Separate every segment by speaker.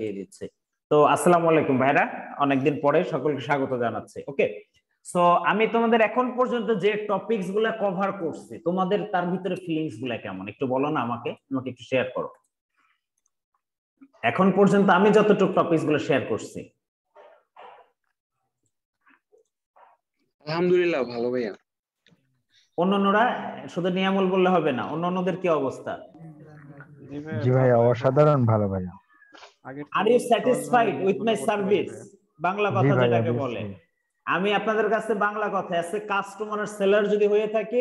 Speaker 1: দিয়ে দিচ্ছে। তো আসসালামু আলাইকুম ভাইরা অনেকদিন পরে সকলকে স্বাগত জানাচ্ছি ওকে? সো আমি তোমাদের এখন পর্যন্ত যে টপিকসগুলা কভার করছি তোমাদের তার ভিতরে ফিলিংসগুলা কেমন? একটু বলো না আমাকে আমাকে একটু শেয়ার করো। এখন পর্যন্ত আমি যতটুকু টপিকসগুলো শেয়ার করছি।
Speaker 2: আলহামদুলিল্লাহ ভালো ভাইয়া।
Speaker 1: অন্যান্যরা শুধু নিয়ামল বললে হবে না অন্যান্যদের কি অবস্থা?
Speaker 3: জি ভাই অসাধারণ ভালো ভাইয়া।
Speaker 1: Are you satisfied with my service Bangla কথা যেটাকে বলে। আমি আপনাদের কাছে বাংলা কথা এ কাস্টমার সেলার যদি হয়ে থাকে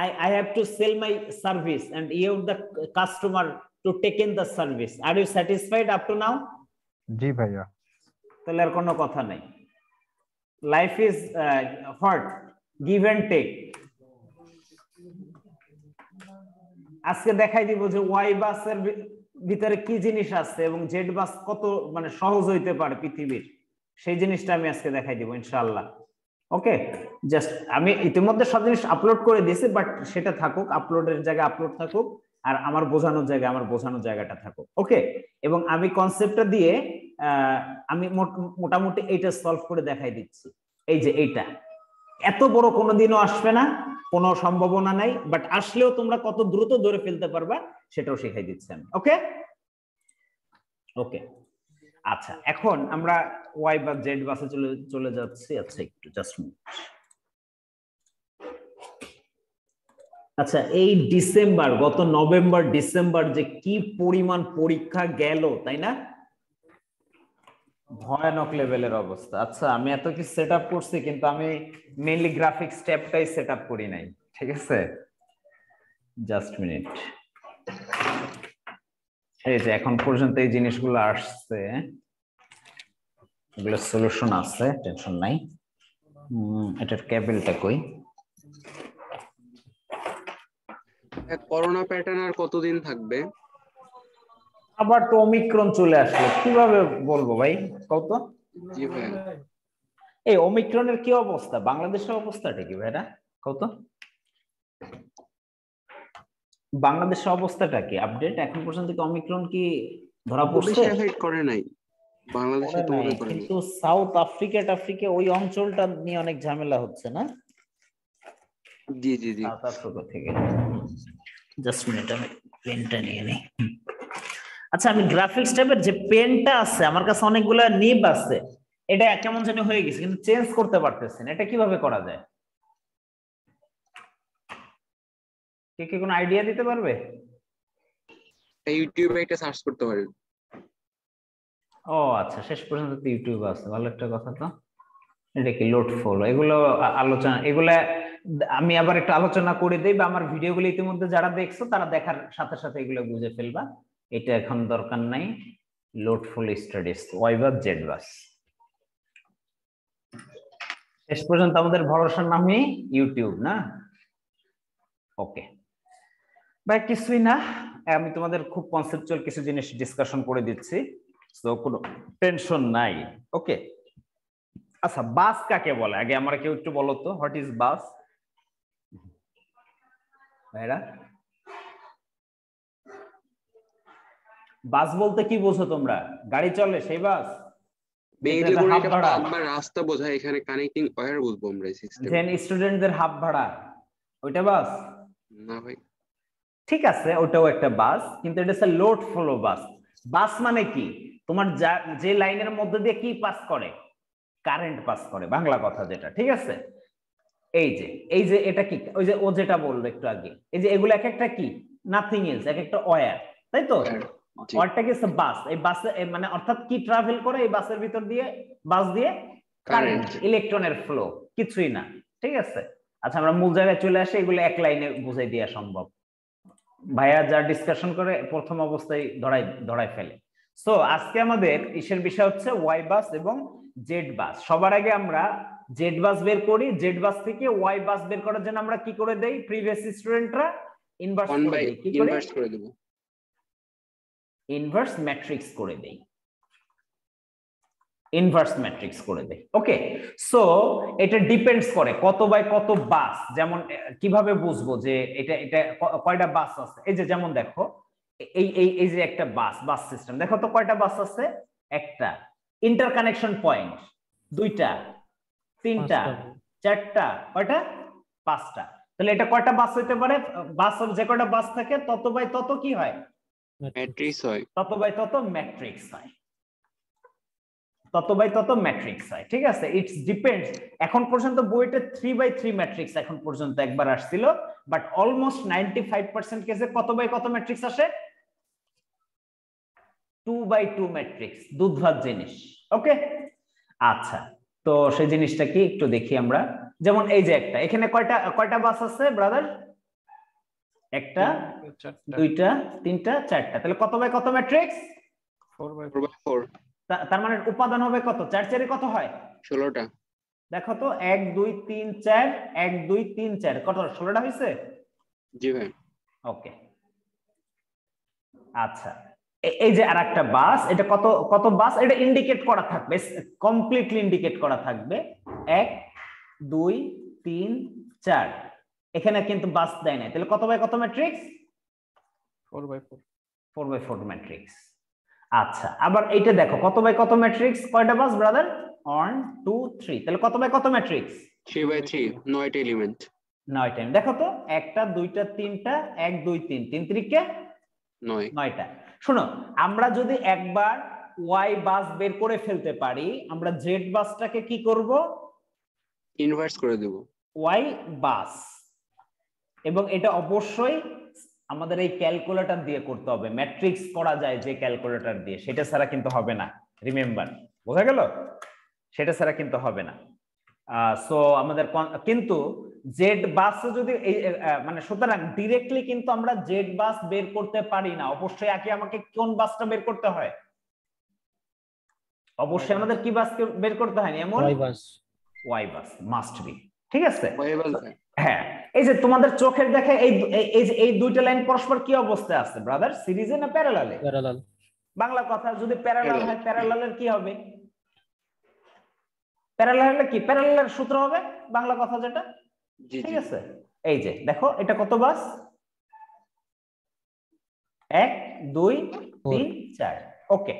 Speaker 1: I I have to sell my service and you the customer to take in the service are you satisfied up to now
Speaker 3: জি ভাইয়া।
Speaker 1: তাহলে আর কোনো কথা নাই। Life is what give and take আজকে দেখাই দিব যে ওয়াই বাসের ভিতরে কি জিনিস আছে এবং জেড বাস কত মানে সহজ হইতে পারে পৃথিবীর? সেই জিনিসটা আমি আজকে দেখাই দিব, ইনশাআল্লাহ। ওকে? জাস্ট আমি ইতিমধ্যে সব জিনিস আপলোড করে দিয়েছি বাট সেটা থাকুক আপলোডের জায়গায় আপলোড থাকুক, আর আমার বোঝানোর জায়গায়, আমার বোঝানোর জায়গাটা থাকুক, ওকে? এবং আমি কনসেপ্টটা দিয়ে আমি মোট- মোটামুটি এইটা সলভ করে দেখাই দিচ্ছি। এই যে এইটা। এত বড় কোনোদিনও আসবে না, কোনো সম্ভাবনা নাই বাট আসলেও তোমরা কত দ্রুত ধরে ফেলতে পারবা সেটাও শেখাই দিচ্ছি আমি ওকে ওকে আচ্ছা এখন আমরা ওয়াই বা জেড বাসে চলে চলে যাচ্ছি। আচ্ছা একটু জাস্ট আচ্ছা এই ডিসেম্বর, গত নভেম্বর, ডিসেম্বর যে কি পরিমাণ পরীক্ষা গেল, তাই না? ভয়ানক লেভেলের অবস্থা। আচ্ছা আমি এত কিছু সেট আপ করছি, কিন্তু আমি মেইনলি গ্রাফিক স্টেপটাই সেট আপ করি নাই, ঠিক আছে? জাস্ট মিনিট এই যে এখন পর্যন্ত এই জিনিসগুলো আসছে, এগুলো সলিউশন আছে টেনশন নাই। এটার ক্যাবেলটা কই?
Speaker 2: করোনা প্যাটার্ন আর কতদিন থাকবে?
Speaker 1: আবার তো অমিক্রণ চলে আসলো। কীভাবে বলব ভাই কত এই অমিক্রনের কি অবস্থা? বাংলাদেশের অবস্থাটা কি ভাইরা? কত বাংলাদেশের অবস্থাটা কি? আপডেট এখন পর্যন্ত কি অমিক্রন কি ধরা পড়ছে?
Speaker 2: করে নাই। বাংলাদেশে তো মনে
Speaker 1: নাই, কিন্তু সাউথ আফ্রিকা টাফ্রিকা ওই অঞ্চলটা নিয়ে অনেক ঝামেলা হচ্ছে না?
Speaker 2: জি জি জি।
Speaker 1: সাউথ আফ্রিকা থেকে। জাস্ট মিনিট আমি পেনটা নিয়ে নিই। আচ্ছা আমি গ্রাফিক্স টাইপের যে পেনটা আছে আমার কাছে অনেকগুলো নিব আছে এটা কেমন যেন হয়ে গেছে কিন্তু চেঞ্জ করতে পারতেছেন এটা কীভাবে করা যায়? কে কি কোনো আইডিয়া দিতে পারবে?
Speaker 2: ইউটিউবে একটা সার্চ করতে পারেন।
Speaker 1: ও আচ্ছা শেষ পর্যন্ত তো ইউটিউব আছে ভালো একটা কথা তো। এটা কি লোড ফলো এগুলো আলোচনা এগুলা আমি আবার একটু আলোচনা করে দেই বা আমার ভিডিওগুলো ইতিমধ্যে যারা দেখছ তারা দেখার সাথে সাথে এগুলো বুঝে ফেলবা। এটা এখন দরকার নাই। লোড ফুল স্টাডিজ ওয়াইবাস জেড বাস শেষ পর্যন্ত আমাদের ভরসার নামই ইউটিউব না? ওকে ভাই, কিছুই না। আমি তোমাদের খুব কনসেপচুয়াল কিছু জিনিস ডিসকাশন করে দিচ্ছি তো কোনো টেনশন নাই। ওকে আচ্ছা বাস কাকে বলে? আগে আমার কেউ একটু বলো তো হোয়াট ইজ বাস ভাইরা? বাস বলতে কি বোঝো তোমরা? গাড়ি চলে সেই বাস? ভাড়া।
Speaker 2: রাস্তা বোঝায় এখানে কানেক্টিং ওয়্যার বুঝব আমরা সিস্টেম
Speaker 1: যেন স্টুডেন্টদের হাফ ভাড়া। ওইটা বাস?
Speaker 2: না ভাই।
Speaker 1: ঠিক আছে ওটাও একটা বাস কিন্তু এটা হচ্ছে লোড ফ্লো বাস। বাস মানে কি? তোমার যা- যে লাইনের মধ্যে দিয়ে কি পাস করে? কারেন্ট পাস করে বাংলা কথা যেটা ঠিক আছে? এই যে এই যে এটা কি? ওই যে ও যেটা বলল একটু আগে। এই যে এগুলো এক একটা কি? নাথিং ইজ এক একটা ওয়্যার তাই তো? ওয়ারটা কি বাস এই বাসে মানে অর্থাৎ কি ট্রাভেল করে এই বাসের ভিতর দিয়ে? বাস দিয়ে কারেন্ট ইলেকট্রনের ফ্লো কিছুই না ঠিক আছে? আচ্ছা আমরা মূল জায়গায় চলে আসি এগুলো এক লাইনে বুঝাই দেওয়া সম্ভব। ভাইয়া যা ডিসকাশন করে প্রথম অবস্থায় ধরাই ধরাই ফেলে। সো আজকে আমাদের ইসের বিষয় হচ্ছে ওয়াই বাস এবং জেড বাস সবার আগে আমরা জেড বাস বের করি। জেড বাস থেকে ওয়াই বাস বের করার জন্য আমরা কি করে দেই? প্রিভিয়াস স্টুডেন্টরা ইনভার্স করে দেই। কি করে?
Speaker 2: ইনভার্স করে দেবো।
Speaker 1: ইনভার্স ম্যাট্রিক্স করে দেই। ইনভার্স ম্যাট্রিক্স করে দেই। ওকে সো এটা ডিপেন্ডস করে কত বাই কত বাস যেমন কীভাবে বুঝব যে এটা এটা কয়টা বাস আছে? এই যে যেমন দেখো এই এই এই যে একটা বাস বাস সিস্টেম দেখো তো কয়টা বাস আছে? একটা। ইন্টারকানেকশন পয়েন্ট দুইটা। তিনটা। চারটা। কয়টা? পাঁচটা। তাহলে এটা কয়টা বাস হইতে পারে? বাস যে কয়টা বাস থাকে তত বাই তত কি হয়?
Speaker 2: ম্যাট্রিক্স হয়।
Speaker 1: তত বাই তত ম্যাট্রিক্স হয়। তত বাই তত ম্যাট্রিক্স হয় ঠিক আছে? ইটস ডিপেন্ডস এখন পর্যন্ত বইটা থ্রি বাই থ্রি ম্যাট্রিক্স এখন পর্যন্ত একবার আসছিল but almost ninety five percent কেসে কত বাই কত ম্যাট্রিক্স আসে? টু বাই টু ম্যাট্রিক্স দুধ ভাত জিনিস ওকে আচ্ছা তো সেই জিনিসটা কি একটু দেখি আমরা। যেমন এই যে একটা এখানে কয়টা কয়টা বাস আছে ব্রাদার একটা দুইটা তিনটা চারটা। তাহলে কত বাই কত ম্যাট্রিক্স তার মানে উপাদান হবে কত? চার চারে কত হয়?
Speaker 2: ষোলোটা।
Speaker 1: দেখো তো এক দুই তিন চার এক দুই তিন চার। কত? ষোলোটা হয়েছে?
Speaker 2: জি ভাই।
Speaker 1: ওকে। আচ্ছা। এই যে আর একটা বাস এটা কত কত বাস? এটা ইন্ডিকেট করা থাকবে। কমপ্লিটলি ইন্ডিকেট করা থাকবে। এক দুই তিন চার। এখানে কিন্তু বাস দেয় নাই। তাহলে কত বাই কত matrix
Speaker 4: four by four
Speaker 1: four by four matrix আচ্ছা আবার এইটা দেখো কত বাই কত ম্যাট্রিক্স কয়টা বাস ব্রাদার ওয়ান টু থ্রি তাহলে কত বাই কত ম্যাট্রিক্স
Speaker 2: থ্রি বাই থ্রি নয়টা এলিমেন্ট
Speaker 1: নয় টাইম দেখো তো একটা দুইটা তিনটা এক দুই তিন। তিন তিরিকে?
Speaker 2: নয়।
Speaker 1: নয়টা। শোনো আমরা যদি একবার ওয়াই বাস বের করে ফেলতে পারি আমরা জেড বাসটাকে কি করব?
Speaker 2: ইনভার্স করে দেব।
Speaker 1: ওয়াই বাস এবং এটা অবশ্যই আমাদের এই ক্যালকুলেটর দিয়ে করতে হবে। ম্যাট্রিক্স করা যায় যে ক্যালকুলেটর দিয়ে। সেটা ছাড়া কিন্তু হবে না। রিমেম্বার বোঝা গেল? সেটা ছাড়া কিন্তু হবে না। সো আমাদের কিন্তু জেড বাস যদি এই মানে সুতরাং ডিরেক্টলি কিন্তু আমরা জেড বাস বের করতে পারি না। অবশ্যই আগে আমাকে কোন বাসটা বের করতে হয়? অবশ্যই আমাদের কি বাস বের করতে হয় এমন?
Speaker 4: Y bar
Speaker 1: Y bar must be ঠিক আছে?
Speaker 2: ওয়াই বাস ভাই
Speaker 1: হ্যাঁ এই যে তোমাদের চোখের দেখে এই এই- এই যে এই দুইটা লাইন পরস্পর কি অবস্থায় আছে ব্রাদার সিরিজে না প্যারালালে
Speaker 4: প্যারালাল
Speaker 1: বাংলা কথা যদি প্যারালাল হয় প্যারালালের কি হবে? প্যারালালের কি? প্যারালালের সূত্র হবে বাংলা কথা যেটা? ঠিক আছে। এই যে দেখো এটা কত বাস এক দুই তিন চার। ওকে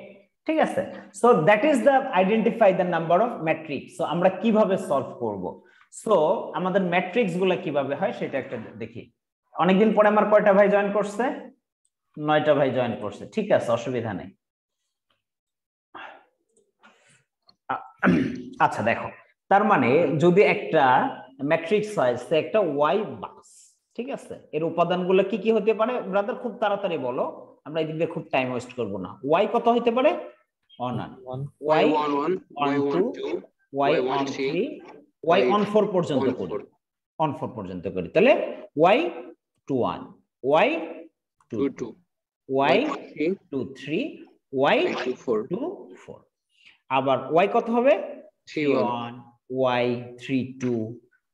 Speaker 1: ঠিক আছে। So that is the identify the number of matrix so আমরা কীভাবে সলভ করব? সো আমাদের ম্যাট্রিক্সগুলা কীভাবে হয় সেটা একটা দেখি। অনেকদিন পরে আমার কয়টা ভাই জয়েন করছে? নয়টা ভাই জয়েন করছে। ঠিক আছে অসুবিধা নেই। আচ্ছা দেখো। তার মানে যদি একটা ম্যাট্রিক্স হয় সে একটা ওয়াই বাস ঠিক আছে? এর উপাদানগুলো কি কি হতে পারে? ব্রাদার খুব তাড়াতাড়ি বলো। আমরা এদিক দিয়ে খুব টাইম ওয়েস্ট করব না। ওয়াই কত হতে পারে? অনান
Speaker 4: one
Speaker 2: Y one one Y one two
Speaker 1: Y
Speaker 2: Y1
Speaker 1: three Y
Speaker 2: Y
Speaker 1: on four পর্যন্ত করি। অন ফোর পর্যন্ত করি। তাহলে Y two one Y two
Speaker 2: two
Speaker 1: Y two three Y
Speaker 2: two four
Speaker 1: two four আবার Y কত হবে?
Speaker 2: Three one
Speaker 1: one Y three two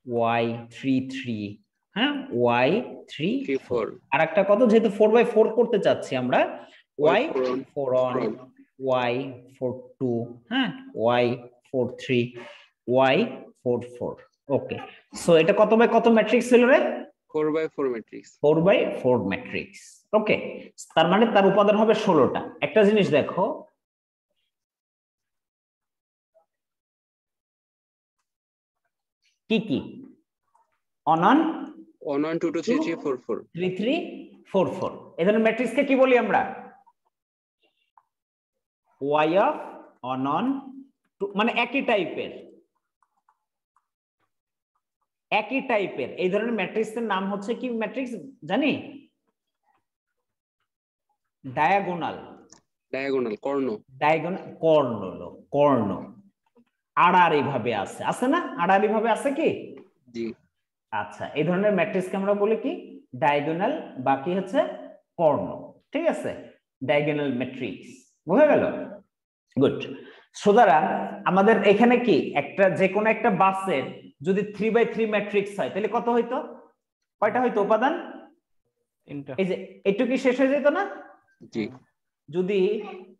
Speaker 1: Y three three হ্যাঁ? Y three
Speaker 2: four
Speaker 1: আর একটা কত? যেহেতু ফোর বাই ফোর করতে চাচ্ছি আমরা Y four
Speaker 2: four
Speaker 1: Y four two হ্যাঁ? Y four three Y four four okay so এটা কত বাই কত ম্যাট্রিক্স ছিল রে?
Speaker 2: Four by four matrix
Speaker 1: four by four matrix okay তার মানে তার উপাদান হবে ষোলোটা। একটা জিনিস দেখো। কি কি? অনন
Speaker 2: one two two three three four four
Speaker 1: three three four four এ ধরনের ম্যাট্রিক্সকে কি বলি আমরা? ওয়াই অফ অনন মানে একই টাইপের একই টাইপের। এই ধরনের ম্যাট্রিক্সের নাম হচ্ছে কি ম্যাট্রিক্স? জানি? ডায়াগোনাল।
Speaker 2: ডায়াগোনাল কর্ণ।
Speaker 1: ডায়াগোনাল কর্ণ কর্ণ। আড়াআড়ি ভাবে আছে। আছে না? আড়াআড়ি ভাবে আছে কি?
Speaker 2: জি।
Speaker 1: আচ্ছা এই ধরনের ম্যাট্রিক্সকে আমরা বলি কি? ডায়াগোনাল বাকি হচ্ছে কর্ণ। ঠিক আছে? Diagonal matrix. বোঝা গেল? গুড। সুতরাং আমাদের এখানে কি? একটা যে কোনো একটা বাসের যদি থ্রি বাই থ্রি ম্যাট্রিক্স হয় তাহলে কত হইতো? কয়টা হইতো উপাদান? এই যে একটু কি শেষ হয়ে যেত না?
Speaker 2: জি।
Speaker 1: যদি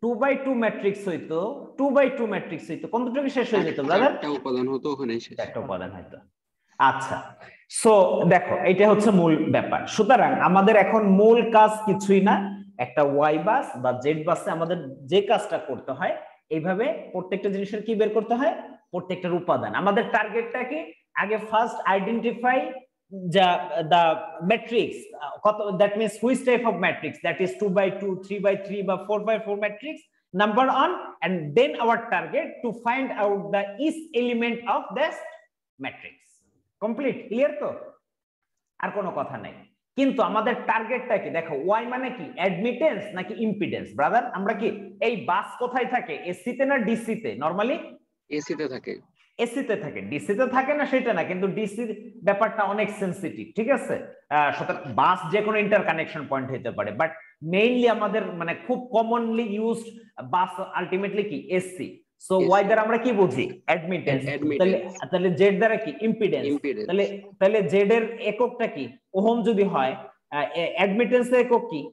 Speaker 1: টু বাই টু ম্যাট্রিক্স হইতো টু বাই টু ম্যাট্রিক্স হইতো কতটুকু শেষ হয়ে যেত ব্রাদার
Speaker 2: চারটা উপাদান হতো ওখানে শেষ।
Speaker 1: একটা উপাদান হয়তো আচ্ছা। সো দেখো এটা হচ্ছে মূল ব্যাপার। সুতরাং আমাদের এখন মূল কাজ কিছুই না। একটা ওয়াই বাস বা জেড বাসে আমাদের যে কাজটা করতে হয় এইভাবে প্রত্যেকটা জিনিসের কি বের করতে হয়? প্রত্যেকটার উপাদান। আমাদের টার্গেটটা কি? আগে ফার্স্ট আইডেন্টিফাই যা দা ম্যাট্রিক্স কত that means which type of matrix that is two by two three by three বা four by four matrix number one and then our target to find out the is element of that's matrix complete clear তো? আর কোনো কথা নাই। কিন্তু আমাদের টার্গেটটা কি? দেখো ওয়াই মানে কি? অ্যাডমিটেন্স নাকি ইম্পিডেন্স ব্রাদার আমরা কি এই বাস কোথায় থাকে? এসিতে না ডিসিতে নরমালি
Speaker 2: এসিতে থাকে।
Speaker 1: এসিতে থাকে। ডিসিতে থাকে না সেটা না কিন্তু ডিসির ব্যাপারটা অনেক সেন্সিটিভ ঠিক আছে? সুতরাং বাস যে কোনো ইন্টার কানেকশন পয়েন্ট হতে পারে বাট মেইনলি আমাদের মানে খুব কমনলি ইউজড বাস আলটিমেটলি কি? এসি সো
Speaker 2: Yes.
Speaker 1: ওয়াই দ্বারা আমরা কি বুঝি? অ্যাডমিটেন্স. তাহলে তাহলে জেড দ্বারা কি? ইম্পিডেন্স তাহলে তাহলে জেড এর এককটা কি? ওহম যদি হয় অ্যাডমিটেন্স এর একক কি?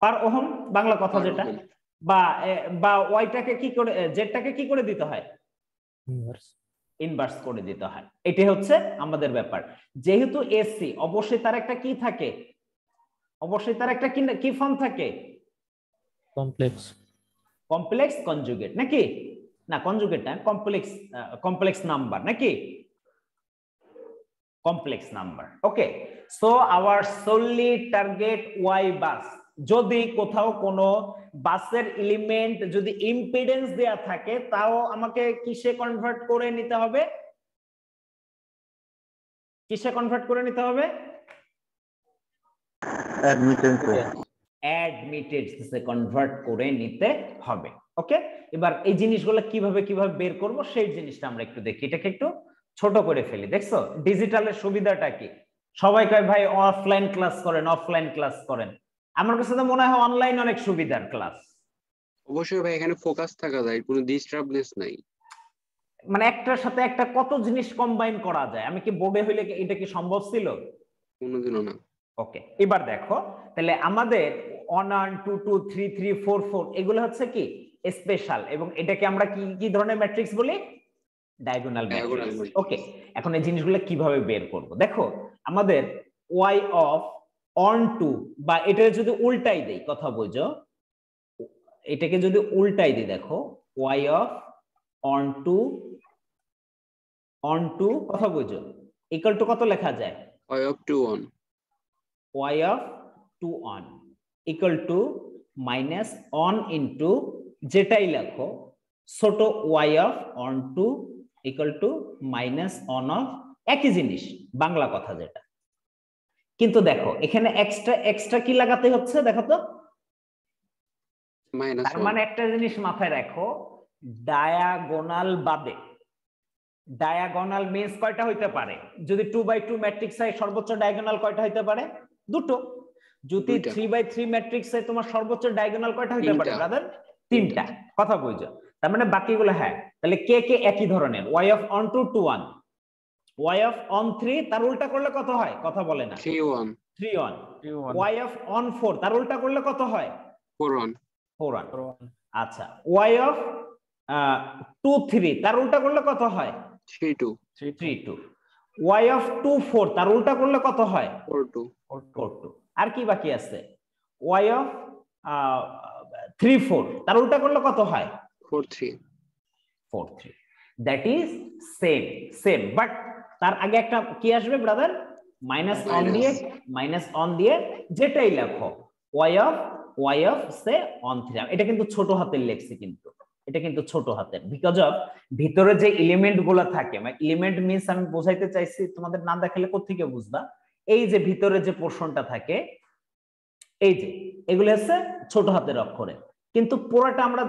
Speaker 1: পার ওহম? বাংলা কথা যেটা। বা বা ওয়াইটাকে কি করে জেডটাকে কি করে দিতে হয়? ইনভার্স করে দিতে হয়। এটাই হচ্ছে আমাদের ব্যাপার। যেহেতু এসি অবশ্যই তার একটা কি থাকে? অবশ্যই তার একটা কি- কি ফর্ম থাকে?
Speaker 5: কমপ্লেক্স
Speaker 1: কমপ্লেক্স কনজুগেট নাকি? না কনজুগেট না কমপ্লেক্স কমপ্লেক্স নাম্বার নাকি? Complex number okay so our solely target Y bar যদি কোথাও কোনো বাসের এলিমেন্ট যদি ইম্পিডেন্স দেয়া থাকে, তাও আমাকে কিসে কনভার্ট করে নিতে হবে? কিসে কনভার্ট করে নিতে হবে? অ্যাডমিটেডসে কনভার্ট করে নিতে হবে ওকে এবার এই জিনিসগুলো কীভাবে কীভাবে বের করব সেই জিনিসটা আমরা একটু দেখি। এটাকে একটু ছোট করে ফেলি দেখছ? ডিজিটালের সুবিধাটা কি? সবাই কয় ভাই অফলাইন ক্লাস করেন অফলাইন ক্লাস করেন। আমার কাছে তো মনে হয় অনলাইন অনেক সুবিধার ক্লাস
Speaker 2: অবশ্যই ভাই এখানে ফোকাস থাকা যায় কোনো ডিস্টার্বনেস নাই।
Speaker 1: মানে একটার সাথে একটা কত জিনিস কম্বাইন করা যায়? আমি কি বোর্ডে হইলে কি- এটা কি সম্ভব ছিল?
Speaker 2: কোনোদিনও না।
Speaker 1: ওকে এবার দেখো তাহলে আমাদের one two two three three four four এগুলো হচ্ছে কি? স্পেশাল। এবং এটাকে আমরা কি কি ধরনের ম্যাট্রিক্স বলি? Diagonal matrix. ওকে এখন এই জিনিসগুলো কীভাবে বের করব? দেখো আমাদের ওয়াই অফ অন টু বা এটা যদি উল্টাই দেই কথা বোঝো এটাকে যদি উল্টাই দিই দেখো Y of one two one two কথা বোঝো ইকুয়াল টু কত লেখা যায়?
Speaker 2: Y of two one
Speaker 1: y of 2 on equal to minus on into যেটাই লেখো ছোট y of on 2 equal to minus on of একই জিনিস বাংলা কথা যেটা। কিন্তু দেখো এখানে এক্সট্রা এক্সট্রা কি লাগাতে হচ্ছে দেখো তো?
Speaker 2: মাইনাস
Speaker 1: তার মানে একটা জিনিস মাথায় রাখো ডায়াগোনাল বাদে। ডায়াগোনাল মিন্স কয়টা হইতে পারে? যদি টু বাই টু ম্যাট্রিক্স হয় সর্বোচ্চ ডায়াগোনাল কয়টা হইতে পারে? দুটো। যদি থ্রি বাই থ্রি ম্যাট্রিক্স তোমার সর্বোচ্চ ডায়াগোনাল কয়টা হইতে পারে
Speaker 2: তিনটা।
Speaker 1: ব্রাদার তিনটা। কথা বুঝছ তার মানে বাকিগুলো হ্যাঁ তাহলে কে কে একই ধরনের? Y of one two two one Y of one three তার উল্টা করলে কত হয়? কথা বলে না।
Speaker 2: Three one
Speaker 1: three one Y of one four তার উল্টা করলে কত হয়?
Speaker 2: ফোর ওয়ান
Speaker 1: ফোর ওয়ান আচ্ছা ওয়াই অফ টু থ্রি তার উল্টা করলে কত হয়?
Speaker 2: Three two
Speaker 1: three two Y of two four তার উল্টা করলে কত হয়?
Speaker 2: ফোর টু
Speaker 1: ফোর টু আর কি বাকি আছে? ওয়াই অফ থ্রি ফোর তার উল্টা করলে কত হয়?
Speaker 2: Four three
Speaker 1: four three that is same same but তার আগে একটা কি আসবে ব্রাদার মাইনাস অন দিয়ে মাইনাস অন দিয়ে যেটাই লেখো Y of Y of say one three এটা কিন্তু ছোট হাতের লেখছি কিন্তু। এটা কিন্তু ছোট হাতের। বিকজ অফ ভিতরে যে এলিমেন্টগুলো থাকে মানে এলিমেন্ট মিনস আমি বোঝাইতে চাইছি তোমাদের না দেখালে কোথেকে বুঝবা? এই যে ভিতরে যে পোর্শনটা থাকে এই যে এগুলো হচ্ছে ছোট হাতের অক্ষরে। কিন্তু পুরোটা আমরা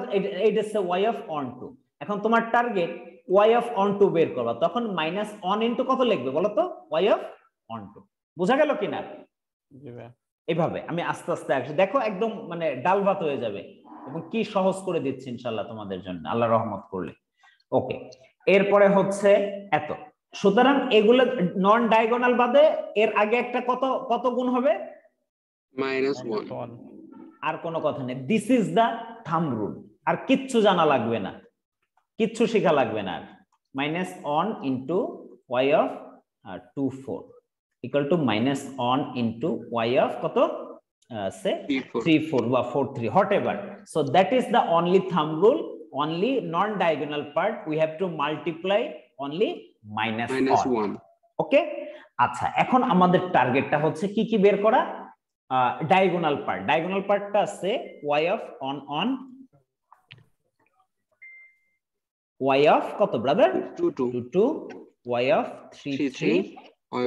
Speaker 1: এইটা হচ্ছে ওয়াই অফ অন টু এখন তোমার target Y of one two বের করবা তখন মাইনাস অন ইন্টু কত লিখবে বলো তো? ওয়াই অফ অন টু বোঝা গেল কিনা? এভাবে আমি আস্তে আস্তে আসি দেখো একদম মানে ডাল ভাত হয়ে যাবে এবং কি সহজ করে দিচ্ছি ইনশাল্লাহ তোমাদের জন্য আল্লাহ রহমত করলে। ওকে এরপরে হচ্ছে এত। সুতরাং এগুলো নন ডায়াগোনাল বাদে এর আগে একটা কত কত গুণ হবে?
Speaker 2: মাইনাস ওয়ান
Speaker 1: আর কোনো কথা নেই। দিস ইজ দা থাম রুল আর কিচ্ছু জানা লাগবে না। কিচ্ছু শেখা লাগবে না আর। Minus one into Y of two four equal to minus one into Y of কত? সে থ্রি ফোর বা four three whatever so that is the only thumb rule only non diagonal part we have to multiply only minus
Speaker 2: one
Speaker 1: okay আচ্ছা এখন আমাদের টার্গেটটা হচ্ছে কি কি বের করা? ডায়াগোনাল পার্ট ডায়াগোনাল পার্টটা আছে Y of one one Y of কত brother
Speaker 2: two two
Speaker 1: two Y of three
Speaker 2: three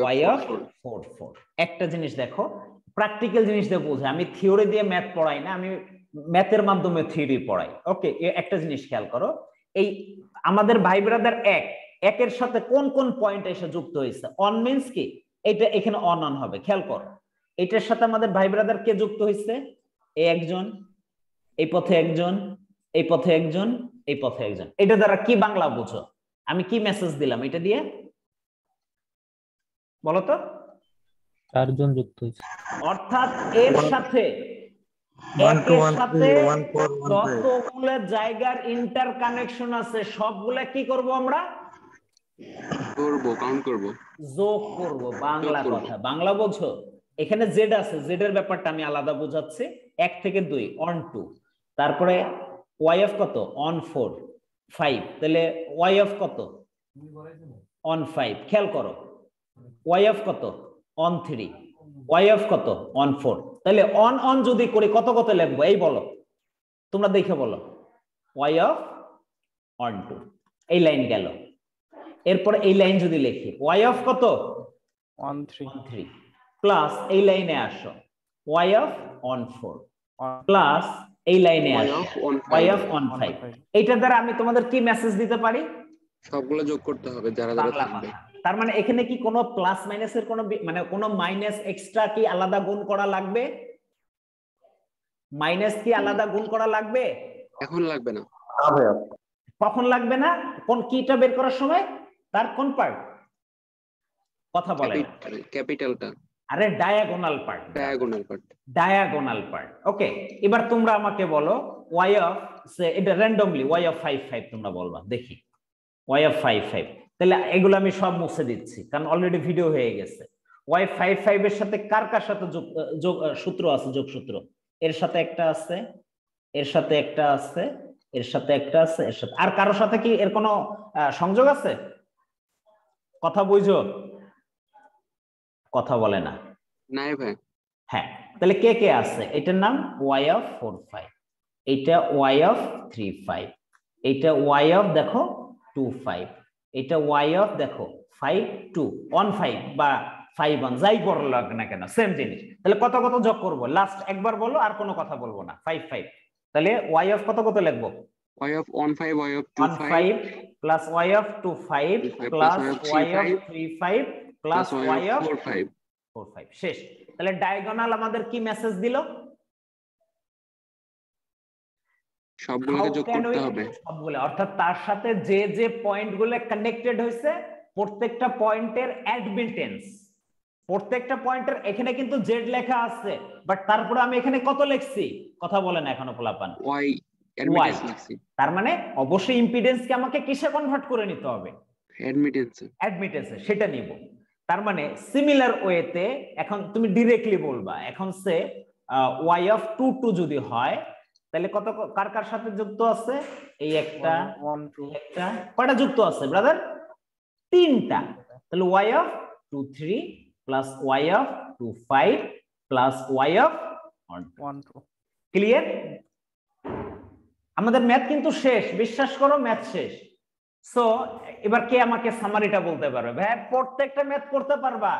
Speaker 1: Y of four four একটা জিনিস দেখো প্র্যাকটিক্যাল জিনিস দিয়ে বোঝে আমি থিওরি দিয়ে ম্যাথ পড়াই না আমি ম্যাথের মাধ্যমে থিওরি পড়াই। ওকে একটা জিনিস খেয়াল করো। এই আমাদের ভাই ব্রাদার এক একের সাথে কোন কোন পয়েন্ট এসে যুক্ত হয়েছে? অন মিন্স কি? এটা এখানে অন অন হবে খেয়াল কর। এটার সাথে আমাদের ভাই ব্রাদার কে যুক্ত হয়েছে? এই একজন এই পথে একজন এই পথে একজন এই পথে একজন। এটা দ্বারা কি বাংলা বুঝো? আমি কি মেসেজ দিলাম এটা দিয়ে? বলো তো।
Speaker 5: চারজন যুক্ত হয়েছে।
Speaker 1: অর্থাৎ এর সাথে. যতগুলো জায়গার ইন্টার কানেকশন আছে সবগুলা কি করব আমরা?
Speaker 2: করব কাউন্ট করব।
Speaker 1: যোগ করব বাংলা। কথা। বাংলা বোঝো এখানে জেড আছে জেড এর ব্যাপারটা আমি আলাদা বোঝাচ্ছি। এক থেকে দুই অন টু তারপরে ওয়াই অফ কত? অন ফোর ফাইভ তাহলে ওয়াই অফ কত? অন ফাইভ খেয়াল করো। ওয়াই অফ কত? অন থ্রি ওয়াই অফ কত? অন ফোর তাহলে অন অন যদি করি কত কত লিখব? এই বলো। তোমরা দেখে বলো। ওয়াই অফ অন টু এই লাইন গেল। এরপর এই লাইন যদি লিখি ওয়াই অফ কত?
Speaker 4: ওয়ান থ্রি
Speaker 1: থ্রি প্লাস এই লাইনে আসো Y of one four plus এই লাইনে আসো
Speaker 2: of
Speaker 1: Y of one five এইটার দ্বারা আমি তোমাদের কি মেসেজ দিতে পারি?
Speaker 2: সবগুলো যোগ করতে হবে যারা যারা থাকবে।
Speaker 1: তার মানে এখানে কি কোনো প্লাস মাইনাসের কোনো মানে কোনো মাইনাস এক্সট্রা কি আলাদা গুণ করা লাগবে? মাইনাস কি আলাদা গুণ করা লাগবে?
Speaker 2: এখন লাগবে না।
Speaker 1: কখন লাগবে না? কোন কিটা বের করার সময়? তার কোন পার্ট কথা বলেন
Speaker 2: ক্যাপিটালটা
Speaker 1: আরে diagonal part
Speaker 2: diagonal part
Speaker 1: diagonal part okay এবার তোমরা আমাকে বলো ওয়াই অফ এটা randomly Y of five five তোমরা বলবা দেখি। ওয়াই অফ ফাইভ ফাইভ তাহলে এগুলো আমি সব মুছে দিচ্ছি কারণ অলরেডি ভিডিও হয়ে গেছে। ওয়াই ফাইভ ফাইভ এর সাথে কার কার সাথে যোগ যোগ সূত্র আছে যোগ সূত্র এর সাথে একটা আছে এর সাথে একটা আছে এর সাথে একটা আছে এর সাথে আর কারোর সাথে কি এর কোনো সংযোগ আছে? কথা বুঝো? কথা বলে না।
Speaker 2: নাই ভাই।
Speaker 1: হ্যাঁ তাহলে কে কে আছে? এটার নাম ওয়াই অফ ফোর ফাইভ এটা ওয়াই অফ থ্রি ফাইভ এইটা ওয়াই অফ দেখো টু ফাইভ এটা ওয়াই অফ দেখো ফাইভ টু ওয়ান ফাইভ বা ফাইভ ওয়ান যাই করো লাগ না কেন সেম জিনিস। তাহলে কত কত যোগ করব? লাস্ট একবার বলো আর কোনো কথা বলব না। ফাইভ ফাইভ তাহলে ওয়াই অফ কত কত লিখব?
Speaker 2: One five five
Speaker 1: plus Y of two five
Speaker 2: five.
Speaker 1: Plus
Speaker 2: plus Y of
Speaker 1: Y of
Speaker 2: 35
Speaker 1: three five plus
Speaker 2: plus
Speaker 1: Y
Speaker 2: Y
Speaker 1: of
Speaker 2: of four five
Speaker 1: four five শেষ। তাহলে diagonal আমাদের কি message দিল?
Speaker 2: সবগুলোকে যোগ করতে হবে।
Speaker 1: সবগুলো? অর্থাৎ তার সাথে যে যে পয়েন্টগুলো কানেক্টেড হয়েছে প্রত্যেকটা পয়েন্টের অ্যাডমিটেন্স প্রত্যেকটা পয়েন্টের এখানে কিন্তু জেড লেখা আছে বাট তারপরে আমি এখানে কত লিখছি? কথা বলেন এখনও পোলাপান।
Speaker 2: ওয়াই অ্যাডমিটেন্স লিখছি
Speaker 1: তার মানে অবশ্যই ইম্পিডেন্সকে আমাকে কিসে কনভার্ট করে নিতে হবে?
Speaker 2: অ্যাডমিটেন্স
Speaker 1: অ্যাডমিটেন্সে সেটা নিব। তার মানে সিমিলার ওয়েতে এখন তুমি ডিরেক্টলি বলবা এখন say Y of two two যদি হয় তাহলে কত কার কার সাথে যুক্ত আছে? এই একটা
Speaker 4: ওয়ান টু
Speaker 1: একটা কয়টা যুক্ত আছে ব্রাদার তিনটা। তাহলে Y of two three plus Y of two five plus Y of
Speaker 4: one two
Speaker 1: clear আমাদের ম্যাথ কিন্তু শেষ, বিশ্বাস করো ম্যাথ শেষ। সো এবার কে আমাকে সামারিটা বলতে পারবে? ভাই, প্রত্যেকটা ম্যাথ করতে পারবা।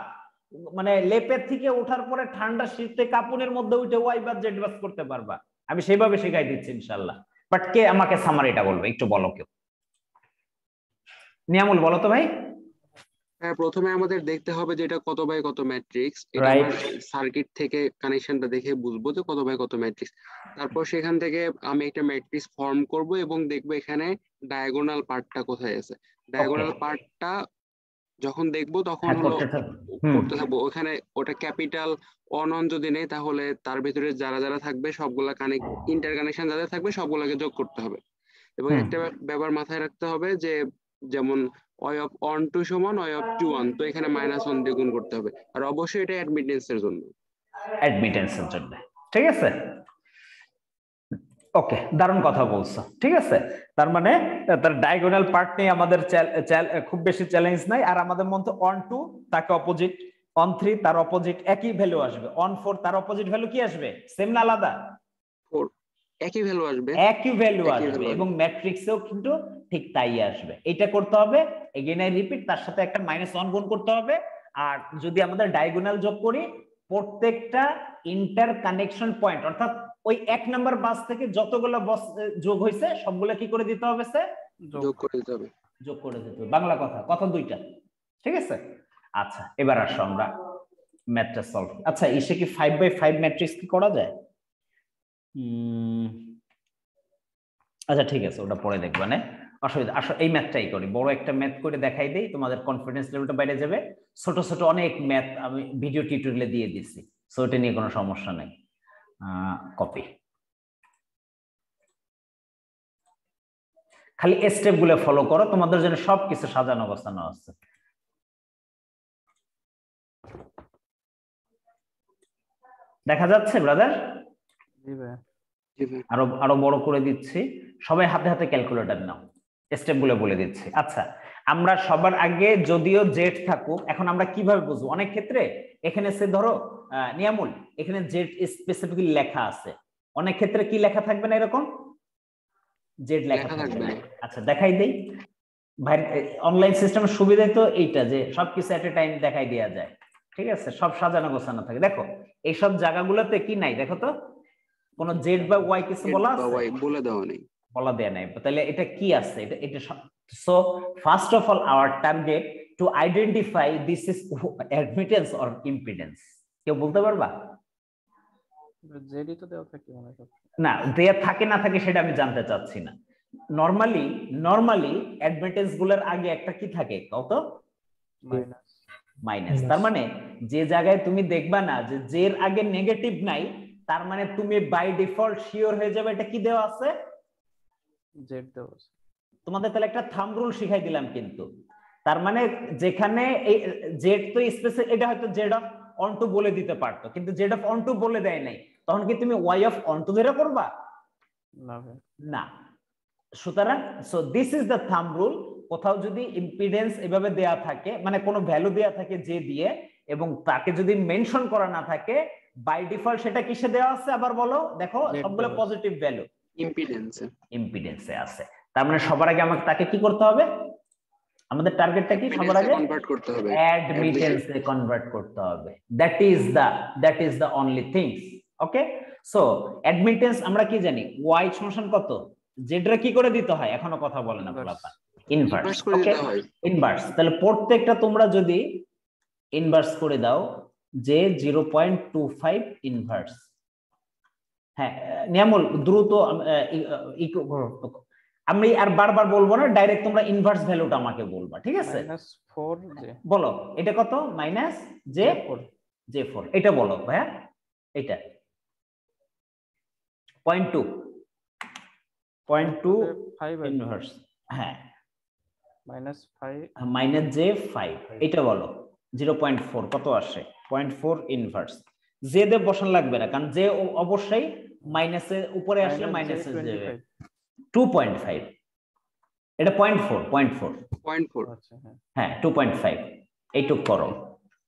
Speaker 1: মানে লেপের থেকে ওঠার পরে ঠান্ডা শীতে কাপুনের মধ্যে উঠে ওয়াই বা জেড বাস করতে পারবা। আমি সেইভাবে শেখাই দিচ্ছি ইনশাল্লাহ বাট কে আমাকে সামারিটা বলবে? একটু বলো কেউ। নিয়ামুল, বলো তো ভাই।
Speaker 2: হ্যাঁ প্রথমে আমাদের দেখতে হবে যে এটা কত বাই কত ম্যাট্রিক্স এটা
Speaker 1: Right.
Speaker 2: সার্কিট থেকে কানেকশনটা দেখে বুঝব যে কত বাই কত ম্যাট্রিক্স তারপর সেখান থেকে আমি একটা ম্যাট্রিক্স ফর্ম করব এবং দেখব এখানে ডায়াগোনাল পার্টটা কোথায় আছে ডায়াগোনাল পার্টটা যখন দেখব তখন
Speaker 1: হ্যাঁ,
Speaker 2: হলো
Speaker 1: করতে থাকো। হুম।
Speaker 2: করতে থাকব ওখানে ওটা ক্যাপিটাল অন অন যদি নেই তাহলে তার ভিতরে যারা যারা থাকবে সবগুলা কানেক্ট ইন্টার কানেকশন যাদের থাকবে সবগুলাকে যোগ করতে হবে এবং
Speaker 1: হুম।
Speaker 2: একটা ব্যাপার মাথায় রাখতে হবে যে যেমন ওয়াই অফ অন টু সমান ওয়াই অফ টু ওয়ান তো এখানে মাইনাস ওয়ান দিয়ে গুণ করতে হবে। আর অবশ্যই এটা অ্যাডমিটেন্স এর জন্য।
Speaker 1: অ্যাডমিটেন্সের জন্য। ঠিক আছে? ওকে দারুণ কথা বলছো। ঠিক আছে? তার মানে তার ডায়াগোনাল পার্ট নিয়ে আমাদের খুব বেশি চ্যালেঞ্জ নাই। আর আমাদের মধ্যে অন টু তাকে অপোজিট অন থ্রি তার অপোজিট একই ভ্যালু আসবে। অন ফোর তার অপোজিট ভ্যালু কি আসবে? সেম না আলাদা?
Speaker 2: একই ভ্যালু আসবে।
Speaker 1: একই ভ্যালু আসবে এবং ম্যাট্রিক্সেও কিন্তু ঠিক তাই আসবে। এটা করতে হবে এগেন আই রিপিট তার সাথে একটা মাইনাস ওয়ান গুণ করতে হবে। আর যদি আমাদের ডায়াগোনাল যোগ করি প্রত্যেকটা ইন্টার কানেকশন পয়েন্ট অর্থাৎ ওই এক নাম্বার বাস থেকে যতগুলো বস যোগ হয়েছে সবগুলো কি করে দিতে হবে স্যার
Speaker 2: যোগ। করে দিতে হবে।
Speaker 1: যোগ করে দিতে হবে। বাংলা কথা কথা দুইটা। ঠিক আছে? আচ্ছা এবার আসো আমরা ম্যাথটা সলভ আচ্ছা এসে কি ফাইভ বাই ফাইভ ম্যাট্রিক্স কি করা যায়? আচ্ছা ঠিক আছে, ওটা পরে দেখবে না অসুবিধা আসো এই ম্যাথটাই করি। বড় একটা ম্যাথ করে দেখাই দেই, তোমাদের কনফিডেন্স লেভেলটা বাইরে যাবে। ছোট ছোট অনেক ম্যাথ আমি ভিডিও টিউটোরিয়ালে দিয়ে দিচ্ছি সো এটা নিয়ে কোনো সমস্যা নেই। কপি খালি স্টেপগুলো ফলো করো, তোমাদের জন্য সবকিছু সাজানো গোছানো আছে। দেখা যাচ্ছে ব্রাদার আরও আরও বড় করে দিচ্ছি। সবাই হাতে হাতে ক্যালকুলেটর নাও। স্টেপগুলো বলে দিচ্ছি। আচ্ছা আমরা সবার আগে যদিও জেড থাকুক এখন আমরা কীভাবে বুঝব? অনেক ক্ষেত্রে এখানে সে ধরো নিয়ামুল এখানে জেড স্পেসিফিকলি লেখা আছে। অনেক ক্ষেত্রে কি লেখা থাকবে না এরকম? জেড লেখা থাকবে। আচ্ছা দেখাই দেই। ভাই অনলাইন সিস্টেমের সুবিধা তো এইটা যে সবকিছু এট এ টাইম দেখাই দেওয়া যায়। ঠিক আছে? সব সাজানো গোছানো থাকে। দেখো এইসব জায়গাগুলোতে কি নাই? দেখো তো কোন জেড বা ওয়াই কিছু বলা আছে?
Speaker 2: Y বলে দেওয়া নেই।
Speaker 1: বলা দেয়া নাই। তাহলে এটা কি আছে? এটা এটা so first of all our target to identify this is admittance or impedance কেউ বলতে পারবা?
Speaker 4: জেডি তো দেওয়া থাকে মনে হয়
Speaker 1: না দেয়া থাকে না থাকে সেটা আমি জানতে চাচ্ছি না। নরমালি নরমালি অ্যাডমিটেন্সগুলোর আগে একটা কি থাকে? কত
Speaker 4: মাইনাস
Speaker 1: মাইনাস তার মানে যে জায়গায় তুমি দেখবা না যে জের আগে নেগেটিভ নাই তার মানে তুমি বাই ডিফল্ট শিওর হয়ে যাবে এটা কি দেওয়া আছে?
Speaker 4: জেড দেওয়া আছে।
Speaker 1: তোমাদের তাহলে একটা থাম রুল শিখাই দিলাম কিন্তু। তার মানে যেখানে এই জেড তো স্পেসিফিক এটা হয়তো জেড অফ অন টু বলে দিতে পারতো কিন্তু জেড অফ অন টু বলে দেয় নাই। তখন কি তুমি ওয়াই অফ অন টু ধরে করবা?
Speaker 4: না
Speaker 1: সুতরাং so this is the thumb rule কোথাও যদি ইম্পিডেন্স এভাবে দেয়া থাকে মানে কোনো ভ্যালু দেয়া থাকে যে দিয়ে এবং তাকে যদি মেনশন করা না থাকে বাই ডিফল্ট সেটা কিসে দেওয়া আছে আবার বলো? দেখো সবগুলো পজিটিভ ভ্যালু
Speaker 2: ইম্পিডেন্স
Speaker 1: ইম্পিডেন্সে আছে। তার মানে সবার আগে আমাকে তাকে কি করতে হবে? আমাদের টার্গেটটা কি? সবার আগে
Speaker 2: কনভার্ট করতে হবে।
Speaker 1: অ্যাডমিটেন্সে কনভার্ট করতে হবে। That is the that is the only things okay so admittance আমরা কি জানি? ওয়াই সমান কত? জেডরা কি করে দিতে হয়? এখনও কথা বলে না
Speaker 4: Inverse.
Speaker 1: পোলাপা ইনভার্স
Speaker 2: ইনভার্স
Speaker 1: ওকে ইনভার্স তাহলে প্রত্যেকটা তোমরা যদি ইনভার্স করে দাও যে zero point two five inverse হ্যাঁ নিয়ামুল দ্রুত আম, আর বারবার বলব না ডাইরেক্ট তোমরা ইনভার্স ভ্যালুটা আমাকে বলবা ঠিক আছে? বলো এটা কত? Minus j
Speaker 4: four
Speaker 1: j four এটা বলো ভাইয়া এটা। Point two point two
Speaker 4: five
Speaker 1: inverse হ্যাঁ।
Speaker 4: Minus five
Speaker 1: minus j five এটা বলো জিরো পয়েন্ট ফোর কত আসে? পয়েন্ট ফোর ইনভার্স জে দে বসান লাগবে না কারণ জে অবশ্যই মাইনাসের উপরে আসলে মাইনাসে যাবে টু পয়েন্ট ফাইভ এটা point four point four.
Speaker 2: Point four.
Speaker 4: আচ্ছা হ্যাঁ।
Speaker 1: টু পয়েন্ট ফাইভ এইটুক করো।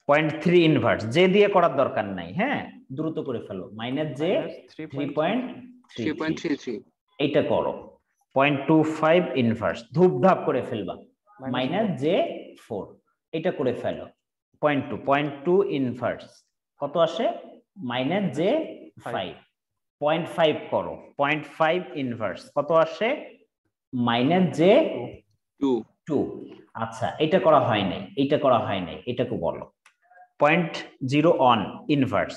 Speaker 1: পয়েন্ট থ্রি ইনভার্স জে দিয়ে করার দরকার নাই হ্যাঁ? দ্রুত করে ফেলো। Minus j
Speaker 4: three
Speaker 1: three point three
Speaker 2: three point three three
Speaker 1: এইটা করো। পয়েন্ট টু ফাইভ ইনভার্স ধূপধাপ করে ফেলবা। মাইনাস জে ফোর এটা করে ফেলো। Point two point two inverse কত আসে? Minus j five point five করো পয়েন্ট ফাইভ ইনভার্স কত আসে? মাইনাস জে
Speaker 2: টু
Speaker 1: টু আচ্ছা এটা করা হয় নাই এটা করা হয় নাই এটাকে বলো। পয়েন্ট জিরো অন ইনভার্স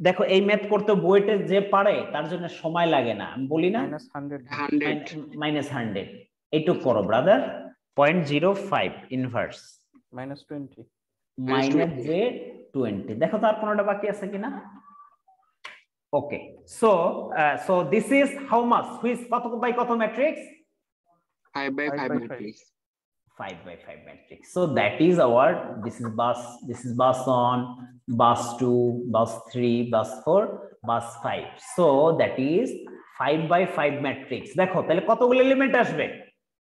Speaker 1: দেখো এই ম্যাথ করতে বইতে যে পারে তার জন্য সময় লাগে না। আমি বলি না?
Speaker 4: Minus hundred
Speaker 2: hundred
Speaker 1: minus hundred এইটুক করো brother point zero five inverse
Speaker 4: minus twenty
Speaker 1: minus j twenty দেখো তো আর কোনোটা বাকি আছে কিনা? Okay so so this is how much is কত বাই কত matrix
Speaker 2: five by
Speaker 4: Five by five.
Speaker 2: Matrix
Speaker 1: 5 by 5 matrix. So that is our, this is bus, this is bus on, bus 2, bus 3, bus 4, bus five so that is five by five matrix দেখো তাহলে কতগুলো element আসবে?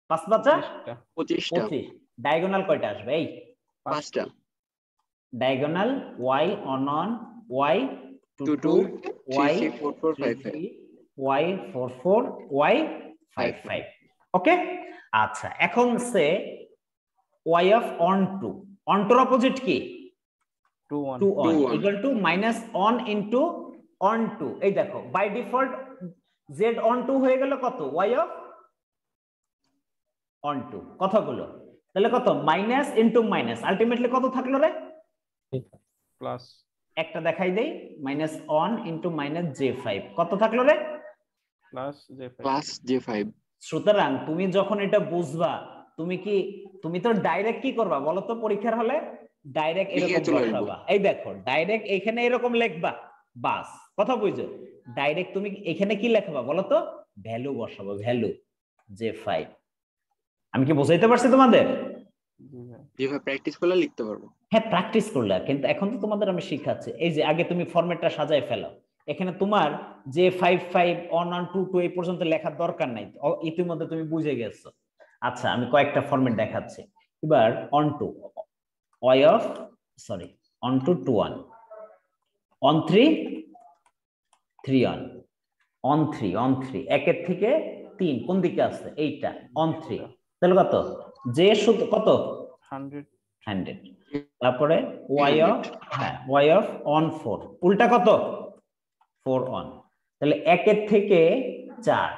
Speaker 1: পাঁচ পাঁচা
Speaker 4: পঁচিশটা।
Speaker 2: পঁচিশটা।
Speaker 1: পঁচিশ। Diagonal কয়টা আসবে? এই?
Speaker 2: পাঁচটা।
Speaker 1: Diagonal Y one one Y two
Speaker 2: two
Speaker 1: two
Speaker 2: two three
Speaker 1: Y
Speaker 2: three four four five five
Speaker 1: Y four four Y five five okay আচ্ছা এখন say Y of one two one tour opposite কি?
Speaker 4: Two one
Speaker 1: two one
Speaker 2: Two on.
Speaker 1: Equal to minus one into one two এই দেখো by default Z one two হয়ে গেল কত? Y of one two কথাগুলো। তাহলে কত? মাইনাস ইন্টু মাইনাস আলটিমেটলি কত থাকল রে?
Speaker 4: প্লাস
Speaker 1: একটা দেখাই দেই minus one into minus j five কত থাকল রে?
Speaker 4: Plus j five
Speaker 2: plus j five
Speaker 1: সুতরাং তুমি যখন এটা বুঝবা তুমি কি তুমি তো ডাইরেক্ট কি করবা বলো তো পরীক্ষার হলে? ডাইরেক্ট এরকম বসাবা। এই দেখো ডাইরেক্ট এখানে এরকম লিখবা। বাস কথা বুঝছ? ডাইরেক্ট তুমি এখানে কি লেখবা বলো তো? ভ্যালু বসাবো ভ্যালু জে ফাইভ আমি কি বোঝাইতে পারছি তোমাদের?
Speaker 2: যেভাবে প্র্যাকটিস করলে লিখতে পারব।
Speaker 1: হ্যাঁ প্র্যাকটিস করলে কিন্তু এখন তো তোমাদের আমি শিখাচ্ছি। এই যে আগে তুমি ফরম্যাটটা সাজায় ফেলো। এখানে তোমার যে five five one one two two এই পর্যন্ত লেখার দরকার নাই। ইতিমধ্যে তুমি বুঝে গেছো। আচ্ছা আমি কয়েকটা ফরম্যাট দেখাচ্ছি। এবার one two Y of sorry one two two one one three three one one three one three একের থেকে তিন, কোন দিকে আছে এইটা অন থ্রি তাহলে কত? যে শুধু কত?
Speaker 4: হান্ড্রেড
Speaker 1: তারপরে ওয়াই অফ হ্যাঁ ওয়াই অফ অন ফোর উল্টা কত? ফোর অন তাহলে একের থেকে চার।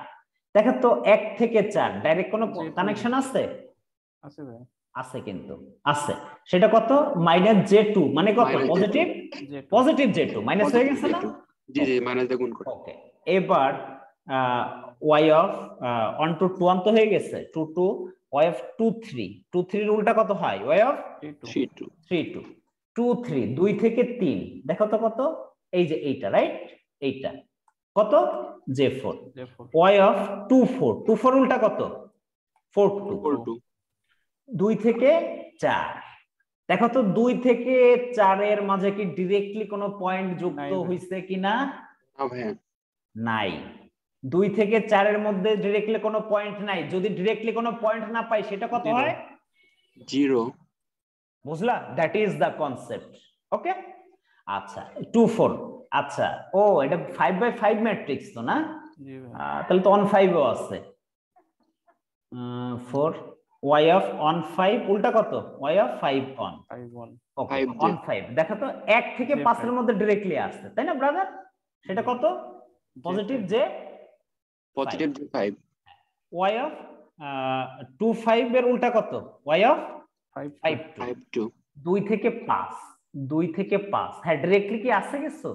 Speaker 1: দেখো তো এক থেকে চার ডাইরেক্ট কোনো। কানেকশন আছে?
Speaker 4: আছে ভাই।
Speaker 1: আছে কিন্তু আছে। সেটা কত? মাইনাস জে টু মানে কত? Positive positive j two minus হয়ে গেছে না?
Speaker 2: জি জি মাইনাস দিয়ে গুণ করে।
Speaker 1: ওকে এবার Y of one two two one তো হয়ে গেছে। Two two of two three two থ্রির উল্টা কত হয়? Of
Speaker 4: three two
Speaker 2: three two
Speaker 1: two three দুই থেকে তিন। দেখো তো কত? এই যে এইটা রাইট এইটা। কত? J four Y of two four two four উল্টা কত? ফোর টু দুই থেকে চার। দেখো তো দুই থেকে চারের মাঝে কি ডিরেক্টলি কোনো পয়েন্ট যুক্ত হয়েছে কিনা? নাই দুই থেকে চারের মধ্যে ডিরেক্টলি কোনো পয়েন্ট নাই। যদি ডিরেক্টলি কোনো পয়েন্ট না পাই সেটা কত হয়?
Speaker 2: জিরো
Speaker 1: বুঝলা? That is the concept okay আচ্ছা টু ফোর আচ্ছা ও এটা ফাইভ বাই ফাইভ ম্যাট্রিক্স তো না? তাহলে তো অন ফাইভও আছে। Four Y of one five উল্টা কত? Y of five one
Speaker 4: okay one
Speaker 1: five on ফাইভ দেখো তো এক থেকে পাঁচের মধ্যে ডিরেক্টলি আসছে তাই না ব্রাদার সেটা কত? পজিটিভ যে
Speaker 2: positive j five
Speaker 1: Y of two five এর উল্টা কত? Y of
Speaker 4: five
Speaker 1: five two
Speaker 2: five two
Speaker 1: দুই থেকে পাঁচ দুই থেকে পাঁচ। হ্যাঁ ডিরেক্টলি কি আছে কিছু?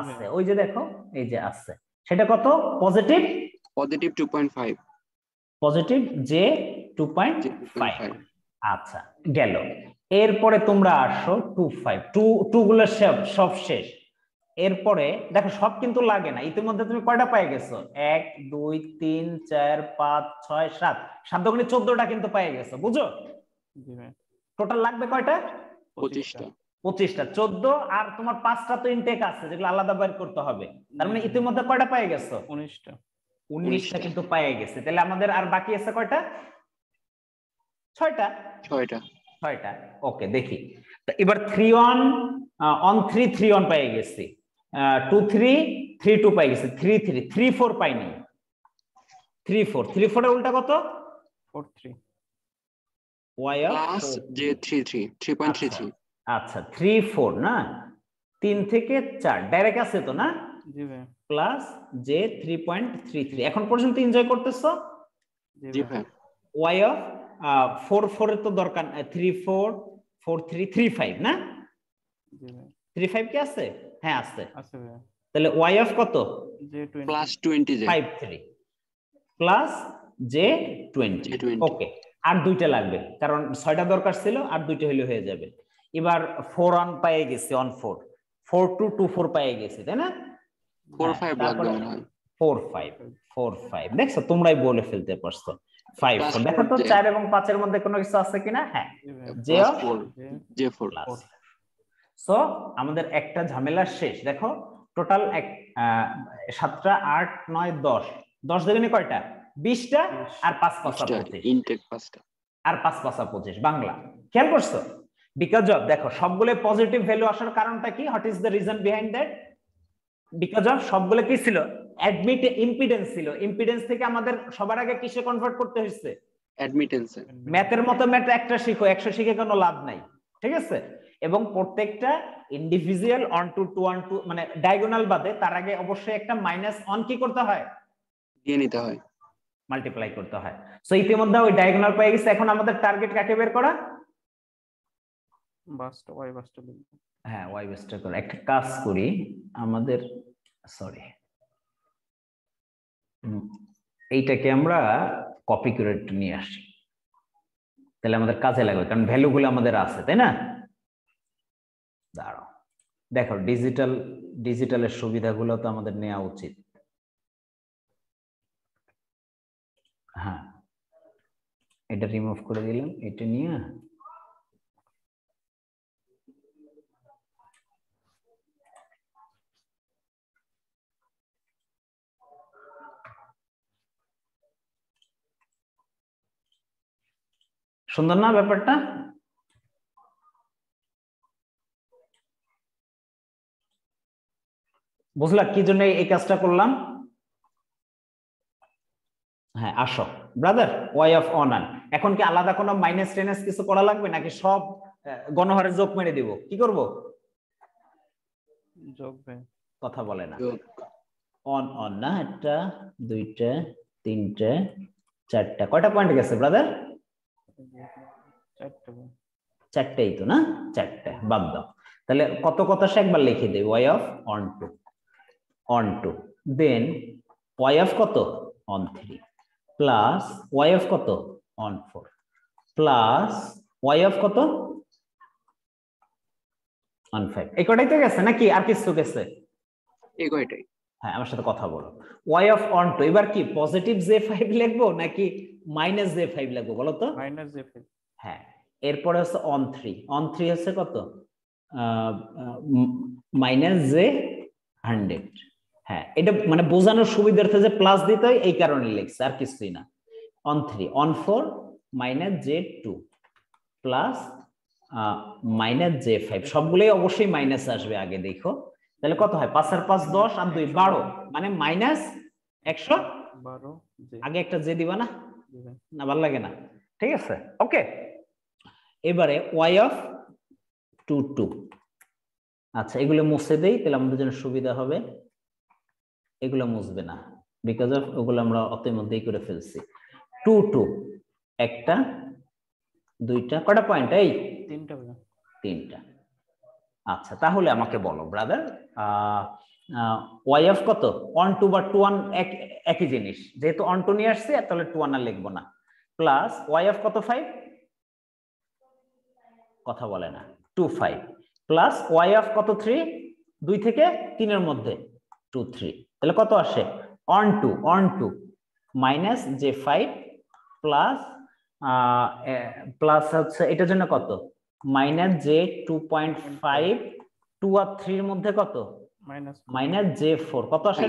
Speaker 1: আছে। ওই যে দেখো এই যে আছে। সেটা কত? Positive
Speaker 2: positive two point five
Speaker 1: positive যে two point
Speaker 2: two
Speaker 1: five
Speaker 2: five
Speaker 1: আচ্ছা গেল। এরপরে তোমরা আসো টু ফাইভ টু টু গুলো সব সব শেষ। এরপরে দেখো সব কিন্তু লাগে না। ইতিমধ্যে তুমি কয়টা পেয়ে গেছো? এক দুই তিন চার পাঁচ ছয় সাত। সাত দোকানে চোদ্দটা কিন্তু পেয়ে গেছো বুঝো? টোটাল লাগবে কয়টা?
Speaker 2: পঁচিশটা।
Speaker 1: পঁচিশটা। চোদ্দ আর তোমার পাঁচটা তো ইনটেক আছে যেগুলো আলাদা বের করতে হবে। তার মানে ইতিমধ্যে কয়টা পেয়ে গেছো?
Speaker 4: উনিশটা।
Speaker 1: উনিশটা কিন্তু পেয়ে গেছে। তাহলে আমাদের আর বাকি আছে কয়টা? ছয়টা।
Speaker 2: ছয়টা।
Speaker 1: ছয়টা। ওকে দেখি। এবার three one one three three one পেয়ে গেছি। টু থ্রি থ্রি টু পেয়ে গেছি। থ্রি থ্রি থ্রি ফোর পাইনি থ্রি ফোর থ্রি ফোরের উল্টা কত?
Speaker 4: Four three
Speaker 1: Y
Speaker 2: plus three three three point three three
Speaker 1: আচ্ছা থ্রি ফোর না? তিন থেকে চার ডাইরেক্ট আছে তো না?
Speaker 4: জি ভাই।
Speaker 1: Plus j three point three three এখন পর্যন্ত এনজয় করতেছো? ওয়াই অফ ফোর ফোরের তো দরকার three four four three three five না?
Speaker 4: জি ভাই।
Speaker 1: থ্রি ফাইভ কি আছে? হ্যাঁ আছে।
Speaker 4: আছে ভাই
Speaker 1: তাহলে ওয়াই অফ কত?
Speaker 2: Plus twenty j
Speaker 1: five three plus j twenty okay আর দুইটা লাগবে কারণ ছয়টা দরকার ছিল আর দুইটা হলে হয়ে যাবে। এবার ফোর অন পেয়ে গেছি one four four two two four পেয়ে গেছে তাই না?
Speaker 2: ফোর
Speaker 1: হ্যাঁ,
Speaker 2: ফাইভ লাগবে
Speaker 1: তারপরে-
Speaker 2: মনে হয়।
Speaker 1: ফোর ফাইভ ফোর ফাইভ দেখছ তোমরাই বলে ফেলতে পারছ। ফাইভ দেখো তো. চার এবং পাঁচের মধ্যে কোনো কিছু আছে কিনা? হ্যাঁ
Speaker 4: জি
Speaker 1: of
Speaker 2: four
Speaker 4: j
Speaker 2: j four
Speaker 1: plus so আমাদের একটা ঝামেলা শেষ। দেখো টোটাল আহ, সাতটা আট নয় দশ। দশ দুগুণে কয়টা? বিশটা আর পাঁচ পাঁচটা পঁচিশ। আর পাঁচ পাঁচা পঁচিশ। বাংলা। খেয়াল করছ? বিকজ অফ দেখো সবগুলো পজিটিভ ভ্যালু আসার কারণটা কি? What is the reason behind that because of সবগুলো কি ছিল? অ্যাডমিট ইম্পিডেন্স ছিল। ইম্পিডেন্স থেকে আমাদের সবার আগে কিসে কনভার্ট করতে হয়েছে?
Speaker 2: অ্যাডমিটেন্সে
Speaker 1: ম্যাথের মতো ম্যাথ একটা শিখো একশো শিখে কোনো লাভ নাই। ঠিক আছে? এবং প্রত্যেকটা individual one two two one two মানে ডায়াগোনাল বাদে তার আগে অবশ্যই একটা মাইনাস অন কি করতে হয়?
Speaker 2: দিয়ে নিতে হয়।
Speaker 1: মাল্টিপ্লাই করতে হয়। সো ইতিমধ্যে ওই ডায়াগোনাল পেয়ে গেছে। এখন আমাদের টার্গেট কাকে বের করা?
Speaker 4: বাসটা ওয়াই বাসটা লিখব।
Speaker 1: হ্যাঁ ওয়াই বেস্টার করে। একটা কাজ করি আমাদের সরি এইটাকে আমরা কপি করে নিয়ে আসি। তাহলে আমাদের কাজে লাগবে কারণ ভ্যালুগুলো আমাদের আছে তাই না? দাঁড়াও। দেখো ডিজিটাল ডিজিটালের সুবিধাগুলো তো আমাদের নেওয়া উচিত। হ্যাঁ। এটা রিমুভ করে দিলাম, এটা নিয়ে। সুন্দর না ব্যাপারটা? বুঝলা কি জন্য এই কাজটা করলাম? হ্যাঁ আসো। ব্রাদার ওয়াই অফ অনান এখন কি আলাদা কোনো মাইনাস টেনাস কিছু করা লাগবে নাকি সব গণহারে যোগ মেরে দিব? কি করব?
Speaker 4: যোগ ভাই
Speaker 1: কথা বলে না। অন অন না একটা দুইটা তিনটা চারটা। কয়টা পয়েন্ট গেছে ব্রাদার চারটেই তো না? চারটে। বাদ দাও। তাহলে কত কত সে একবার লিখে দেই Y of one two one two then Y of কত? One three plus Y of কত? One four plus Y of কত? অন ফাইভ এই কটাই তো গেছে নাকি? আর কিছু গেছে?
Speaker 2: এই কয়টাই?
Speaker 1: হ্যাঁ আমার সাথে কথা বলো। ওয়াই অফ অন টু এবার কি পজিটিভ জে ফাইভ লিখব নাকি মাইনাস জে ফাইভ লিখব বলো তো?
Speaker 4: মাইনাস জে ফাইভ
Speaker 1: হ্যাঁ এরপরে হচ্ছে অন থ্রি অন থ্রি হচ্ছে কত? মাইনাস জে হান্ড্রেড হ্যাঁ এটা মানে বোঝানোর সুবিধার্থে যে প্লাস দিতে হয় এই কারণে লিখছে আর কিছুই না। One three one four minus j two plus minus j five সবগুলোই অবশ্যই মাইনাস আসবে আগে দেখো। তাহলে কত হয়? পাঁচ আর পাঁচ দশ আর দুই বারো। মানে মাইনাস একশো?
Speaker 4: বারো
Speaker 1: আগে একটা জে দিবা না? না ভালো লাগে না। ঠিক আছে? ওকে এবারে ওয়াই অফ টু টু আচ্ছা এগুলো মুছে দেই তাহলে আমাদের জন্য সুবিধা হবে। এগুলো মুছবে না। বিকজ অফ ওগুলো আমরা অতের মধ্যেই করে ফেলছি। টু টু একটা দুইটা কটা পয়েন্ট এই
Speaker 4: তিনটা
Speaker 1: তিনটা। আচ্ছা তাহলে আমাকে বলো ব্রাদার ওয়াই অফ কত? ওয়ান টু বা টু ওয়ান এক একই জিনিস। যেহেতু অন টু নিয়ে আসছে তাহলে টু ওয়ান আর লিখব না। প্লাস ওয়াই অফ কত? ফাইভ কথা বলে না। Two five plus Y of কত? থ্রি দুই থেকে তিনের মধ্যে। টু থ্রি তাহলে কত আসে? One two one two minus j five plus plus হচ্ছে এটার জন্য কত? Minus j two point five two আর থ্রির মধ্যে কত?
Speaker 4: মাইনাস
Speaker 1: জে ফোর কত আসে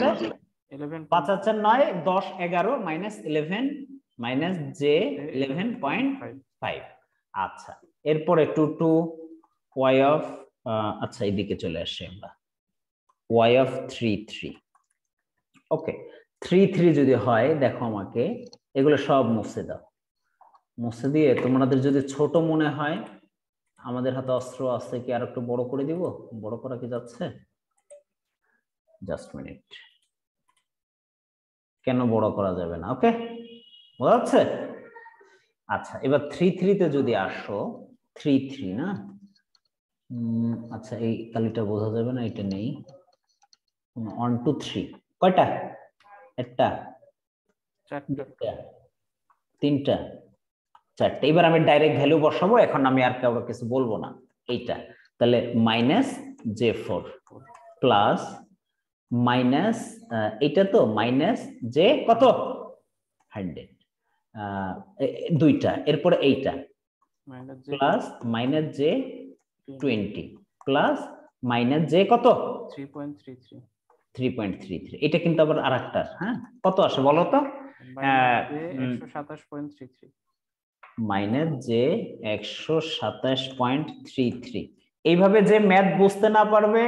Speaker 1: পাঁচ হাজার নয় দশ এগারো minus eleven minus j eleven point
Speaker 4: five
Speaker 1: five আচ্ছা এরপরে টু টু ওয়াই অফ আচ্ছা এইদিকে চলে আসি আমরা। Y of three three okay three three যদি হয়, দেখো আমাকে, এগুলো সব মুছে দাও মুছে দিয়ে তোমাদের যদি ছোট মনে হয়, আমাদের হাতে অস্ত্র আছে কি আর একটু বড় করে দিব? বড় করা কি যাচ্ছে? জাস্ট মিনিট কেন বড় করা যাবে না? ওকে বোঝা যাচ্ছে? আচ্ছা এবার থ্রি থ্রিতে যদি আসো থ্রি থ্রি না? আচ্ছা এই কালিটা বোঝা যাবে না, এটা নেই। ওয়ান টু থ্রি কয়টা? একটা। তিনটা। চারটে। এবার আমি ডাইরেক্ট ভ্যালু বসাবো এখন আমি আর কাউকে কিছু বলব না। এইটা। তাহলে minus j four plus minus এটা তো মাইনাস জে কত? হান্ড্রেড দুইটা। এরপরে এইটা। Plus minus j twenty plus minus j কত?
Speaker 4: Three point three three
Speaker 1: three point three three এটা কিন্তু আবার আর একটা হ্যাঁ? কত আসে বলো তো? মাইনাস যে একশো সাতাশ পয়েন্ট থ্রি থ্রি এইভাবে যে ম্যাথ বুঝতে না পারবে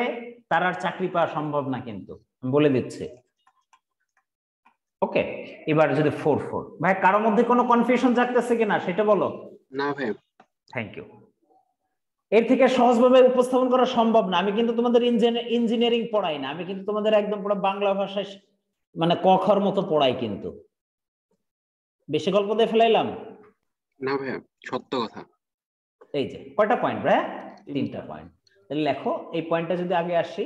Speaker 1: তার আর চাকরি পাওয়া সম্ভব না কিন্তু বলে দিচ্ছি। ওকে এবার যদি ফোর ফোর ভাই কারোর মধ্যে কোনো কনফিউশন জাগতেছে কিনা সেটা বলো।
Speaker 2: না ভাই।
Speaker 1: থ্যাংক ইউ এর থেকে সহজভাবে উপস্থাপন করা সম্ভব না। আমি কিন্তু তোমাদের ইঞ্জিনিয়ারিং পড়াই না। আমি কিন্তু তোমাদের একদম পুরো বাংলা ভাষায় মানে ক খর মতো পড়াই কিন্তু। বেশি গল্প দিয়ে ফেলাইলাম?
Speaker 2: না ভাই সত্য কথা।
Speaker 1: এই যে কয়টা পয়েন্ট ভাই তিনটা। পয়েন্ট তাহলে লেখো এই পয়েন্টটা যদি আগে আসি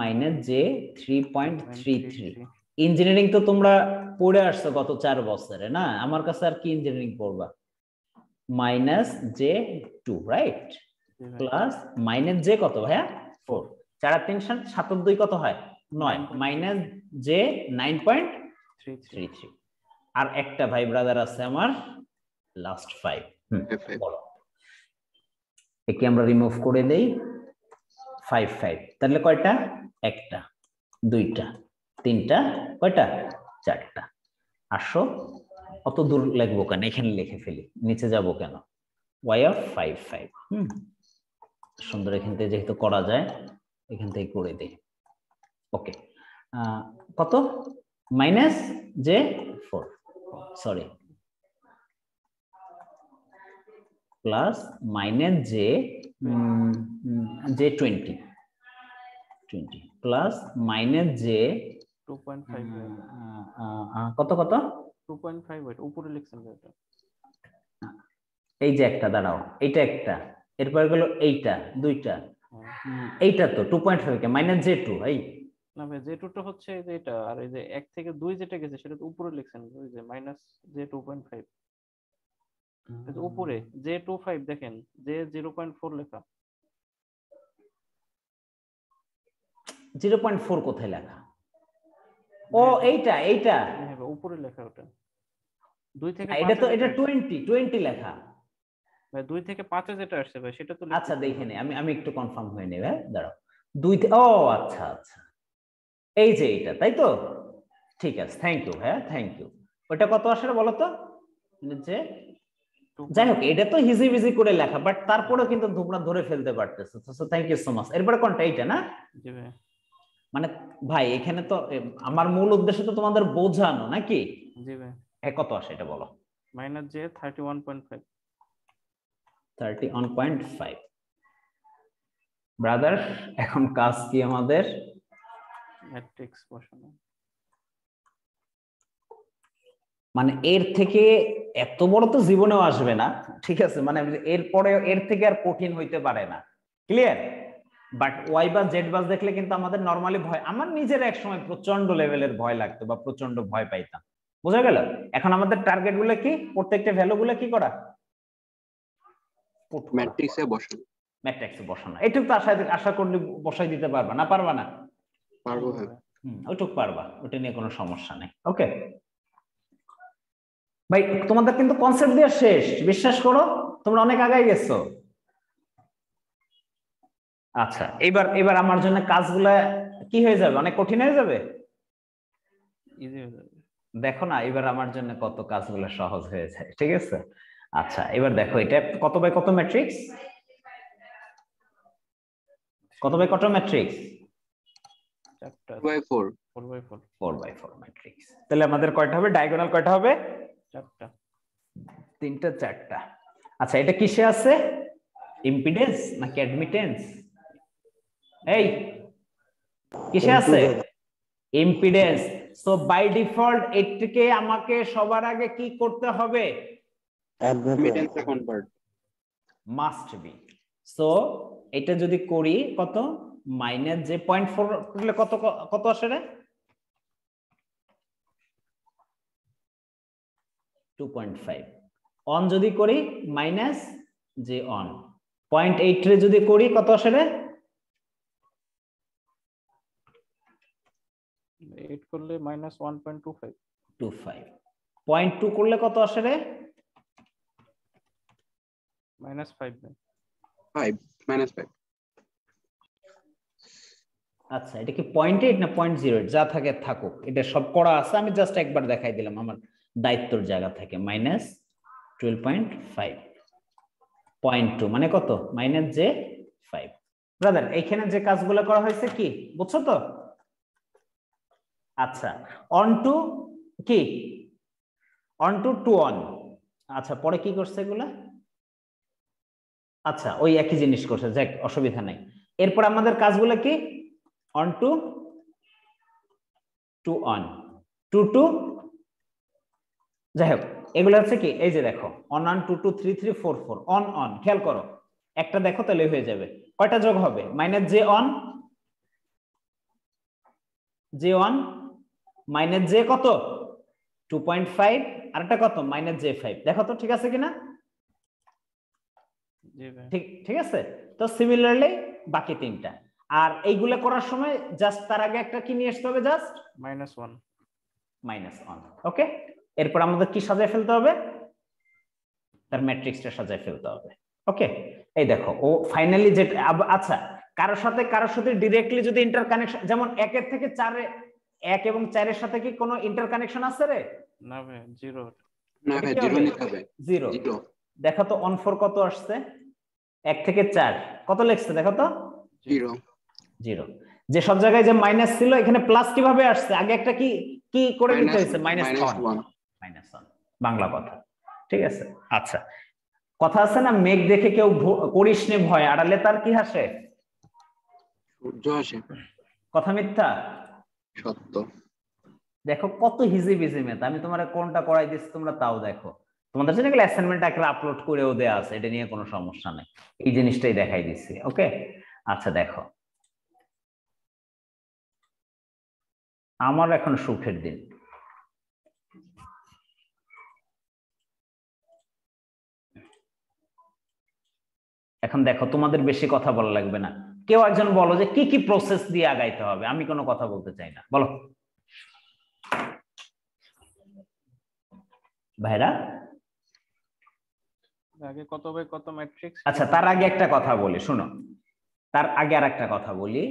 Speaker 1: minus j three point three three engineering তো তোমরা পড়ে আসছো গত চার বছরে না? আমার কাছে আর কি ইঞ্জিনিয়ারিং পড়বা? Minus j two right plus minus j কত ভাইয়া? ফোর চার আর তিন সাত দুই কত হয়? নয়। Minus j nine point
Speaker 4: three three
Speaker 1: আর একটা ভাই ব্রাদার আছে আমার লাস্ট ফাইভ. বলো। একে আমরা রিমুভ করে দেই। ফাইভ ফাইভ তাহলে কয়টা? একটা দুইটা তিনটা কয়টা? চারটা। আসো। অত দূর লাগবো কেন? এখানে লিখে ফেলি। নিচে যাব কেন? Y of five five hmm. সুন্দর এখান থেকে যেহেতু করা যায় এখান থেকে করে দিই। ওকে কত? Minus j four sorry. Plus minus j j twenty twenty plus minus j
Speaker 4: two point five
Speaker 1: কত কত?
Speaker 4: টু পয়েন্ট ফাইভ উপরে লিখছেন
Speaker 1: এই যে একটা দাঁড়াও এইটা একটা। এরপর গেল এইটা দুইটা। এইটা তো two point five minus j two এই
Speaker 4: না ভাই যে টুটা হচ্ছে এই যে এটা আর এই যে এক থেকে দুই যেটা গেছে সেটা তো উপরে লিখছেন ওই যে minus j two point five উপরে জে টু ফাইভ দেখেন জে জিরো পয়েন্ট ফোর লেখা।
Speaker 1: জিরো পয়েন্ট ফোর কোথায় লেখা? ও এইটা এইটা।
Speaker 4: হ্যাঁ উপরে লেখা ওটা। দুই থেকে
Speaker 1: এটা তো এটা। টোয়েন্টি টোয়েন্টি লেখা।
Speaker 4: ভাই দুই থেকে পাঁচে যেটা আসছে ভাই সেটা তো
Speaker 1: আচ্ছা দেখে
Speaker 4: না।
Speaker 1: আমি আমি একটু কনফার্ম হয়ে নেবে দাঁড়াও। দুই ও আচ্ছা আচ্ছা। এই যে এইটা তাই তো? ঠিক আছে থ্যাংক ইউ হ্যাঁ? থ্যাংক ইউ ওটা কত আসলে বলো তো যে। যাই হোক এটা তো হিজি বিজি করে লেখা বাট তারপরেও কিন্তু তোমরা ধরে ফেলতে পারতেছো। তো থ্যাংক ইউ সো মাচ এরপরে কোনটা এইটা না?
Speaker 4: জি ভাই।
Speaker 1: মানে ভাই এখানে তো আমার মূল উদ্দেশ্য তো তোমাদের বোঝানো নাকি?
Speaker 4: জি ভাই।
Speaker 1: কত আসে এটা বলো?
Speaker 4: Minus j thirty one point five
Speaker 1: thirty one point five brother এখন কাজ কি আমাদের?
Speaker 4: ম্যাট্রিক্স বসানো।
Speaker 1: মানে এর থেকে এত বড় তো জীবনেও আসবে না ঠিক আছে? মানে এরপরে এর থেকে আর কঠিন হইতে পারে না। ক্লিয়ার বাট ওয়াই বা জেড বাস দেখলে কিন্তু আমাদের নর্মালি ভয় আমার নিজের এক সময় প্রচণ্ড লেভেলের ভয় লাগতো বা প্রচণ্ড ভয় পাইতাম। বোঝা গেল? এখন আমাদের টার্গেটগুলো কি? প্রত্যেকটা ভ্যালু গুলো কি করা?
Speaker 2: ম্যাট্রিক্সে বসান।
Speaker 1: ম্যাট্রিক্সে বসানো। এটুকু তো আশা আশা করলে বসাই দিতে পারবা না? পারবা না?
Speaker 2: পারব হ্যাঁ
Speaker 1: ওইটুক পারবা। ওটা নিয়ে কোনো সমস্যা নেই। ওকে ভাই তোমাদের কিন্তু কনসেপ্ট দেওয়া শেষ। বিশ্বাস করো তোমরা অনেক আগাই গেছো। আচ্ছা এবার এবার আমার জন্য কাজগুলা কি হয়ে যাবে? অনেক কঠিন হয়ে যাবে?
Speaker 4: হয়ে যাবে।
Speaker 1: দেখো না এবার আমার জন্য কত কাজগুলো সহজ হয়ে যায় ঠিক আছে? আচ্ছা এবার দেখো এটা কত বাই কত ম্যাট্রিক্স কত বাই কত ম্যাট্রিক্স তাহলে আমাদের কয়টা হবে? ডায়াগোনাল কয়টা হবে?
Speaker 4: চারটা।
Speaker 1: তিনটা চারটা। আচ্ছা এটা কিসে আছে? ইম্পিডেন্স নাকি অ্যাডমিটেন্স এই কিসে আছে? ইম্পিডেন্স সো বাই ডিফল্ট এটিকে আমাকে সবার আগে কি করতে হবে?
Speaker 2: অ্যাডমিটেন্সে কনভার্ট
Speaker 1: মাস্ট বি সো এটা যদি করি কত? মাইনাস যে পয়েন্ট ফোর করলে কত কত আসে রে? টু পয়েন্ট ফাইভ অন যদি করি মাইনাস যে অন পয়েন্ট এইট রে যদি করি কত আসে রে?
Speaker 4: এইট করলে minus one point two five
Speaker 1: two five point two করলে কত আসে রে?
Speaker 4: Minus five
Speaker 2: five minus five
Speaker 1: আচ্ছা এটা কি পয়েন্ট এইট না পয়েন্ট জিরো যা থাকে থাকুক। এটা সব করা আছে আমি জাস্ট একবার দেখাই দিলাম আমার দায়িত্বর জায়গা থেকে। Minus twelve point five point two মানে কত? মাইনাস জে ফাইভ ব্রাদার এইখানে যে কাজগুলো করা হয়েছে কি? বুঝছ তো? আচ্ছা অন টু কি? অন টু টু অন আচ্ছা পরে কি করছে এগুলা? আচ্ছা ওই একই জিনিস করছে, যাক, অসুবিধা নাই। এরপর আমাদের কাজগুলো কি? One two two one two two যাই হোক, এগুলো হচ্ছে কি? এই যে দেখো one one two two three three four four one one খেয়াল করো, একটা দেখো তাহলে হয়ে যাবে। কয়টা যোগ হবে? Minus j one j one minus j কত? টু পয়েন্ট ফাইভ আরেকটা কত? মাইনাস জে ফাইভ দেখো তো, ঠিক আছে কিনা? ঠিক ঠিক আছে? তো সিমিলারলি বাকি তিনটা। আর এইগুলা করার সময় জাস্ট তার আগে একটা কি নিয়ে আসতে হবে just
Speaker 4: minus one
Speaker 1: minus one okay এরপর আমাদের কি সাজায় ফেলতে হবে? তার ম্যাট্রিক্সটা সাজায় ফেলতে হবে ওকে এই দেখো ও ফাইনালি যেটা আচ্ছা কারোর সাথে কারোর সাথে ডিরেক্টলি যদি ইন্টার কানেকশন যেমন একের থেকে চারে এক এবং চারের সাথে কি কোনো ইন্টার কানেকশন আছে রে?
Speaker 4: না ভাই জিরো
Speaker 2: না ভাই জিরো নিতে হবে।
Speaker 1: জিরো
Speaker 2: জিরো
Speaker 1: দেখো তো অন ফোর কত আসছে? এক থেকে চার। কত লেখছে দেখো তো?
Speaker 2: জিরো
Speaker 1: জিরো যে সব জায়গায় যে মাইনাস ছিল এখানে প্লাস কীভাবে আসছে? আগে একটা কি কি করে দিতে হয়েছে? Minus
Speaker 2: one
Speaker 1: minus one Bangla কথা। ঠিক আছে? আচ্ছা। কথা আছে না মেঘ দেখে কেউ করিস নে ভয়। আড়ালে তার কি হাসে?
Speaker 2: সূর্য আসে
Speaker 1: কথা মিথ্যা?
Speaker 2: সত্য।
Speaker 1: দেখো কত হিজি বিজি মেথ আমি তোমার কোনটা করাই দিচ্ছি তোমরা তাও দেখো। তোমাদের জন্য অ্যাসাইনমেন্ট আকারে আপলোড করেও দেওয়া আছে, এটা নিয়ে কোনো সমস্যা নেই। এই জিনিসটাই দেখাই দিচ্ছি ওকে আচ্ছা দেখো। আমার এখন সুখের দিন। এখন দেখো, তোমাদের বেশি কথা বলা লাগবে না। কেউ একজন বলো যে, কি কি প্রসেস দিয়ে আগাইতে হবে? আমি কোনো কথা বলতে চাই না। বলো। ভাইরা
Speaker 4: আগে কত বাই কত ম্যাট্রিক্স
Speaker 1: আচ্ছা তার আগে একটা কথা বলি শোনো। তার আগে আর একটা কথা বলি।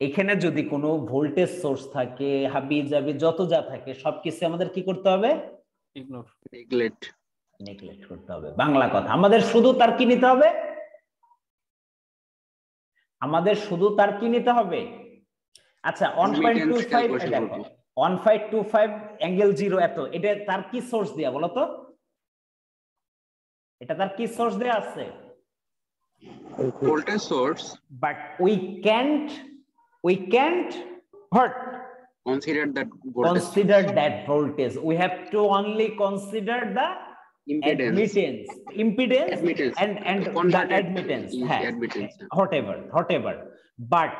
Speaker 1: এখানে যদি কোনো ভোল্টেজ সোর্স থাকে হাবি যত যা থাকে সবকিছু আমাদের কি করতে হবে?
Speaker 4: ইগনোর
Speaker 2: নেগলেক্ট
Speaker 1: নেগলেক্ট করতে হবে। বাংলা কথা। আমাদের শুধু তার কি নিতে হবে? আমাদের শুধু তার কি নিতে হবে? আচ্ছা one point two
Speaker 2: Admittance
Speaker 1: five
Speaker 2: calculation
Speaker 1: দেখো।
Speaker 2: করব।
Speaker 1: One five two five angle zero এত। এটা তার কি সোর্স দিয়া বলো তো? এটা তার কি সোর্স দেয়া আছে।
Speaker 2: Voltage source
Speaker 1: but we can't we can't hurt
Speaker 2: consider that voltage
Speaker 1: consider that voltage we have to only consider the
Speaker 2: impedance
Speaker 1: impedance and
Speaker 2: and
Speaker 1: the
Speaker 2: admittance
Speaker 1: হ্যাঁ
Speaker 2: what
Speaker 1: ever what but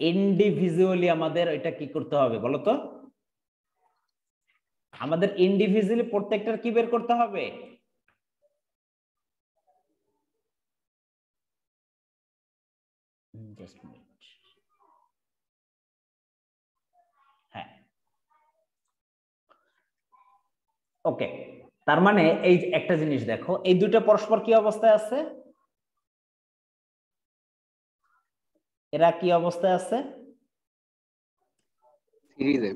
Speaker 1: individually আমাদের এটা কি করতে হবে বলো তো? আমাদের individually প্রত্যেকটার কি বের করতে হবে? জাস্ট মিনিট হ্যাঁ ওকে তার মানে এই একটা জিনিস দেখো এই দুটো পরস্পর কি অবস্থায় আছে? এরা কি অবস্থায় আছে?
Speaker 2: সিরিজে।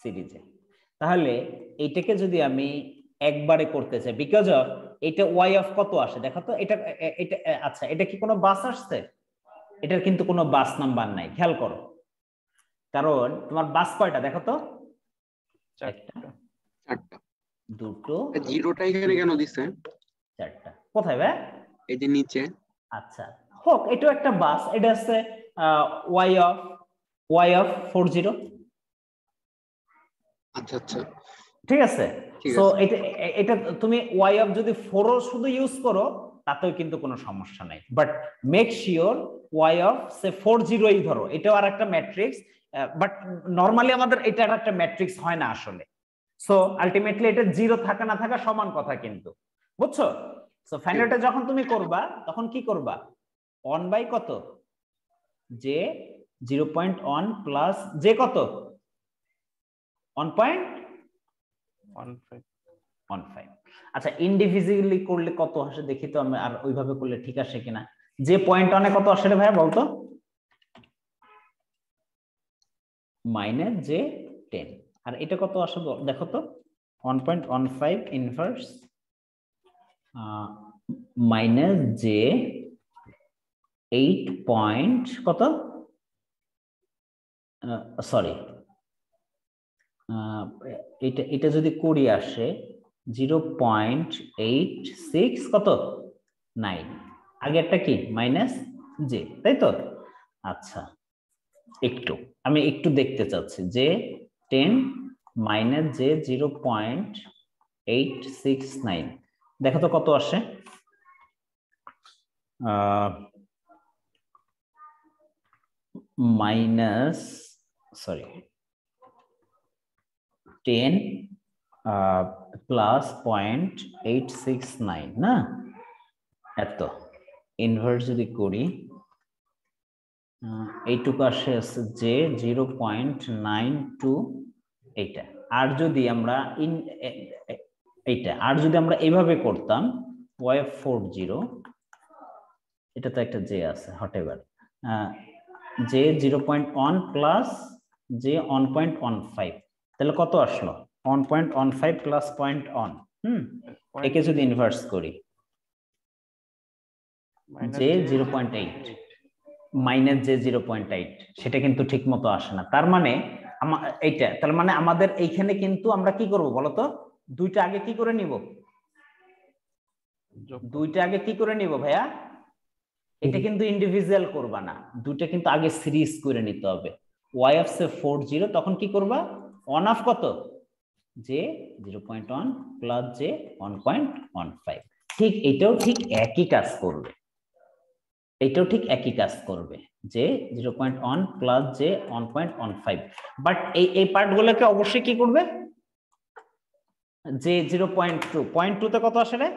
Speaker 1: সিরিজে। তাহলে এইটাকে যদি আমি একবারে করতে চাই বিকজ অফ এটা ওয়াই অফ কত আসে? দেখো তো এটা এটা আচ্ছা এটা কি কোনো বাস আসছে? এটার কিন্তু কোনো বাস নাম্বার নাই খেয়াল করো। কারণ তোমার বাস কয়টা দেখো তো। দুটো
Speaker 2: জিরোটা এখানে কেন দিছে?
Speaker 1: চারটা। কোথায় ভাই
Speaker 2: এই যে নিচে।
Speaker 1: আচ্ছা হোক এটাও একটা বাস। এটা হচ্ছে Y of Y of four zero
Speaker 2: আচ্ছা আচ্ছা।
Speaker 1: ঠিক আছে? তো এটা এটা তুমি ওয়াই অফ যদি ফোরও শুধু ইউজ করো তাতেও কিন্তু কোনো সমস্যা নাই। But make sure Y of say four জিরোই ধরো এটাও আর একটা ম্যাট্রিক্স বাট নর্মালি আমাদের এটা আর একটা ম্যাট্রিক্স হয় না আসলে। সো আলটিমেটলি এটা জিরো থাকা না থাকা সমান কথা কিন্তু। বুঝছ? সো ফাইনালটা যখন তুমি করবা তখন কি করবা? অন বাই কত? যে জিরো পয়েন্ট ওয়ান প্লাস যে কত? One point
Speaker 4: one five
Speaker 1: one five আচ্ছা ইন্ডিভিজুয়ালি করলে কত আসে দেখি তো আমি, আর ওইভাবে করলে ঠিক আসে কিনা? যে পয়েন্ট অনেক কত আসে ভাইয়া বলতো? মাইনাস জে টেন আর এটা কত আসে দেখো তো one point one five inverse minus j eight point কত? সরি এটা এটা যদি করি আসে জিরো পয়েন্ট এইট সিক্স কত? নাইন। আগেরটা কি? মাইনাস জে, তাই তো? আচ্ছা একটু, আমি একটু দেখতে চাচ্ছি যে ten minus j zero point eight six nine. দেখো তো কত আসে? Minus, sorry, ten plus point eight six nine না? এত। ইনভার্স যদি করি এইটুকু আসে আছে j zero point nine two এইটা। আর যদি আমরা ইন এইটা। আর যদি আমরা এইভাবে করতাম ওয়াই ফোর জিরো এটা তো একটা জে আছে whatever j zero point one plus j one point one five তাহলে কত আসলো? One point one five plus point one hmm একে যদি ইনভার্স করি। J zero point eight minus j zero point eight সেটা কিন্তু ঠিক মতো আসে না। তার মানে এইটা তার মানে আমাদের এইখানে কিন্তু আমরা কি করব বলতো দুইটা আগে কি করে নিব? দুইটা আগে কি করে নিব ভাইয়া? এটা কিন্তু ইন্ডিভিজুয়াল করবা না। দুইটা কিন্তু আগে সিরিজ করে নিতে হবে। Y of say four zero তখন কি করবা? ওয়ান অফ কত? যে zero point one plus j one point one five ঠিক এটাও ঠিক একই কাজ করবে। এটাও ঠিক একই কাজ করবে যে zero point one plus j one point one five but এই এই পার্টগুলোকে অবশ্যই কি করবে? যে জিরো পয়েন্ট টু পয়েন্ট টুতে কত আসে রে?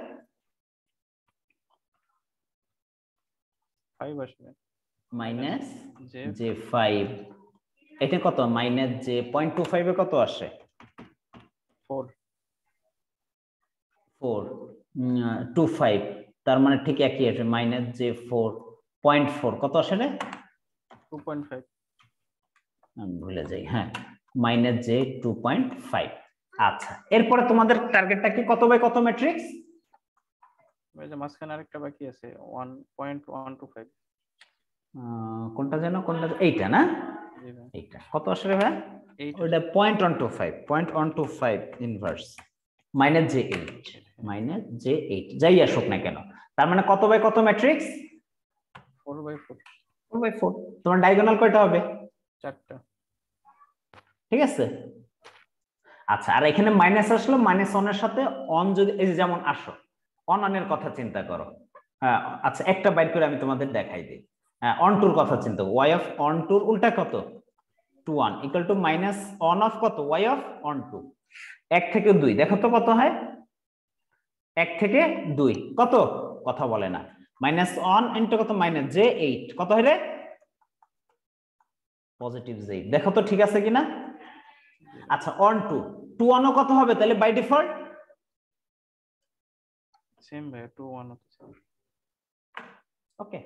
Speaker 4: ফাইভ আসবে
Speaker 1: মাইনাস
Speaker 4: যে
Speaker 1: যে ফাইভ এটা কত? মাইনাস যে পয়েন্ট টু ফাইভে কত আসে?
Speaker 4: ফোর
Speaker 1: ফোর টু ফাইভ তার মানে ঠিক একই আসবে মাইনাস যে ফোর পয়েন্ট ফোর কত আসে রে?
Speaker 4: টু পয়েন্ট ফাইভ
Speaker 1: ভুলে যাই হ্যাঁ। Minus j two point five আচ্ছা এরপরে তোমাদের টার্গেটটা কি? কত বাই কত ম্যাট্রিক্স
Speaker 4: মাঝখানে আরেকটা বাকি আছে one point one two five
Speaker 1: কোনটা যেন কোনটা এইটা না? এইটা। কত আসলে ভাই?
Speaker 4: Eight
Speaker 1: point one two five point one two five inverse minus j eight minus j eight যাই আসুক না কেন। তার মানে কত বাই কত matrix
Speaker 4: four by four
Speaker 1: four by four তোমার ডায়াগোনাল কয়টা হবে?
Speaker 4: চারটা।
Speaker 1: ঠিক আছে? আচ্ছা আর এখানে মাইনাস আসলো মাইনাস ওয়ানের সাথে অন যদি এই যেমন আসো অন অনের কথা চিন্তা করো। হ্যাঁ আচ্ছা একটা বাইর করে আমি তোমাদের দেখাই দিই। হ্যাঁ অন টুর কথা চিন্তা ওয়াই অফ অন টুর উল্টা কত? Two one equal to minus one of কত? ওয়াই অফ অন টু এক থেকে দুই দেখো তো কত হয়? এক থেকে দুই। কত? কথা বলে না। মাইনাস ওয়ান ইন্টু কত? মাইনাস জে এইট কত রে পজিটিভ জে দেখো তো ঠিক আছে কিনা? আচ্ছা অন টু টু ওয়ানও কত হবে? তাহলে বাই ডিফল্ট
Speaker 4: সেম ভাই টু ওয়ান
Speaker 1: ওকে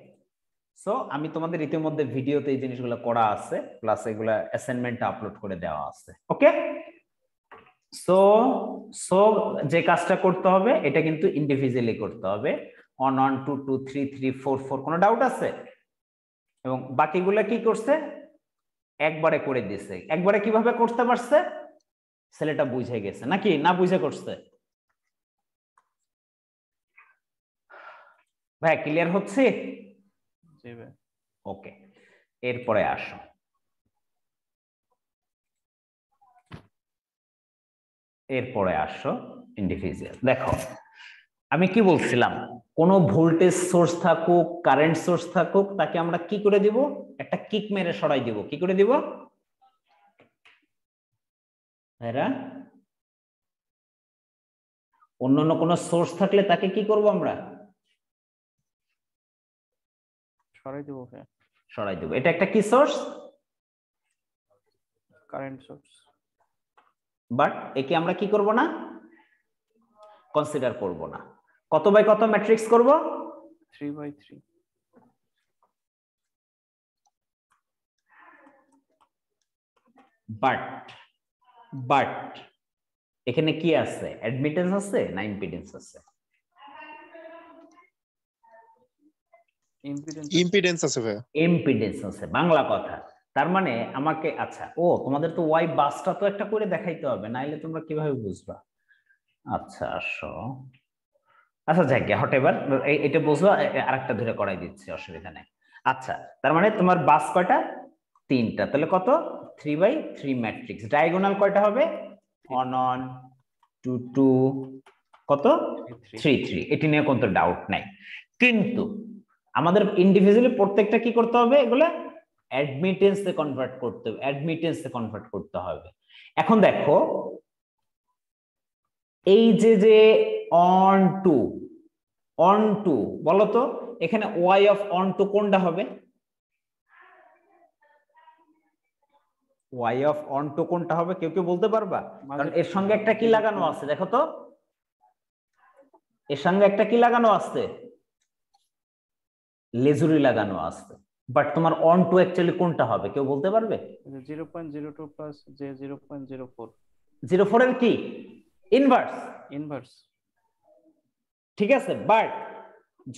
Speaker 1: সো আমি তোমাদের ইতিমধ্যে ভিডিওতে এই জিনিসগুলো করা আছে প্লাস এগুলা অ্যাসাইনমেন্ট আপলোড করে দেওয়া আছে ওকে সো সো যে কাজটা করতে হবে, এটা কিন্তু ইন্ডিভিজুয়ালি করতে হবে। One one two two three three four four কোনো ডাউট আছে? এবং বাকিগুলো কি করছে? একবারে করে দিছে। একবারে কীভাবে করতে পারছে? ছেলেটা বুঝে গেছে। নাকি? না বুঝে করছে? ভাই ক্লিয়ার হচ্ছে?
Speaker 4: ভাই
Speaker 1: ওকে, এরপরে আসো। এরপরে আসো ইন্ডিভিজুয়াল দেখো, আমি কি বলছিলাম? কোন ভোল্টেজ সোর্স থাকুক কারেন্ট সোর্স থাকুক, তাকে আমরা কি করে দিব? একটা কিক মেরে সরাই দিব। কি করে দিব? ভাইরা অন্যান্য কোন সোর্স থাকলে তাকে কি করব আমরা?
Speaker 4: সরাই দেবো ভাই
Speaker 1: সরাই দেব। এটা একটা কি সোর্স
Speaker 4: কারেন্ট সোর্স
Speaker 1: বাট একে আমরা কি করব না? কনসিডার করব না। কত বাই কত ম্যাট্রিক্স করব?
Speaker 4: Three by three
Speaker 1: but but এখানে কি আছে? অ্যাডমিটেন্স আছে না ইম্পিডেন্স আছে?
Speaker 4: ইম্পিডেন্স
Speaker 6: আছে। ভাইয়া।
Speaker 1: ইম্পিডেন্স আছে বাংলা কথা। তার মানে আমাকে আচ্ছা ও তোমাদের তো ওয়াই বাসটা তো একটা করে দেখাইতে হবে নাইলে তোমরা কীভাবে বুঝবা? আচ্ছা আসো। আচ্ছা যাই হট এবার এটা এ- আরেকটা ধরে করাই দিচ্ছি অসুবিধা নেই। আচ্ছা তার মানে তোমার বাস কয়টা? তিনটা। তাহলে কত? Three by three matrix diagonal কয়টা হবে? অন অন টু টু কত? থ্রি থ্রি এটি নিয়ে কোনো ডাউট নাই। কিন্তু আমাদের ইন্ডিভিজুয়ালি প্রত্যেকটা কি করতে হবে? এগুলা অ্যাডমিটেন্সে কনভার্ট করতে হবে অ্যাডমিটেন্সে কনভার্ট করতে হবে। এখন দেখো এই যে যে অন টু অন টু বলো তো এখানে ওয়াই অফ অন টু কোনটা হবে? ওয়াই অফ অন টু কোনটা হবে? কেউ কেউ বলতে পারবা? কারণ এর সঙ্গে একটা কি লাগানো আছে দেখো তো। এর সঙ্গে একটা কি লাগানো আছে? লেজুরি লাগানো আছে। বাট তোমার অন টু অ্যাকচুয়ালি কোনটা হবে কেউ বলতে পারবে?
Speaker 4: Zero point zero two plus j zero point zero four
Speaker 1: zero four এর কি? ইনভার্স
Speaker 4: ইনভার্স
Speaker 1: ঠিক আছে বাট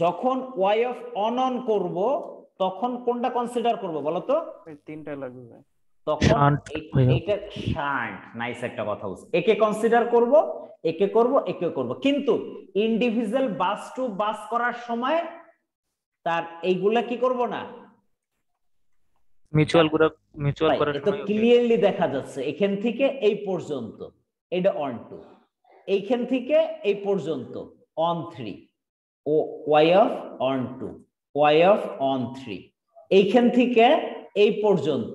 Speaker 1: যখন ওয়াই অফ অন অন করব তখন কোনটা কনসিডার করব বলো তো?
Speaker 4: তিনটা লাগবে
Speaker 1: তখন শান্ট নাইস একটা কথা বলছে। একে কনসিডার করব একে করব একে করব। কিন্তু ইন্ডিভিজুয়াল বাস টু বাস করার সময় তার এইগুলা কি করব না?
Speaker 5: মিউচুয়াল করে মিউচুয়াল করার
Speaker 1: এ তো ক্লিয়ারলি দেখা যাচ্ছে এখান থেকে এই পর্যন্ত এটা অন টু এইখান থেকে এই পর্যন্ত one three O Y of one two Y of one three এইখান থেকে এই পর্যন্ত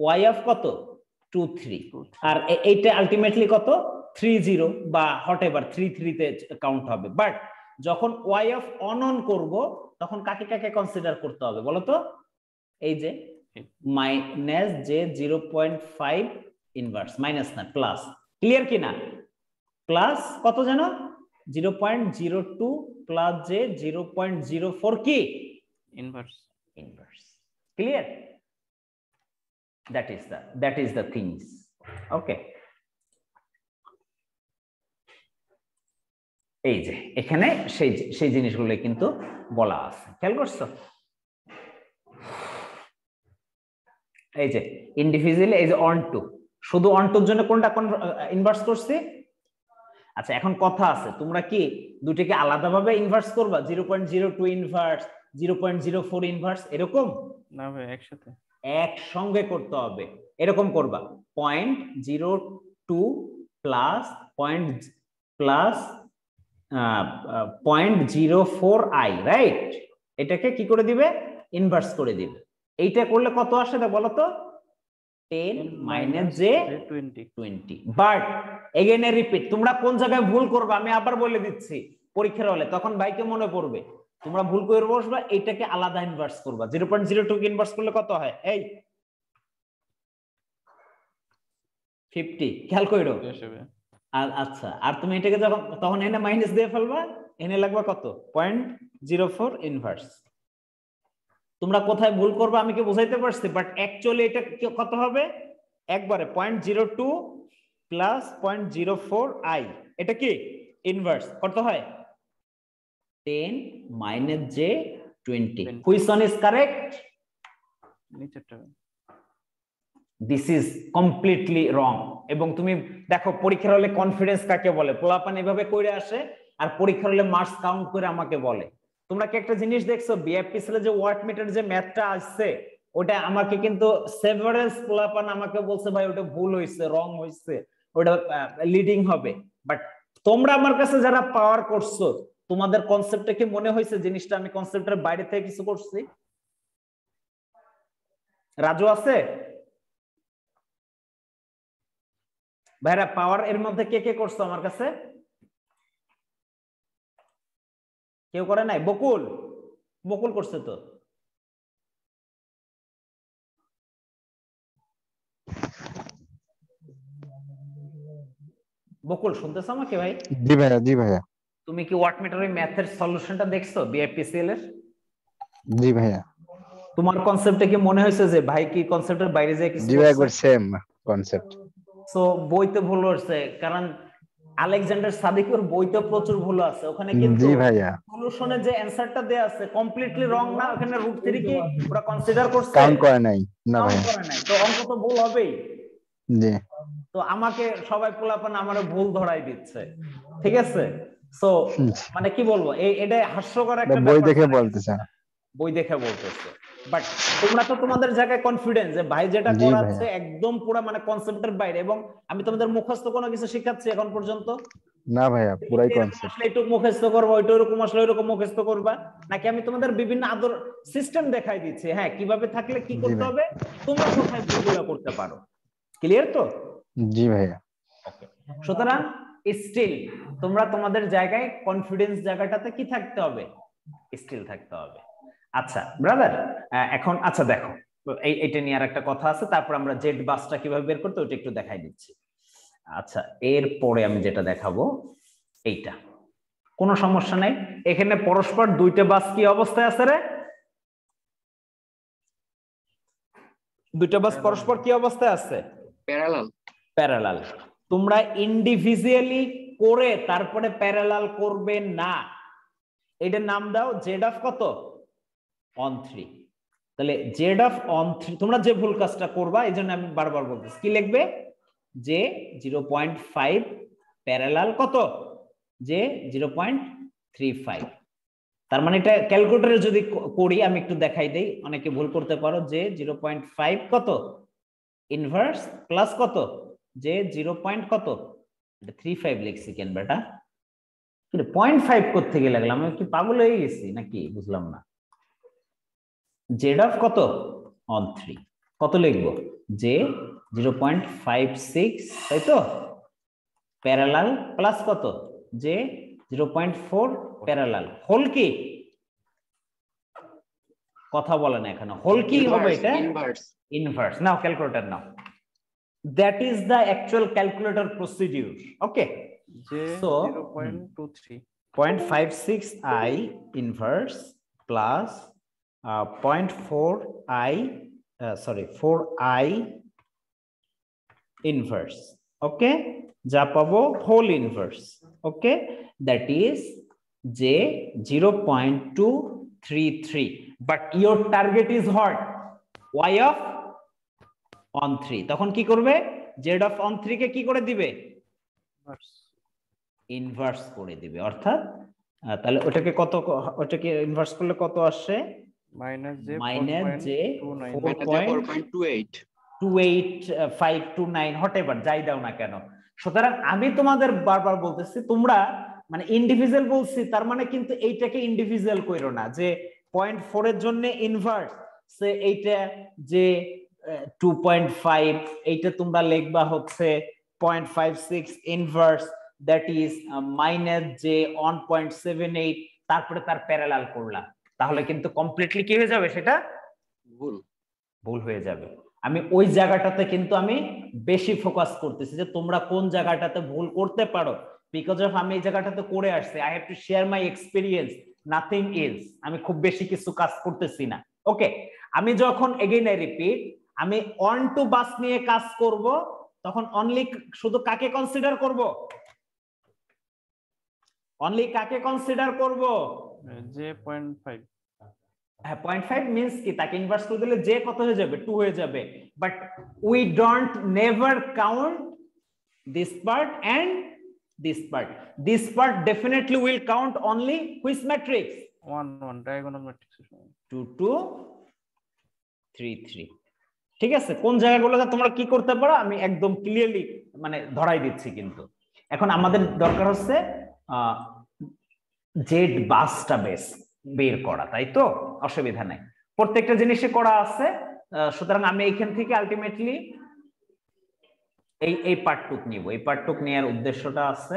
Speaker 1: ওয়াই অফ কত? টু থ্রি আর এইটা আলটিমেটলি কত? থ্রি জিরো বা হট এভার থ্রি থ্রিতে কাউন্ট হবে। বাট যখন ওয়াই অফ অন অন করব তখন কাকে কাকে কনসিডার করতে হবে বলো তো এই যে minus j zero point five inverse minus না প্লাস ক্লিয়ার কি না? প্লাস কত জানো zero point zero two plus j zero point zero four কি?
Speaker 4: Inverse
Speaker 1: inverse clear? That is the that is the things okay এই যে এখানে সেই সেই জিনিসগুলো কিন্তু বলা আছে। খেয়াল করছ? এই যে ইন্ডিভিজুয়ালি এই যে অন টু শুধু অন টুর জন্য কোনটা কোন ইনভার্স করছি? আচ্ছা এখন কথা আছে তোমরা কি দুটিকে আলাদাভাবে ইনভার্স করবা? Zero point zero two inverse zero point zero four inverse এরকম?
Speaker 4: না ভাই একসাথে।
Speaker 1: একসঙ্গে করতে হবে। এরকম করবা। Point zero two plus point plus point zero four i right এটাকে কি করে দিবে? ইনভার্স করে দিবে। এইটা করলে কত আসে তা বলো তো? Ten minus j
Speaker 4: twenty
Speaker 1: twenty but again repeat তোমরা কোন জায়গায় ভুল করবে? আমি আবার বলে দিচ্ছি পরীক্ষার হলে। তখন ভাইকে মনে পড়বে। তোমরা ভুল করে বসবা এইটাকে আলাদা ইনভার্স করবা। Zero point zero two inverse করলে কত হয়? এই ফিফটি খেয়াল করো আর আচ্ছা আর তুমি এটাকে যখন তখন এনে মাইনাস দিয়ে ফেলবা এনে লাগবে কত? পয়েন্ট জিরো ফোর ইনভার্স তোমরা কোথায় ভুল করবে আমি কি বুঝাইতে পারছি? বাট অ্যাকচুয়ালি এটা কত হবে? একবারে point zero two plus point zero four i এটা কি? ইনভার্স কত হয়? Ten minus j twenty which one is correct
Speaker 4: নিচেরটা
Speaker 1: দিস ইজ কমপ্লিটলি রং এবং তুমি দেখো, পরীক্ষার হলে কনফিডেন্স কাকে বলে? পোলাপান এভাবে করে আসে আর পরীক্ষার হলে মার্কস কাউন্ট করে আমাকে বলে। তোমরা কি একটা জিনিস দেখছ? বিএফপি সেলে যে ওয়াট মিটার যে ম্যাথটা আসছে, ওটা আমাকে কিন্তু সেভারেলস পোলাপান আমাকে বলছে, ভাই, ওটা ভুল হয়েছে রং হয়েছে ওটা লিডিং হবে। বাট তোমরা আমার কাছে যারা পাওয়ার করছ, তোমাদের কনসেপ্টটা কি মনে হয়েছে জিনিসটা? আমি কনসেপ্টের বাইরে থেকে কিছু করছি? রাজু আছে? ভাইরা পাওয়ার এর মধ্যে কে কে করছ আমার কাছে? কেউ করে নাই? বকুল। বকুল করছে তো। বকুল শুনতেছো আমাকে ভাই?
Speaker 3: জি ভাইয়া জি ভাইয়া।
Speaker 1: তুমি কি ওয়াট মিটার ওই ম্যাথের সলিউশনটা দেখছ বিআইপিসিএল এর?
Speaker 3: জি ভাইয়া।
Speaker 1: তোমার কনসেপ্টে কি মনে হয়েছে যে ভাই কি কনসেপ্টের বাইরে যায় কিছু
Speaker 3: জি ভাই? একবার সেম কনসেপ্ট
Speaker 1: সো বইতে ভুল হচ্ছে কারণ আলেকজান্ডার সাদিকুর বইতে প্রচুর ভুল আছে। ওখানে কিন্তু
Speaker 3: জি ভাইয়া।
Speaker 1: সলিউশনে যে অ্যানসারটা দেয়া আছে কমপ্লিটলি রং না ওখানে রুট থ্রি কি ওরা কনসিডার করছে?
Speaker 3: কাউন্ট করে নাই। না ভাই
Speaker 1: করে নাই। তো অঙ্ক তো ভুল হবেই।
Speaker 3: জি।
Speaker 1: তো আমাকে সবাই পোলাপান আমার ভুল ধরাই দিচ্ছে। ঠিক আছে? সো মানে কি বলব? এই এটা হাস্যকর একটা
Speaker 3: বই দেখে বলতেছে।
Speaker 1: বই দেখে বলতেছে। বাট তোমরা তো তোমাদের জায়গায় কনফিডেন্স যে ভাই যেটা করাচ্ছে একদম পুরো মানে কনসেপ্টের বাইরে এবং আমি তোমাদের মুখস্থ কোনো কিছু শেখাচ্ছি এখন পর্যন্ত?
Speaker 3: না ভাইয়া পুরাই কনসেপ্ট
Speaker 1: আসলে একটু মুখস্থ করব ওইটা ওরকম আসলে ওইরকম মুখস্থ করবা। নাকি আমি তোমাদের বিভিন্ন আদর সিস্টেম দেখাই দিচ্ছি। হ্যাঁ কীভাবে থাকলে কি করতে হবে? তোমরা কোথায় ভুলগুলো করতে পারো? ক্লিয়ার তো?
Speaker 3: জি ভাইয়া।
Speaker 1: সুতরাং স্টিল তোমরা তোমাদের জায়গায় কনফিডেন্স জায়গাটাতে কি থাকতে হবে? স্টিল থাকতে হবে। আচ্ছা ব্রাদার এখন আচ্ছা দেখো এই এটা নিয়ে আর একটা কথা আছে তারপর আমরা জেড বাসটা কীভাবে বের করতে ওটা একটু দেখাই দিচ্ছি। আচ্ছা এরপরে আমি যেটা দেখাবো এইটা। কোনো সমস্যা নাই এখানে পরস্পর দুইটা বাস কি অবস্থায় আছে রে? দুইটা বাস পরস্পর কি অবস্থায় আছে?
Speaker 2: প্যারালাল
Speaker 1: প্যারালাল তোমরা ইন্ডিভিজুয়ালি করে তারপরে প্যারালাল করবে না। এটার নাম দাও জেড অফ কত? অন থ্রি তাহলে জেড অফ অন থ্রি তোমরা যে ভুল কাজটা করবা, এই জন্য আমি বারবার বলতেছি। কি লিখবে? যে জিরো পয়েন্ট ফাইভ প্যারালাল কত? যে জিরো পয়েন্ট থ্রি ফাইভ তার মানে এটা ক্যালকুলেটরে যদি করি, আমি একটু দেখাই দেই। অনেকে ভুল করতে পারো। যে জিরো পয়েন্ট ফাইভ কত? ইনভার্স প্লাস কত? যে জিরো পয়েন্ট কত? থ্রি ফাইভ লিখছি কেন বেটা? পয়েন্ট ফাইভ করতে গিয়ে লাগলাম। আমি কি পাগল হয়ে গেছি নাকি? বুঝলাম না। জেড অফ কত? One three. কত লিখব? যে জিরো পয়েন্ট ফাইভ সিক্স তাই তো? প্যারালাল প্লাস কত? J zero point four parallel. Whole কি? কথা বলে না এখানে। হোল কি হবে এটা?
Speaker 2: Inverse
Speaker 1: inverse now calculator now that is the actual calculator procedure okay?
Speaker 4: যে
Speaker 1: So-
Speaker 4: zero point two three.
Speaker 1: 0.56 i inverse plus uh, 0.4 i uh, sorry 4 i inverse okay? যা পাবো whole inverse okay that is j zero point two three three but your target is what Y of one three তখন কি করবে? Z of one three কে কি করে দিবে? Inverse করে দিবে অর্থাৎ তাহলে ওটাকে কত ওটাকে ইনভার্স করলে কত আসে?
Speaker 4: Minus j
Speaker 1: minus j
Speaker 4: two nine
Speaker 1: four
Speaker 2: four point two eight
Speaker 1: two eight five two nine what যাই দাও না কেন। সুতরাং আমি তোমাদের বারবার বলতেছি তোমরা মানে ইন্ডিভিজুয়াল বলছি তার মানে কিন্তু এইটাকে ইন্ডিভিজুয়াল কইরো না যে পয়েন্ট ফোর এর জন্য ইনভার্স সে এইটা যে টু পয়েন্ট ফাইভ এইটা তোমরা লিখবা হচ্ছে point five six inverse that is minus j one point seven eight তারপরে তার প্যারালাল করলাম। তাহলে কিন্তু কমপ্লিটলি কি হয়ে যাবে সেটা?
Speaker 2: ভুল।
Speaker 1: ভুল হয়ে যাবে। আমি ওই জায়গাটাতে কিন্তু আমি বেশি ফোকাস করতেছি যে তোমরা কোন জায়গাটাতে ভুল করতে পারো। বিকজ অফ আমি এই জায়গাটাতে করে আসছি I have to share my experience nothing else আমি খুব বেশি কিছু কাজ করতেছি না। ওকে আমি যখন এগেইন আই রিপিট আমি অন টু বাস নিয়ে কাজ করব তখন অনলি শুধু কাকে কনসিডার করব? অনলি কাকে কনসিডার করব?
Speaker 4: যে পয়েন্ট ফাইভ।
Speaker 1: হ্যাঁ পয়েন্ট ফাইভ মিনস কি? তাকে ইনভার্স করে দিলে কত হয়ে যাবে? টু হয়ে যাবে। But we don't never count ঠিক আছে? কোন জায়গাগুলোতে তোমরা কি করতে পারো? আমি একদম ক্লিয়ারলি মানে ধরাই দিচ্ছি কিন্তু। এখন আমাদের দরকার হচ্ছে জেড বাসটা বেস, বের করা, তাই তো? অসুবিধা নাই। প্রত্যেকটা জিনিসে করা আছে সুতরাং আমি এইখান থেকে আলটিমেটলি এই এই পার্টটুক নিব। এই পার্টটুক নেওয়ার উদ্দেশ্যটা আছে।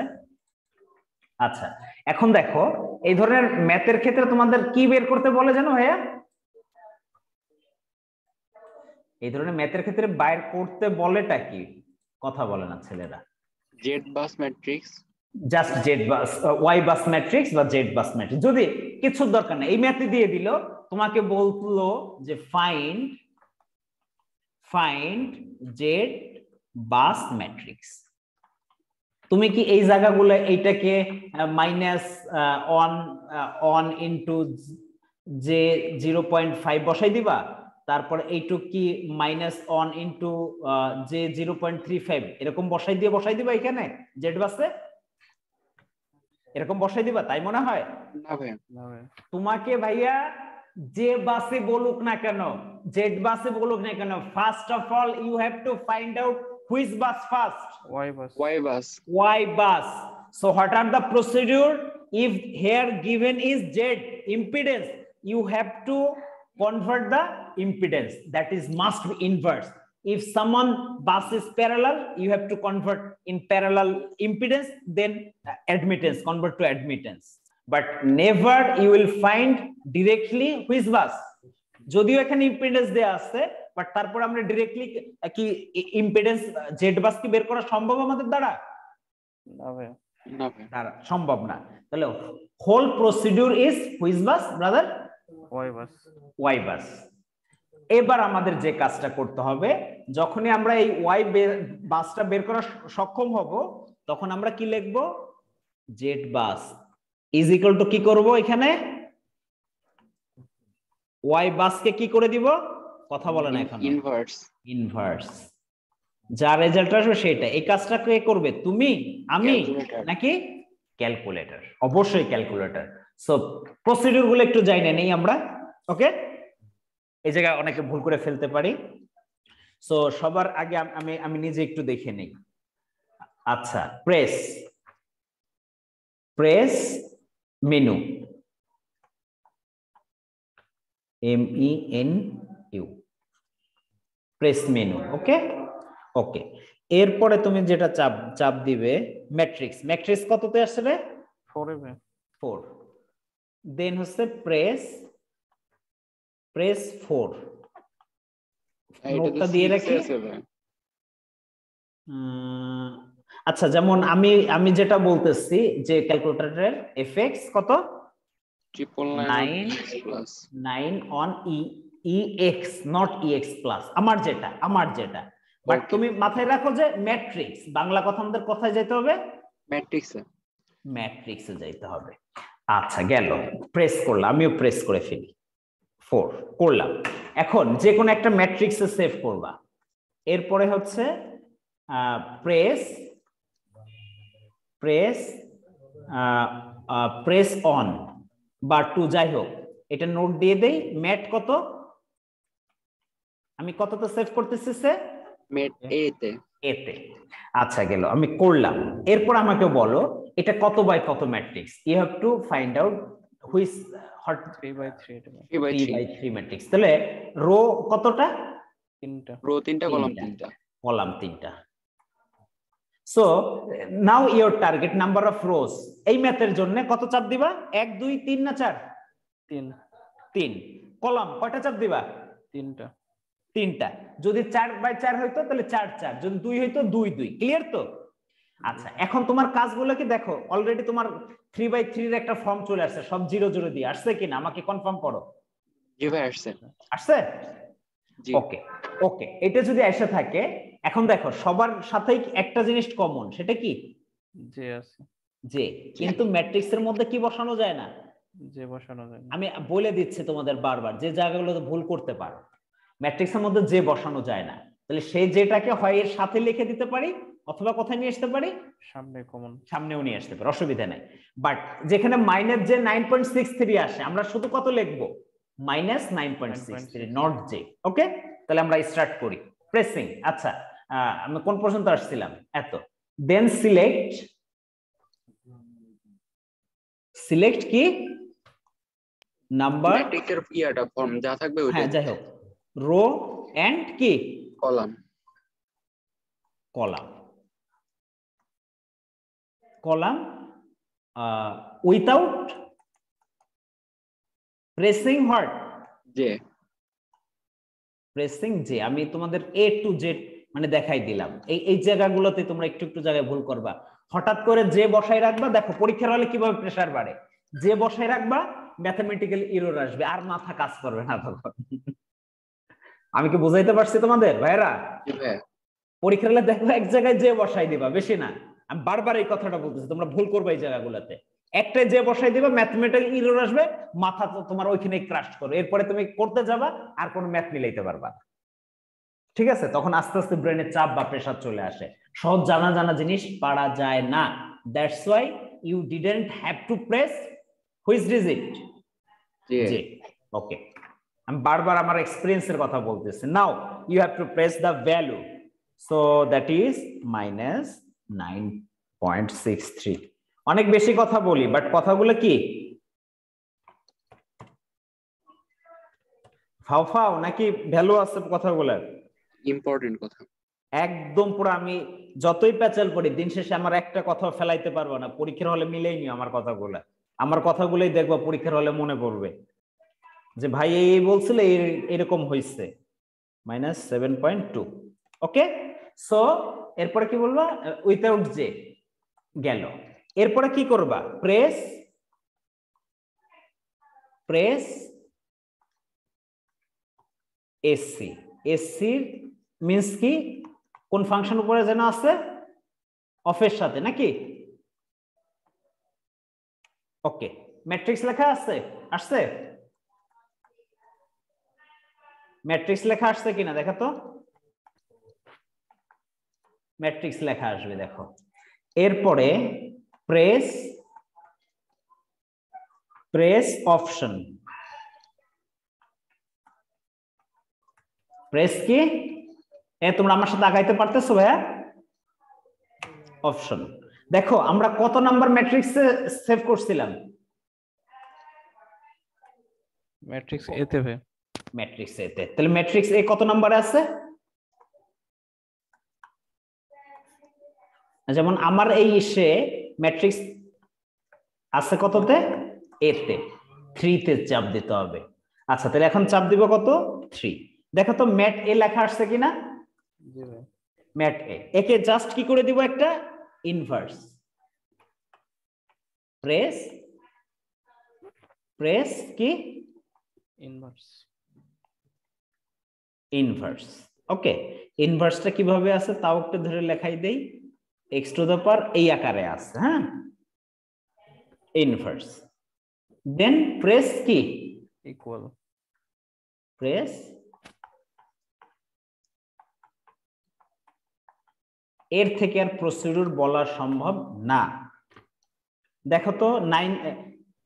Speaker 1: আচ্ছা এখন দেখো, এই ধরনের ম্যাথের ক্ষেত্রে তোমাদের কি বের করতে বলে জানো ভাইয়া? এই ধরনের ম্যাথের ক্ষেত্রে বাইর করতে বলেটা কি? কথা বলে না ছেলেরা।
Speaker 2: Z bus matrix
Speaker 1: just Z bus Y bus matrix বা জেড বাস ম্যাট্রিক্স যদি কিছু দরকার নেই, এই ম্যাথে দিয়ে দিল, তোমাকে বলল যে find find Z bus matrix তুমি কি এই জায়গাগুলো, এইটাকে minus one one into j zero point five বসাই দিবা? তারপর এইটুক কি minus one into j zero point three five এরকম বসাই দিয়ে, বসাই দিবা এখানে জেড বাসে এরকম বসাই দিবা তাই মনে হয়? তোমাকে ভাইয়া যে বাসে বলুক না কেন জেড বাসে বলুক না কেন first of all you have to find out which bus first
Speaker 4: Y bus
Speaker 2: Y bus
Speaker 1: Y bus so what are the procedure if here given is Z impedance you have to convert the impedance that is must inverse if someone bus is parallel you have to convert in parallel impedance then uh, admittance convert to admittance but never you will find directly which bus যদিও এখানে impedance দেয়া আছে but তারপর আমরা directly কি impedance Z বাস কি বের করা সম্ভব আমাদের দ্বারা দ্বারা সম্ভব না তাহলে whole procedure is which bus brother
Speaker 4: Y bus
Speaker 1: Y bus এবার আমাদের যে কাজটা করতে হবে যখনই আমরা এই ওয়াই বাসটা বের করা সক্ষম হব তখন আমরা কি লিখব? Z bus is equal to কি করব এখানে? ওয়াই বাসকে কি করে দিব? কথা বলে না এখন।
Speaker 2: ইনভার্স
Speaker 1: ইনভার্স যা রেজাল্ট আসবে সেটা এই কাজটা কে করবে? তুমি? আমি? নাকি? ক্যালকুলেটর অবশ্যই ক্যালকুলেটর সো প্রসিডিউরগুলো একটু জানি নেই আমরা। ওকে এই জায়গায় অনেকে ভুল করে ফেলতে পারি। সো সবার আগে আম- আমি নিজে একটু দেখে নেই। আচ্ছা press press menu M E N U press menu okay okay এরপরে তুমি যেটা চাপ চাপ দিবে ম্যাট্রিক্স ম্যাট্রিক্স কততে আসবে
Speaker 4: ফোরে
Speaker 1: ফোর দেন হচ্ছে প্রেস প্রেস ফোর নোটটা দিয়ে রাখি? আচ্ছা যেমন আমি আমি যেটা বলতেছি যে ক্যালকুলেটরের এফএক্স কত.
Speaker 2: Nine
Speaker 1: one E E X not E X plus আমার যেটা আমার যেটা। বাট তুমি মাথায় রাখো যে ম্যাট্রিক্স বাংলা কথা আমাদের কোথায় যেতে হবে?
Speaker 2: ম্যাট্রিক্স
Speaker 1: ম্যাট্রিক্সে যাইতে হবে। আচ্ছা গেল। প্রেস করলাম আমিও প্রেস করে ফেলি। ফোর করলাম। এখন যে কোনো একটা ম্যাট্রিক্সে সেভ করবা। এরপরে হচ্ছে প্রেস প্রেস প্রেস অন বা টু যাই হোক এটা নোট দিয়ে দেই ম্যাট কত? আমি কততে সেভ করতেছি সে
Speaker 2: মেট এতে
Speaker 1: এতে আচ্ছা গেল। আমি করলাম। এরপর আমাকে বলো এটা কত বাই কত matrix you have to find out which what
Speaker 4: three by three এটা ভাই
Speaker 2: by
Speaker 1: three
Speaker 2: three
Speaker 1: by three matrix তাহলে রো কতটা?
Speaker 4: তিনটা।
Speaker 2: রো তিনটা কলাম
Speaker 1: তিনটা। কলাম তিনটা। So now your target number of rows এই ম্যাথের জন্য কত চাপ দিবা? এক দুই তিন না চার?
Speaker 4: তিন।
Speaker 1: তিন। কলাম কয়টা চাপ দিবা?
Speaker 4: তিনটা।
Speaker 1: তিনটা। যদি চার বাই চার হইতো তাহলে চার চার। যদি দুই হইতো দুই দুই। ক্লিয়ার তো? আচ্ছা এখন তোমার কাজগুলো কি দেখো? অলরেডি তোমার থ্রি বাই থ্রির একটা ফর্ম চলে আসছে সব জিরো জিরো দিয়ে। আসছে কিনা আমাকে কনফার্ম করো।
Speaker 2: জি ভাই আসছে।
Speaker 1: আসছে? ওকে ওকে এটা যদি এসে থাকে এখন দেখো সবার সাথেই একটা জিনিস কমন সেটা কি?
Speaker 4: যে আছে।
Speaker 1: যে কিন্তু ম্যাট্রিক্স এর মধ্যে কি বসানো যায় না?
Speaker 4: যে বসানো যায়
Speaker 1: আমি বলে দিচ্ছি তোমাদের বারবার যে জায়গাগুলোতে ভুল করতে পারো ম্যাট্রিক্সের মধ্যে যে বসানো যায় না তাহলে সেই যেটাকে হয় এর সাথে লিখে দিতে পারি অথবা কোথায় নিয়ে আসতে পারি?
Speaker 4: সামনে কমন।
Speaker 1: সামনেও নিয়ে আসতে পারি অসুবিধা নাই। বাট যেখানে মাইনাস যে নাইন পয়েন্ট সিক্স থ্রি আসে আমরা শুধু কত লিখব? Minus nine point six three not j okay তাহলে আমরা স্টার্ট করি। প্রেসিং আচ্ছা আহ, আমি কোন পর্যন্ত আসছিলাম? এত। দেন সিলেক্ট সিলেক্ট কি? নাম্বার
Speaker 2: ম্যাট্রিক্সের ইয়াটা ফর্ম যা থাকবে ওইটা
Speaker 1: হ্যাঁ যাই হোক। রো এন্ড কি?
Speaker 2: Column
Speaker 1: column column without pressing what
Speaker 2: যে
Speaker 1: প্রেসিং যে আমি তোমাদের এ টু জেড মানে দেখাই দিলাম। এই এই জায়গাগুলোতে তোমরা একটু একটু জায়গায় ভুল করবা। হঠাৎ করে যে বসাই রাখবা দেখো পরীক্ষার হলে কীভাবে প্রেসার বাড়ে? যে বসাই রাখবা ম্যাথামেটিক্যাল ইরোর আসবে। আর মাথা কাজ করবে না তখন। আমি কি বুঝাইতে পারছি তোমাদের ভাইরা
Speaker 2: ভাই
Speaker 1: পরীক্ষার হলে দেখবা এক জায়গায় যে বসাই দিবা বেশি না। আমি বারবার এই কথাটা বলতেছি তোমরা ভুল করবে এই জায়গাগুলোতে। একটা যে বসাই দিবে ম্যাথমেটিক্যাল ইরর আসবে মাথা তো তোমার ওইখানে ক্রাশ করো। এরপরে তুমি করতে যাবা আর কোনো ম্যাথ মিলাইতে পারবা না। ঠিক আছে? তখন আস্তে আস্তে ব্রেনের চাপ বা প্রেশার চলে আসে। সহজ জানা জানা জিনিস পারা যায় না। That's why you didn't have to press which digit
Speaker 2: জি
Speaker 1: জি ওকে আমি বারবার আমার এক্সপিরিয়েন্সের কথা বলতেছি। Now you have to press the value so that is minus nine point six three অনেক বেশি কথা বলি বাট কথাগুলো কি? ফাও ফাও নাকি ভ্যালু আছে কথাগুলোর?
Speaker 2: ইম্পর্টেন্ট কথা।
Speaker 1: একদম পুরো আমি যতই প্যাচাল পড়ি দিন শেষে আমার একটা কথা ফেলাইতে পারব না। পরীক্ষার হলে মিলেই নি আমার কথাগুলো। আমার কথাগুলোই দেখব পরীক্ষার হলে মনে পড়বে। যে ভাই এই বলছিল এরকম হয়েছে minus seven point two okay so এরপরে কি বলবা? উইথাউট জে গেল। এরপরে কি করবা? প্রেস প্রেস এসসি এসসির মিন্স কি? কোন ফাংশন উপরে যেন আছে? অফের সাথে, নাকি? ওকে ম্যাট্রিক্স লেখা আছে? আসছে? ম্যাট্রিক্স লেখা আসছে কিনা? দেখো তো। ম্যাট্রিক্স লেখা আসবে দেখো। এরপরে প্রেস প্রেস অপশন। প্রেস কি? এ তোমরা আমার সাথে আগাইতে পারতেছো ভাইয়া? অপশন। দেখো আমরা কত নাম্বার ম্যাট্রিক্সে সেভ করছিলাম?
Speaker 4: ম্যাট্রিক্স এতে ভাই।
Speaker 1: ম্যাট্রিক্স এতে। তাহলে ম্যাট্রিক্স এ কত নাম্বারে আছে? যেমন আমার এই ইসে ম্যাট্রিক্স আছে কততে? এতে। থ্রিতে চাপ দিতে হবে। আচ্ছা তাহলে এখন চাপ দিব কত? থ্রি দেখো তো ম্যাট এ লেখা আসছে কিনা? Mat A. একে জাস্ট কি করে দিব একটা? ইনভার্স প্রেস প্রেস কি?
Speaker 4: ইনভার্স
Speaker 1: ইনভার্স ওকে ইনভার্সটা কীভাবে আছে? তাও একটু ধরে লেখাই দেই। এক্স টু দ্য পাওয়ার এই আকারে আছে হ্যাঁ? ইনভার্স দেন প্রেস কি?
Speaker 4: ইকুয়াল
Speaker 1: প্রেস এর থেকে আর প্রসিডিউর বলা সম্ভব না। দেখো তো নাইন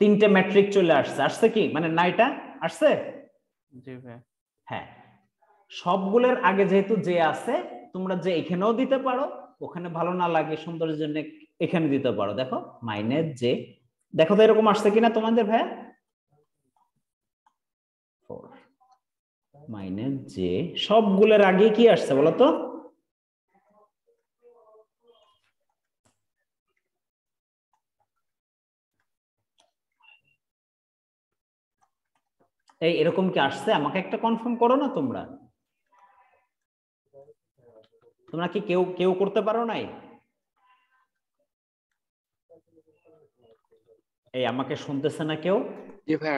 Speaker 1: তিনটে ম্যাট্রিক চলে আসছে। আসছে কি? মানে নাইটা আসছে? হ্যাঁ। সবগুলোর আগে যেহেতু যে আছে তোমরা যে এখানেও দিতে পারো ওখানে ভালো না লাগে সৌন্দর্যের জন্য এখানে দিতে পারো। দেখো মাইনাস যে দেখো তো এরকম আসছে কিনা তোমাদের ভাইয়া? মাইনাস যে সবগুলোর আগে কি আসছে বলো তো? এই এরকম কি আসছে? আমাকে একটা কনফার্ম করো না তোমরা। তোমরা কি কেউ কেউ করতে পারো নাই? এই আমাকে শুনতেছে না কেউ?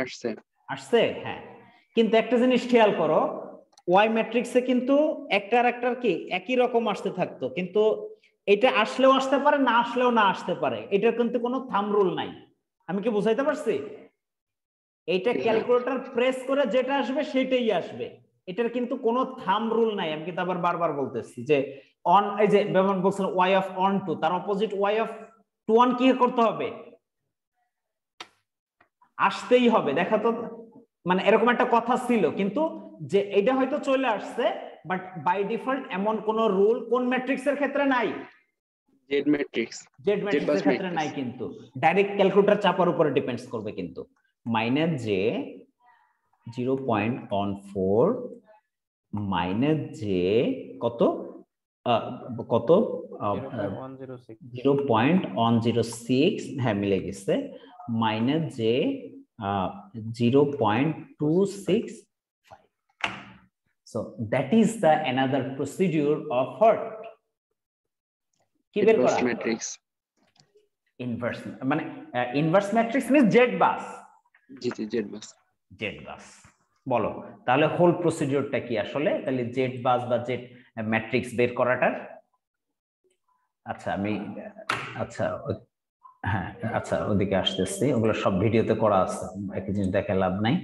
Speaker 2: আসছে।
Speaker 1: আসছে? হ্যাঁ। কিন্তু একটা জিনিস খেয়াল করো ওয়াই ম্যাট্রিক্সে কিন্তু একটার একটার কি একই রকম আসতে থাকতো। কিন্তু এটা আসলেও আসতে পারে না আসলেও না আসতে পারে। এটার কিন্তু কোনো থাম রুল নাই। আমি কি বুঝাইতে পারছি? এইটা ক্যালকুলেটর প্রেস করে যেটা আসবে সেটাই আসবে। এটার কিন্তু কোনো থাম রুল নাই। আমি কিন্তু আবার বারবার বলতেছি যে অন এই যে যেমন বলছেন ওয়াই অফ অন টু তার opposite Y of two one কি করতে হবে? আসতেই হবে। দেখা তো মানে এরকম একটা কথা ছিল কিন্তু যে এটা হয়তো চলে আসছে বাট বাই ডিফল্ট এমন কোন রুল কোন ম্যাট্রিক্সের ক্ষেত্রে নাই?
Speaker 2: জেড ম্যাট্রিক্স
Speaker 1: জেড ম্যাট্রিক্সের ক্ষেত্রে নাই কিন্তু। ডাইরেক্ট ক্যালকুলেটর চাপার উপরে ডিপেন্ডস করবে কিন্তু। Minus j zero point one four minus j কত? কত?
Speaker 4: Zero
Speaker 1: point one zero six. হ্যাঁ মিলে গেছে। Minus j zero point two six so that is the another procedure of what কি বের করা?
Speaker 2: ম্যাট্রিক্স
Speaker 1: ইনভার্স মানে inverse matrix means Z bus
Speaker 2: জি জি জেড বাস
Speaker 1: জেড বাস। বলো, তাহলে হোল প্রসিডিউরটা কি আসলে? তাহলে জেড বাস বা জেড ম্যাট্রিক্স বের করাটার? আচ্ছা আমি আচ্ছা হ্যাঁ আচ্ছা ওদিকে আসতেছি। ওগুলো সব ভিডিওতে করা আছে, একই জিনিস দেখে লাভ নাই।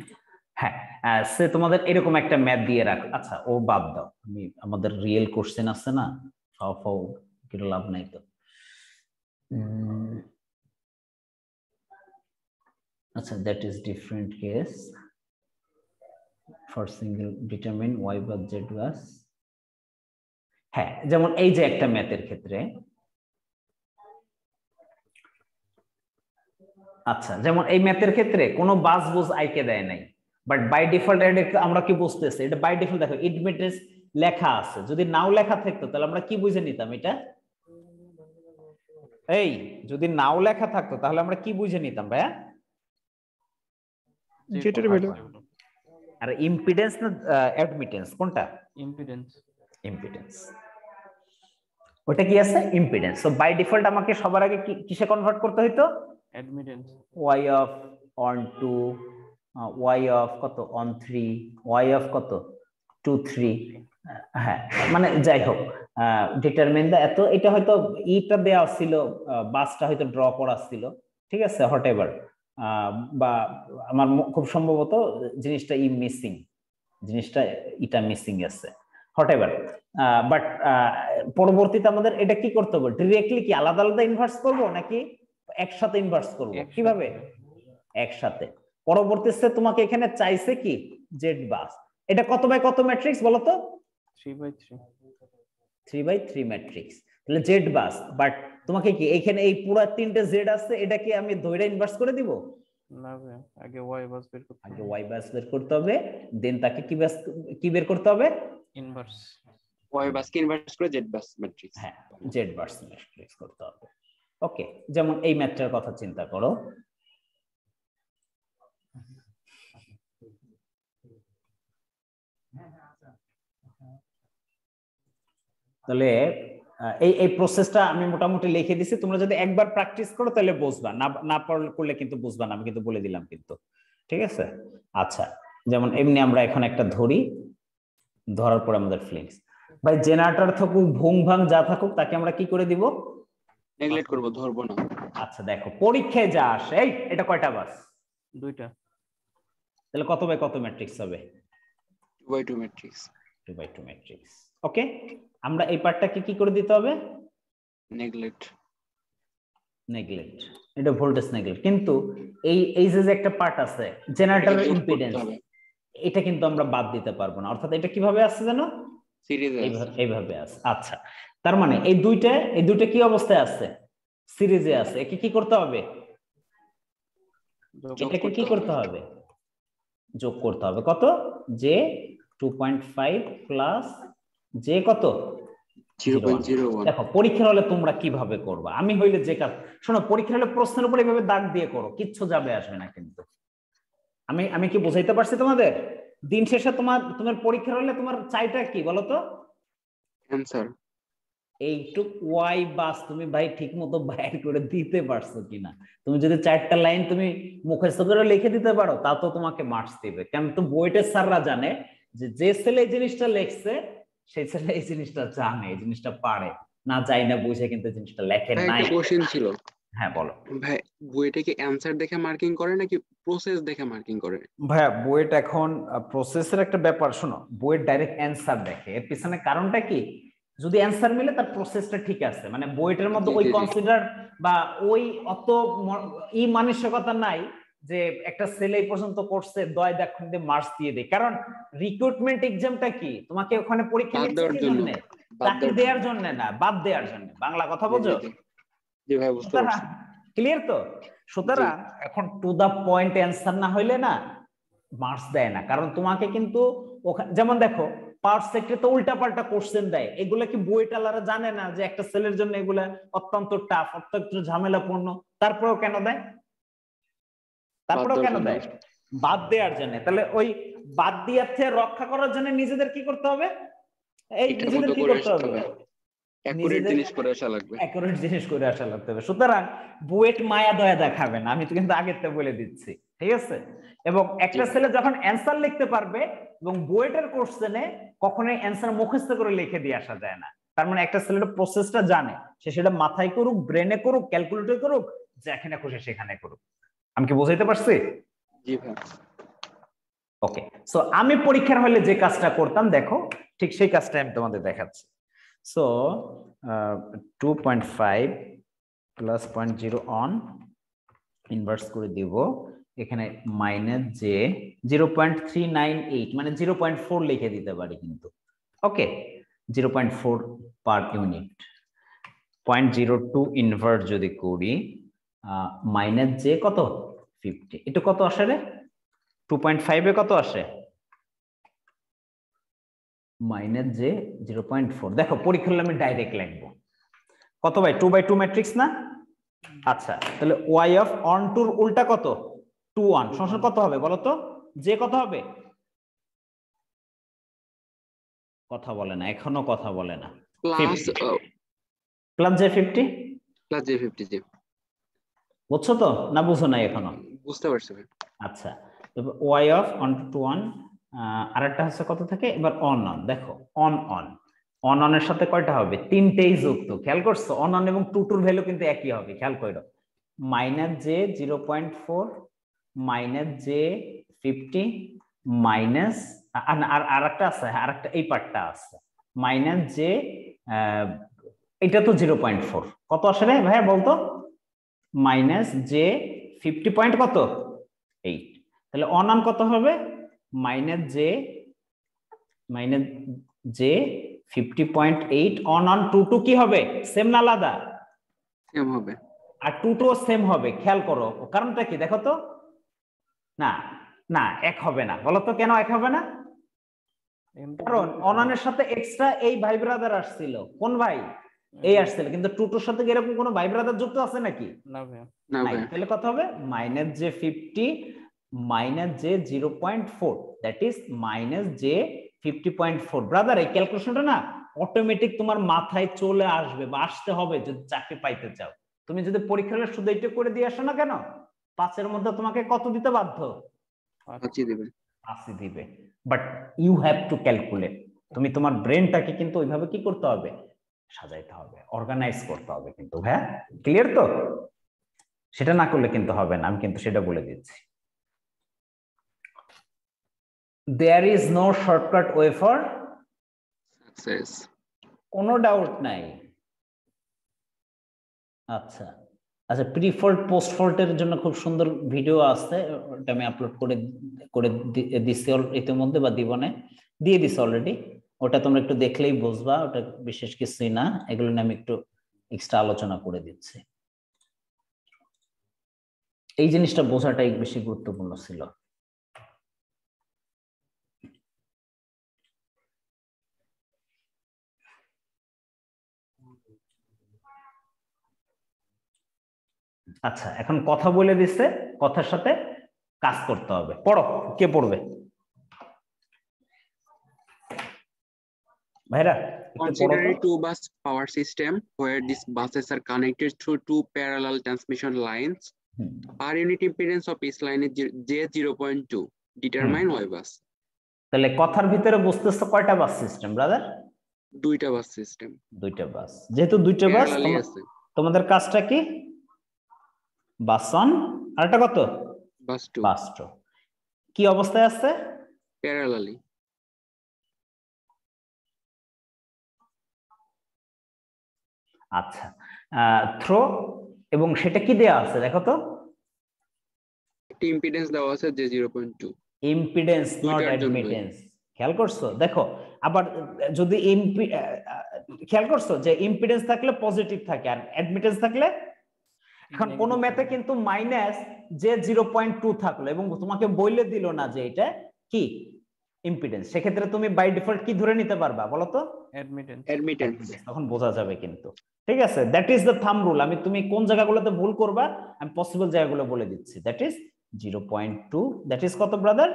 Speaker 1: হ্যাঁ সে তোমাদের এরকম একটা ম্যাপ দিয়ে রাখ আচ্ছা ও বাদ দাও। আমি, আমাদের রিয়েল কোশ্চেন আছে না? ফাও ফাও, কিছু লাভ নাই তো। আচ্ছা that is different case for single determine Y বা জেড ওয়াস হ্যাঁ যেমন এই যে একটা ম্যাথের ক্ষেত্রে। আচ্ছা যেমন এই ম্যাথের ক্ষেত্রে কোনো বাস বুঝ আইকে দেয় নাই বাট বাই ডিফল্ট আমরা কি বুঝতেছি? এটা বাই ডিফল্ট দেখো ইডমিটেন্স লেখা আছে। যদি নাও লেখা থাকতো, তাহলে আমরা কি বুঝে নিতাম এটা? এই, যদি নাও লেখা থাকতো, তাহলে আমরা কি বুঝে নিতাম ভাইয়া?
Speaker 3: যেটার value।
Speaker 1: আর ইম্পিডেন্স না অ্যাডমিটেন্স কোনটা?
Speaker 4: ইম্পিডেন্স
Speaker 1: ইম্পিডেন্স ওটা কি আছে? ইম্পিডেন্স তো বাই ডিফল্ট আমাকে সবার আগে কি কিসে কনভার্ট করতে হইতো?
Speaker 4: Admittance
Speaker 1: y of on 2 uh, y of কত? অন 3 y অফ কত? 2 3 হ্যাঁ মানে যাই হোক ডিটারমিন দা এত এটা হয়তো ইটা দেওয়া ছিল বাসটা হয়তো ড্র করা ছিল। ঠিক আছে হট এভার বা আমার খুব সম্ভবত জিনিসটা ই মিসিং জিনিসটা ইটা মিসিং আছে হট এভার বাট পরবর্তীতে আমাদের এটা কি করতে হবে? ডিরেক্টলি কি আলাদা আলাদা ইনভার্স করব নাকি একসাথে ইনভার্স করব? কীভাবে? একসাথে। পরবর্তীতে তোমাকে এখানে চাইছে কি? জেড বাস এটা কত বাই কত ম্যাট্রিক্স বলো তো
Speaker 4: three by three
Speaker 1: three by three matrix তাহলে জেড বাস বাট তোমাকে কি এখানে এই পুরো তিনটে জেড আছে? এটা কি আমি ধৈর্য ইনভার্স করে দিব?
Speaker 4: আগে ওয়াই বাস বের করতে
Speaker 1: আগে ওয়াই বাস বের করতে হবে দেন তাকে কি বাস কি বের করতে হবে?
Speaker 4: ইনভার্স
Speaker 2: ওয়াই বাসকে ইনভার্স করে জেড বাস ম্যাট্রিক্স
Speaker 1: হ্যাঁ জেড বাস ম্যাট্রিক্স করতে হবে। ওকে যেমন এই ম্যাথটার কথা চিন্তা করো। তাহলে এই এই প্রসেসটা আমি মোটামুটি লিখে দিছি। তোমরা যদি একবার প্র্যাকটিস করো তাহলে বুঝবা। না না পড়লে করলে কিন্তু বুঝবা না আমি কিন্তু বলে দিলাম কিন্তু। ঠিক আছে? আচ্ছা যেমন এমনি আমরা এখন একটা ধরি। ধরার পর আমাদের ফ্লিংস ভাই জেনারেটর থাকুক ভুং ভাং যা থাকুক তাকে আমরা কি করে দিব?
Speaker 2: নেগলেক্ট করব ধরবো না।
Speaker 1: আচ্ছা দেখো পরীক্ষায় যা আসে এই এটা কয়টা বাস
Speaker 4: দুইটা।
Speaker 1: তাহলে কত বাই কত ম্যাট্রিক্স হবে?
Speaker 2: Two by two matrix
Speaker 1: two by two matrix okay আমরা এই পার্টটাকে কি করে দিতে হবে?
Speaker 2: নেগলেক্ট
Speaker 1: নেগলেক্ট এটা ভোল্টেজ নেগলেক্ট কিন্তু এই এই যে একটা পার্ট আছে জেনারেটর ইম্পিডেন্স এটা কিন্তু আমরা বাদ দিতে পারব না। অর্থাৎ এটা কীভাবে আসছে জানো
Speaker 2: সিরিজে
Speaker 1: এইভাবে আছে আচ্ছা। তার মানে এই দুইটা এই দুইটা কি অবস্থায় আছে সিরিজে আছে একে কি করতে হবে? এটাকে কি করতে হবে? যোগ করতে হবে। কত? যে টু পয়েন্ট ফাইভ প্লাস যে কত? দেখো পরীক্ষার হলে তোমরা কীভাবে করবা? আমি হইলে যে কাজ শোনো পরীক্ষার হলে প্রশ্নের উপর এইভাবে দাগ দিয়ে করো কিচ্ছু যাবে আসবে না কিন্তু। আমি আমি কি বুঝাইতে পারছি তোমাদের? দিন শেষে তোমার তোমার পরীক্ষার হলে তোমার চাইটা কি বলো তো?
Speaker 2: অ্যান্সার।
Speaker 1: এইটুক ওয়াই বাস তুমি ভাই ঠিক মতো বাইর করে দিতে পারছ কিনা? তুমি যদি চারটা লাইন তুমি মুখস্থ করে লিখে দিতে পারো তা তো তোমাকে মার্কস দিবে। কেন? তো বইটের স্যাররা জানে যে যে ছেলে জিনিসটা লেখছে সেই ছেলে এই জিনিসটা জানে এই জিনিসটা পারে। না চাই না বুঝে কিন্তু এই জিনিসটা লেখে নাই।
Speaker 2: কোশ্চেন ছিল।
Speaker 1: হ্যাঁ বলো।
Speaker 2: ভাই বইটা কি অ্যান্সার দেখে মার্কিং করে নাকি প্রসেস দেখে মার্কিং করে?
Speaker 1: ভাইয়া বুয়েট এখন প্রসেসের একটা ব্যাপার শোনো বুয়েট ডাইরেক্ট অ্যান্সার দেখে। এর পিছনে কারণটা কি? যদি অ্যান্সার মিলে তার প্রসেসটা ঠিক আছে। মানে বুয়েটের মধ্যে ওই। কনসিডার বা ওই অত ই মানসিকতা নাই যে একটা ছেলে এই পর্যন্ত করছে দয় দেখ মার্কস দিয়ে দেয়। কারণ রিক্রুটমেন্ট এক্সামটা কি? তোমাকে ওখানে পরীক্ষা চাকরি
Speaker 2: দেওয়ার
Speaker 1: জন্য না বাদ দেওয়ার জন্য। বাংলা কথা বোঝো?
Speaker 2: পারছি।
Speaker 1: ক্লিয়ার তো? সুতরাং এখন টু দা পয়েন্ট অ্যান্সার না হইলে না মার্কস দেয় না। কারণ তোমাকে কিন্তু ওখানে যেমন দেখো পাওয়ার সেক্টরে তো উল্টা পাল্টা কোশ্চেন দেয়। এগুলা কি বইটালারা জানে না যে একটা ছেলের জন্য এগুলা অত্যন্ত টাফ অত্যন্ত ঝামেলাপূর্ণ? তারপরেও কেন দেয়? তারপরেও
Speaker 2: বাদ
Speaker 1: কেন দেয়? বাদ দেওয়ার জন্য। তাহলে ওই বাদ দেওয়ার থেকে রক্ষা করার জন্য নিজেদের কি করতে হবে? এই নিজেদের কি করতে হবে?
Speaker 2: জিনিস করে আসা লাগবে।
Speaker 1: জিনিস করে আসা লাগতে হবে। সুতরাং বুয়েট মায়া দয়া আমি তো কিন্তু আগের থেকে বলে দিচ্ছি। ঠিক আছে? এবং একটা ছেলে যখন অ্যান্সার লিখতে পারবে এবং বুয়েটের কোশ্চেনে কখনোই অ্যান্সার মুখস্থ করে লিখে দিয়ে আসা যায় না। তার মানে একটা ছেলেটা প্রসেসটা জানে। সে সেটা মাথায় করুক ব্রেনে করুক ক্যালকুলেটর করুক যেখানে খুশি সেখানে করুক। আমি কি বোঝাইতে পারছি? ওকে সো আমি পরীক্ষার হলে যে কাজটা করতাম দেখো ঠিক সেই কাজটা আমি তোমাদের দেখাচ্ছি। So two point five plus point zero one inverse করে দিব। এখানে minus j zero point three nine eight মানে জিরো পয়েন্ট ফোর লিখে দিতে পারি কিন্তু। Okay zero point four per unit point zero two invert যদি করি মাইনাস যে কত ফিফটি এটা কত আসে রে? টু পয়েন্ট ফাইভে কত আসে? মাইনাস যে জিরো পয়েন্ট ফোর দেখো পরীক্ষা আমি ডাইরেক্ট লিখব। কত by two by two matrix না? আচ্ছা তাহলে ওয়াই অফ অন টুর উল্টা কত? টু ওয়ান সংসার কত হবে বলো তো? যে কত হবে? কথা বলে না এখনও কথা বলে না।
Speaker 2: Plus
Speaker 1: plus j fifty
Speaker 2: plus j fifty জি
Speaker 1: বুঝছ তো? না বুঝো নাই এখনও?
Speaker 2: বুঝতে পারছি ভাই।
Speaker 1: আচ্ছা Y of one two one আরেকটা হচ্ছে কত থাকে? এবার অন অন দেখো অন অন অন অনের সাথে কয়টা হবে? তিনটেই যুক্ত, খেয়াল করছ? অন অন এবং টু টুর ভ্যালু কিন্তু একই হবে, খেয়াল করো minus j zero point four minus j fifty minus আর আর একটা আছে আর একটা এই পার্টটা আছে। মাইনাস জে এটা তো জিরো পয়েন্ট ফোর কত আসে রে ভাইয়া বলতো? মাইনাস জে ফিফটি পয়েন্ট কত? এইট তাহলে অন অন কত হবে? Minus j minus j fifty point eight one one two two কি হবে? সেম না আলাদা?
Speaker 2: সেম হবে।
Speaker 1: আর টু টু সেম হবে খেয়াল করো। কারণটা কি? দেখো তো। না না এক হবে না। বলো তো কেন এক হবে না? কারণ অনানের সাথে এক্সট্রা এই ভাই ব্রাদার আসছিল। কোন ভাই? এই আসছিল। কিন্তু টুটুর সাথে কি এরকম কোনো ভাই ব্রাদার যুক্ত আছে নাকি?
Speaker 4: না
Speaker 2: ভাই
Speaker 1: তাহলে কত হবে minus j fifty minus j zero point four that is minus j fifty point four brother এই ক্যালকুলেশনটা না অটোমেটিক তোমার মাথায় চলে আসবে বা আসতে হবে যদি চাকরি পাইতে চাও। তুমি যদি পরীক্ষার হলে শুধু এটা করে দিয়ে আসো না কেন? পাঁচের মধ্যে তোমাকে কত দিতে বাধ্য?
Speaker 2: দিবেন
Speaker 1: আশি দিবে। But you have to calculate তুমি তোমার ব্রেনটাকে কিন্তু ওইভাবে কি করতে হবে? সাজাইতে হবে অর্গানাইজ করতে হবে কিন্তু হ্যাঁ? ক্লিয়ার তো? সেটা না করলে কিন্তু হবে না আমি কিন্তু সেটা বলে দিচ্ছি। There is no shortcut way for
Speaker 2: success
Speaker 1: কোনো ডাউট নাই। আচ্ছা। আচ্ছা প্রি ফল্ট পোস্ট ফল্টের জন্য খুব সুন্দর ভিডিও আছে ওটা আমি আপলোড করে করে দিছি ইতিমধ্যে বা দিবনে। দিয়ে দিছি অলরেডি ওটা তোমরা একটু দেখলেই বুঝবা, ওটা বিশেষ কিছুই না। এগুলো নিয়ে আমি একটু এক্সট্রা আলোচনা করে দিচ্ছি। এই জিনিসটা বোঝাটাই বেশি গুরুত্বপূর্ণ ছিল। আচ্ছা এখন কথা বলে দিচ্ছে কথার সাথে কাজ করতে হবে। পড়ো, কে পড়বে? ভাইরা
Speaker 2: Consider a two bus power system where these buses are connected through two parallel transmission lines.
Speaker 1: Hmm,
Speaker 2: Per unit impedance of each line is J zero point two. Determine Y bus.
Speaker 1: তাহলে কথার ভিতরে বুঝতেছো কয়টা বাস system brother
Speaker 2: দুইটা বাস system
Speaker 1: দুইটা বাস যেহেতু দুইটা বাস তোমাদের কাজটা কি বাস অন আরেকটা কত
Speaker 2: বাস টু
Speaker 1: বাস টু কি অবস্থায় আছে
Speaker 2: প্যারালালি
Speaker 1: আচ্ছা থ্রো এবং সেটা কি দেয়া আছে? দেখো তো।
Speaker 2: ইম্পিডেন্স দেওয়া আছে j zero point two
Speaker 1: impedance not admittance খেয়াল করছ? দেখো আবার যদি ইম্পি- খেয়াল করছ যে ইম্পিডেন্স থাকলে পজিটিভ থাকে আর অ্যাডমিটেন্স থাকলে? এখন কোন ম্যাথে কিন্তু মাইনাস যে জিরো পয়েন্ট টু থাকল এবং তোমাকে বইলে দিল না যে এটা কি? ইম্পিডেন্স সেক্ষেত্রে তুমি বাই ডিফল্ট কি ধরে নিতে পারবা বলো তো?
Speaker 4: অ্যাডমিটেন্স
Speaker 2: অ্যাডমিটেন্স
Speaker 1: তখন বোঝা যাবে কিন্তু। ঠিক আছে? That is the thumb rule আমি তুমি কোন জায়গাগুলোতে ভুল করবা আমি পসিবল জায়গাগুলো বলে দিচ্ছি। That is zero point two that is কত ব্রাদার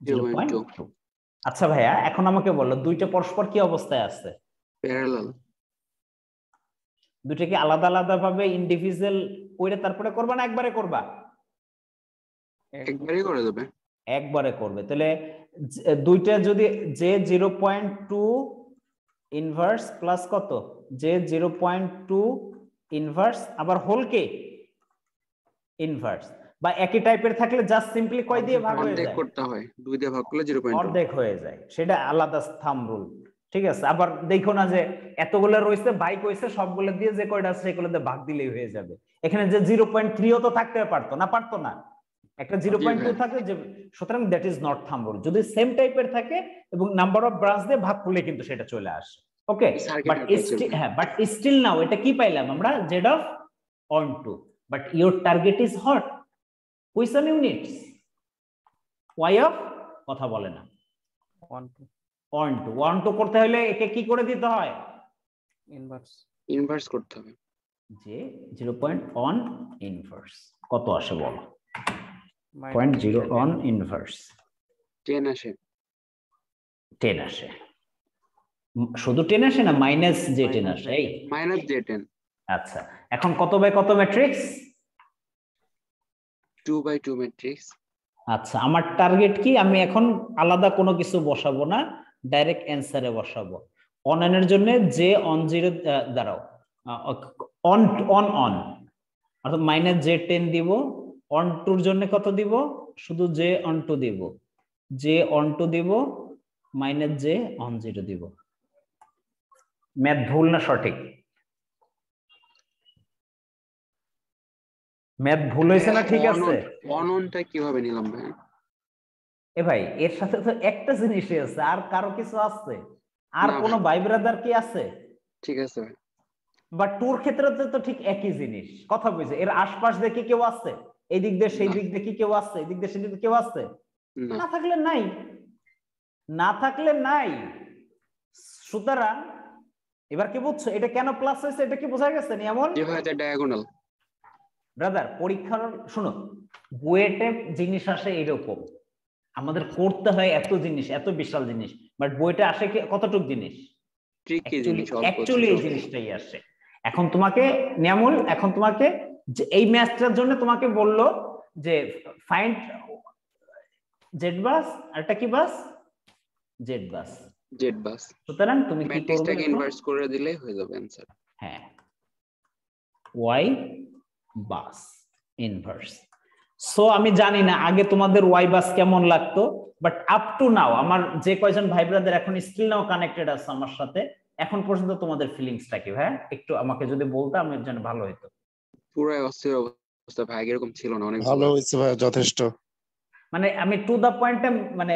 Speaker 2: 0.2
Speaker 1: আচ্ছা ভাইয়া এখন আমাকে বলো দুইটা পরস্পর কি অবস্থায় আছে?
Speaker 2: প্যারালাল
Speaker 1: দুইটা কি আলাদা আলাদা ভাবে ইন্ডিভিজুয়াল কইরে তারপরে করবা না একবারে করবা?
Speaker 2: একবারই করে দেবে।
Speaker 1: একবারে করবে। তাহলে দুইটা যদি j zero point two inverse plus কত? J zero point two inverse আবার হোল কে? ইনভার্স বা একই টাইপের থাকলে জাস্ট সিম্পলি কয় দিয়ে ভাগ হয়ে যায়?
Speaker 2: করতে হয়। দুই দিয়ে ভাগ করলে জিরো পয়েন্ট
Speaker 1: অর্ধেক হয়ে যায়। সেটা আলাদা থাম রুল ঠিক আছে? আবার দেখো না যে এতগুলো রয়েছে বাইক হয়েছে সবগুলো দিয়ে যে কয়টা আছে সেগুলো দিয়ে ভাগ দিলেই হয়ে যাবে। এখানে যে জিরো পয়েন্ট থ্রিও তো থাকতে পারতো না পারতো না। একটা জিরো পয়েন্ট টু থাকে যে সুতরাং that is not thumb rule যদি সেম টাইপের থাকে এবং নাম্বার অফ ব্রাঞ্চ দিয়ে ভাগ করলে কিন্তু সেটা চলে আসে। ওকে বাট
Speaker 2: চলবে।
Speaker 1: হ্যাঁ বাট স্টিল নাও এটা কি পাইলাম আমরা? Z of one two but your target is what question units Y of কথা বলে না।
Speaker 4: One two
Speaker 1: one two one two করতে হলে একে কি করে দিতে হয়?
Speaker 4: ইনভার্স
Speaker 2: ইনভার্স করতে হবে।
Speaker 1: যে জিরো পয়েন্ট অন ইনভার্স কত আসে বলো? Point zero one inverse
Speaker 2: ten আসে।
Speaker 1: টেন আসে। শুধু টেন আসে না মাইনাস যে টেন আসে এই?
Speaker 2: মাইনাস জে টেন
Speaker 1: আচ্ছা এখন কত বাই কত matrix
Speaker 2: two by two matrix
Speaker 1: আচ্ছা আমার টার্গেট কি? আমি এখন আলাদা কোনো কিছু বসাবো না ডাইরেক্ট অ্যান্সারে বসাবো। অন এর জন্য যে অন জিরো দাঁড়াও অন অন অন অর্থাৎ মাইনাস জে টেন দিব অন টুর জন্য কত দিব? শুধু জে অন টু দিব। জে অন টু দিব মাইনাস জে অন জিরো দিব। ম্যাথ ভুল না সঠিক? ম্যাথ ভুল হয়েছে না ঠিক আছে?
Speaker 2: অননটা কীভাবে নিলাম ভাই?
Speaker 1: এ ভাই এর সাথে তো একটা জিনিসই আছে আর কারও কিছু আছে? আর কোনো
Speaker 2: ভাই।
Speaker 1: ব্রাদার কি আছে?
Speaker 2: ঠিক আছে ভাই।
Speaker 1: বা টুর ক্ষেত্রে তো- ঠিক একই জিনিস। কথা বুঝছে এর আশপাশ দেখে কেউ আছে? এই দিক দিয়ে সেই। দিক দেখি কেউ আছে এই দিক দিয়ে সেই দিক কেউ আছে
Speaker 2: না।
Speaker 1: থাকলে নাই। না থাকলে নাই। সুতরাং এবার কি বুঝছ? এটা কেন প্লাস হয়েছে? এটা কি বোঝা গেছে? এমন
Speaker 2: যে ডায়াগোনাল
Speaker 1: ব্রাদার পরীক্ষার শোনো বুয়েটে জিনিস আসে এরকম আমাদের করতে হয় এত জিনিস এত বিশাল জিনিস। বাট বইটা আসে কি কতটুক জিনিস? অ্যাকচুয়ালি এই জিনিসটাই আসে। এখন তোমাকে নিয়ামুল এখন তোমাকে যে এই ম্যাচটার জন্য তোমাকে বলল যে ফাইন্ড জেড বাস আরটা কি বাস? Z bus.
Speaker 2: জেড বাস।
Speaker 1: সুতরাং তুমি কি করবে
Speaker 2: ম্যাট্রিক্সটাকে ইনভার্স করে দিলে হয়ে যাবে অ্যানসার
Speaker 1: হ্যাঁ। ওয়াই বাস ইনভার্স সো আমি জানি না আগে তোমাদের ওয়াই বাস কেমন লাগতো বাট আপ টু নাও আমার যে কয়জন ভাই ব্রাদার এখন স্টিল নাও কানেক্টেড আছে আমার সাথে এখন পর্যন্ত তোমাদের ফিলিংসটা কি ভাই একটু আমাকে যদি বলতে আমার জন্য ভালো হতো
Speaker 2: পুরো অস্থির অবস্থা ভাই এরকম ছিল না অনেক
Speaker 6: ভালো হয়েছে ভাই যথেষ্ট।
Speaker 1: মানে আমি টু দা পয়েন্টে মানে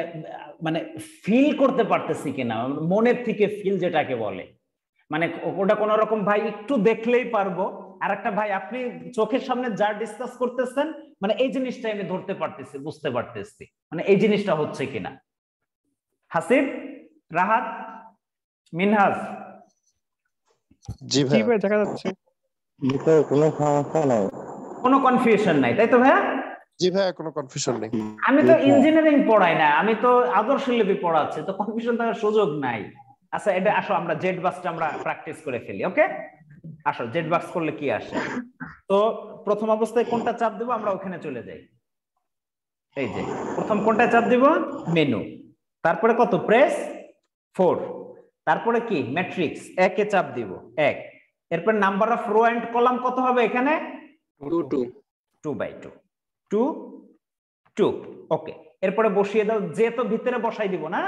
Speaker 1: মানে ফিল করতে পারতেছি কিনা মনের থেকে ফিল যেটাকে বলে। মানে ওটা কোন রকম ভাই একটু দেখলেই পারব। আর একটা ভাই আপনি চোখের সামনে যা ডিসকাস করতেছেন মানে এই জিনিসটা আমি ধরতে পারতেছি বুঝতে পারতেছি। মানে এই জিনিসটা হচ্ছে কিনা। হাসিব রাহাত মিনহাজ।
Speaker 6: জি
Speaker 7: জি
Speaker 6: ভাই
Speaker 7: দেখা যাচ্ছে।
Speaker 3: কোনো সমস্যা নাই।
Speaker 1: কোনো কনফিউশন নাই তাই তো ভাইয়া?
Speaker 6: জি ভাই কোনো কনফিউশন নেই।
Speaker 1: আমি তো ইঞ্জিনিয়ারিং পড়াই না আমি তো আদর্শ লিপি পড়াচ্ছি তো কনফিউশন থাকার সুযোগ নাই। আচ্ছা এটা আসো আমরা জেড বাসটা আমরা প্র্যাকটিস করে ফেলি ওকে আসো জেড বাক্স করলে কি আসে? তো প্রথম অবস্থায় কোনটা চাপ দেবো আমরা ওখানে চলে যাই। এই যে প্রথম কোনটা চাপ দিব? মেনু তারপরে কত? প্রেস ফোর তারপরে কি? ম্যাট্রিক্স একে চাপ দিব এক। এরপর number of row and column কত হবে এখানে?
Speaker 2: Two
Speaker 1: by two two two okay এরপরে বসিয়ে দাও যে তো ভিতরে বসাই দিব না?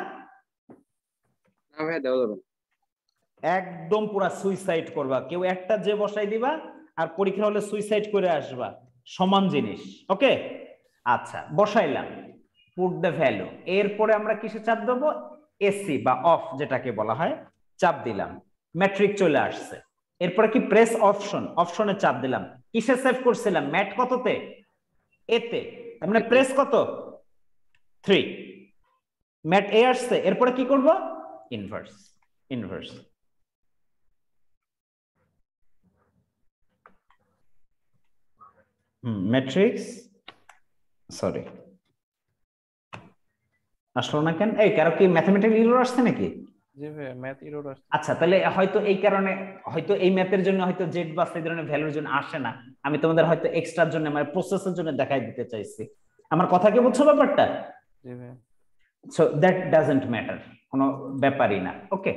Speaker 2: না ভাই দেওয়া যাবে না।
Speaker 1: একদম পুরা সুইসাইড করবা। কেউ একটা যে বসাই দিবা আর পরীক্ষা হলে সুইসাইড করে আসবা। সমান জিনিস। ওকে আচ্ছা বসাইলাম। পুট দ্য ভ্যালু এরপরে আমরা কিসে চাপ দেবো? এসি বা অফ যেটাকে বলা হয় চাপ দিলাম। ম্যাট্রিক চলে আসছে। এরপরে কি প্রেস অপশন অপশনে চাপ দিলাম। কিসে সেভ করছিলাম? ম্যাট কততে? এতে তার মানে প্রেস কত? থ্রি ম্যাট এ আসছে এরপরে কি করব? Inverse inverse hmm matrix sorry আসলো না কেন? এই কারও কি ম্যাথমেটিক্যাল ইরর আসছে নাকি?
Speaker 4: জি ম্যাথ এরর আসছে।
Speaker 1: আচ্ছা তাহলে হয়তো এই কারণে হয়তো এই ম্যাথের জন্য হয়তো জেড ধরনের ভ্যালুর জন্য আসে না। আমি তোমাদের হয়তো এক্সট্রার জন্য মানে প্রসেসের জন্য দেখাই দিতে চাইছি। আমার কথা কি বুঝছ ব্যাপারটা?
Speaker 4: জি ভাই।
Speaker 1: সো দ্যাট ডাজন্ট ম্যাটার কোনো ব্যাপারই না ওকে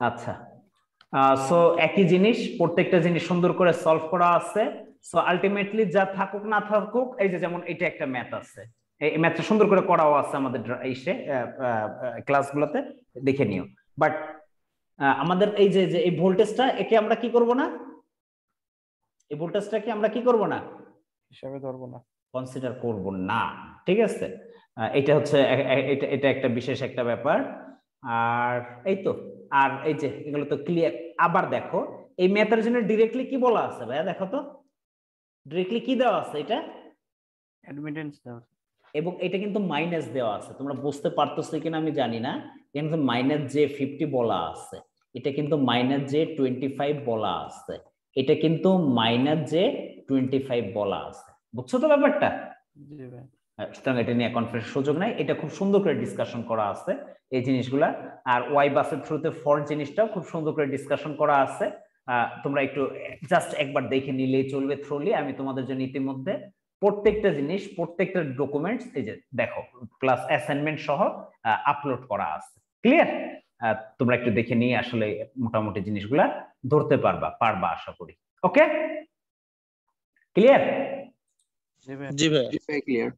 Speaker 1: আচ্ছা সো একই জিনিস প্রত্যেকটা জিনিস সুন্দর করে সলভ করা আছে। সো আলটিমেটলি যা থাকুক না থাকুক এই যে যেমন এটা একটা ম্যাথ আছে। এই ম্যাথটা সুন্দর করে করাও আছে আমাদের ইসে ক্লাসগুলোতে দেখে নিও। বাট আমাদের এই যে যে এই ভোল্টেজটা একে আমরা কি করব না? এই ভোল্টেজটাকে আমরা কি করব না?
Speaker 4: হিসাবে ধরবো না।
Speaker 1: কনসিডার করব না ঠিক আছে? এটা হচ্ছে এটা এটা একটা বিশেষ একটা ব্যাপার। আর এই তো আর এই যে এগুলো তো ক্লিয়ার আবার দেখো এই ম্যাথের জন্য ডিরেক্টলি কি বলা আছে ভাইয়া? দেখো তো। ডিরেক্টলি কি দেওয়া আছে এটা?
Speaker 4: অ্যাডমিটেন্স দেওয়া
Speaker 1: এবং এটা কিন্তু মাইনাস দেওয়া আছে। তোমরা বুঝতে পারতেছো কিনা আমি জানি না। কিন্তু মাইনাস জে ফিফটি বলা আছে। এটা কিন্তু মাইনাস জে টোয়েন্টি ফাইভ বলা আছে। এটা কিন্তু মাইনাস জে টোয়েন্টি ফাইভ বলা আছে। বুঝছ তো ব্যাপারটা?
Speaker 4: জি ভাই।
Speaker 1: আহ, সুতরাং এটা নিয়ে কনফারেন্স সুযোগ নাই। এটা খুব সুন্দর করে ডিসকাশন করা আছে এই জিনিসগুলা। আর ওয়াই বাসের থ্রুতে ফর জিনিসটাও খুব সুন্দর করে ডিসকাশন করা আছে। তোমরা একটু জাস্ট একবার দেখে নিলেই চলবে থ্রুলি আমি তোমাদের জন্য ইতিমধ্যে প্রত্যেকটা জিনিস প্রত্যেকটা ডকুমেন্টস এই যে দেখো প্লাস অ্যাসাইনমেন্ট সহ আপলোড করা আছে। ক্লিয়ার তোমরা একটু দেখে নিয়ে আসলে মোটামুটি জিনিসগুলা ধরতে পারবা পারবা আশা করি। ওকে ক্লিয়ার
Speaker 4: জি ভাই।
Speaker 6: জি ভাই।
Speaker 2: ক্লিয়ার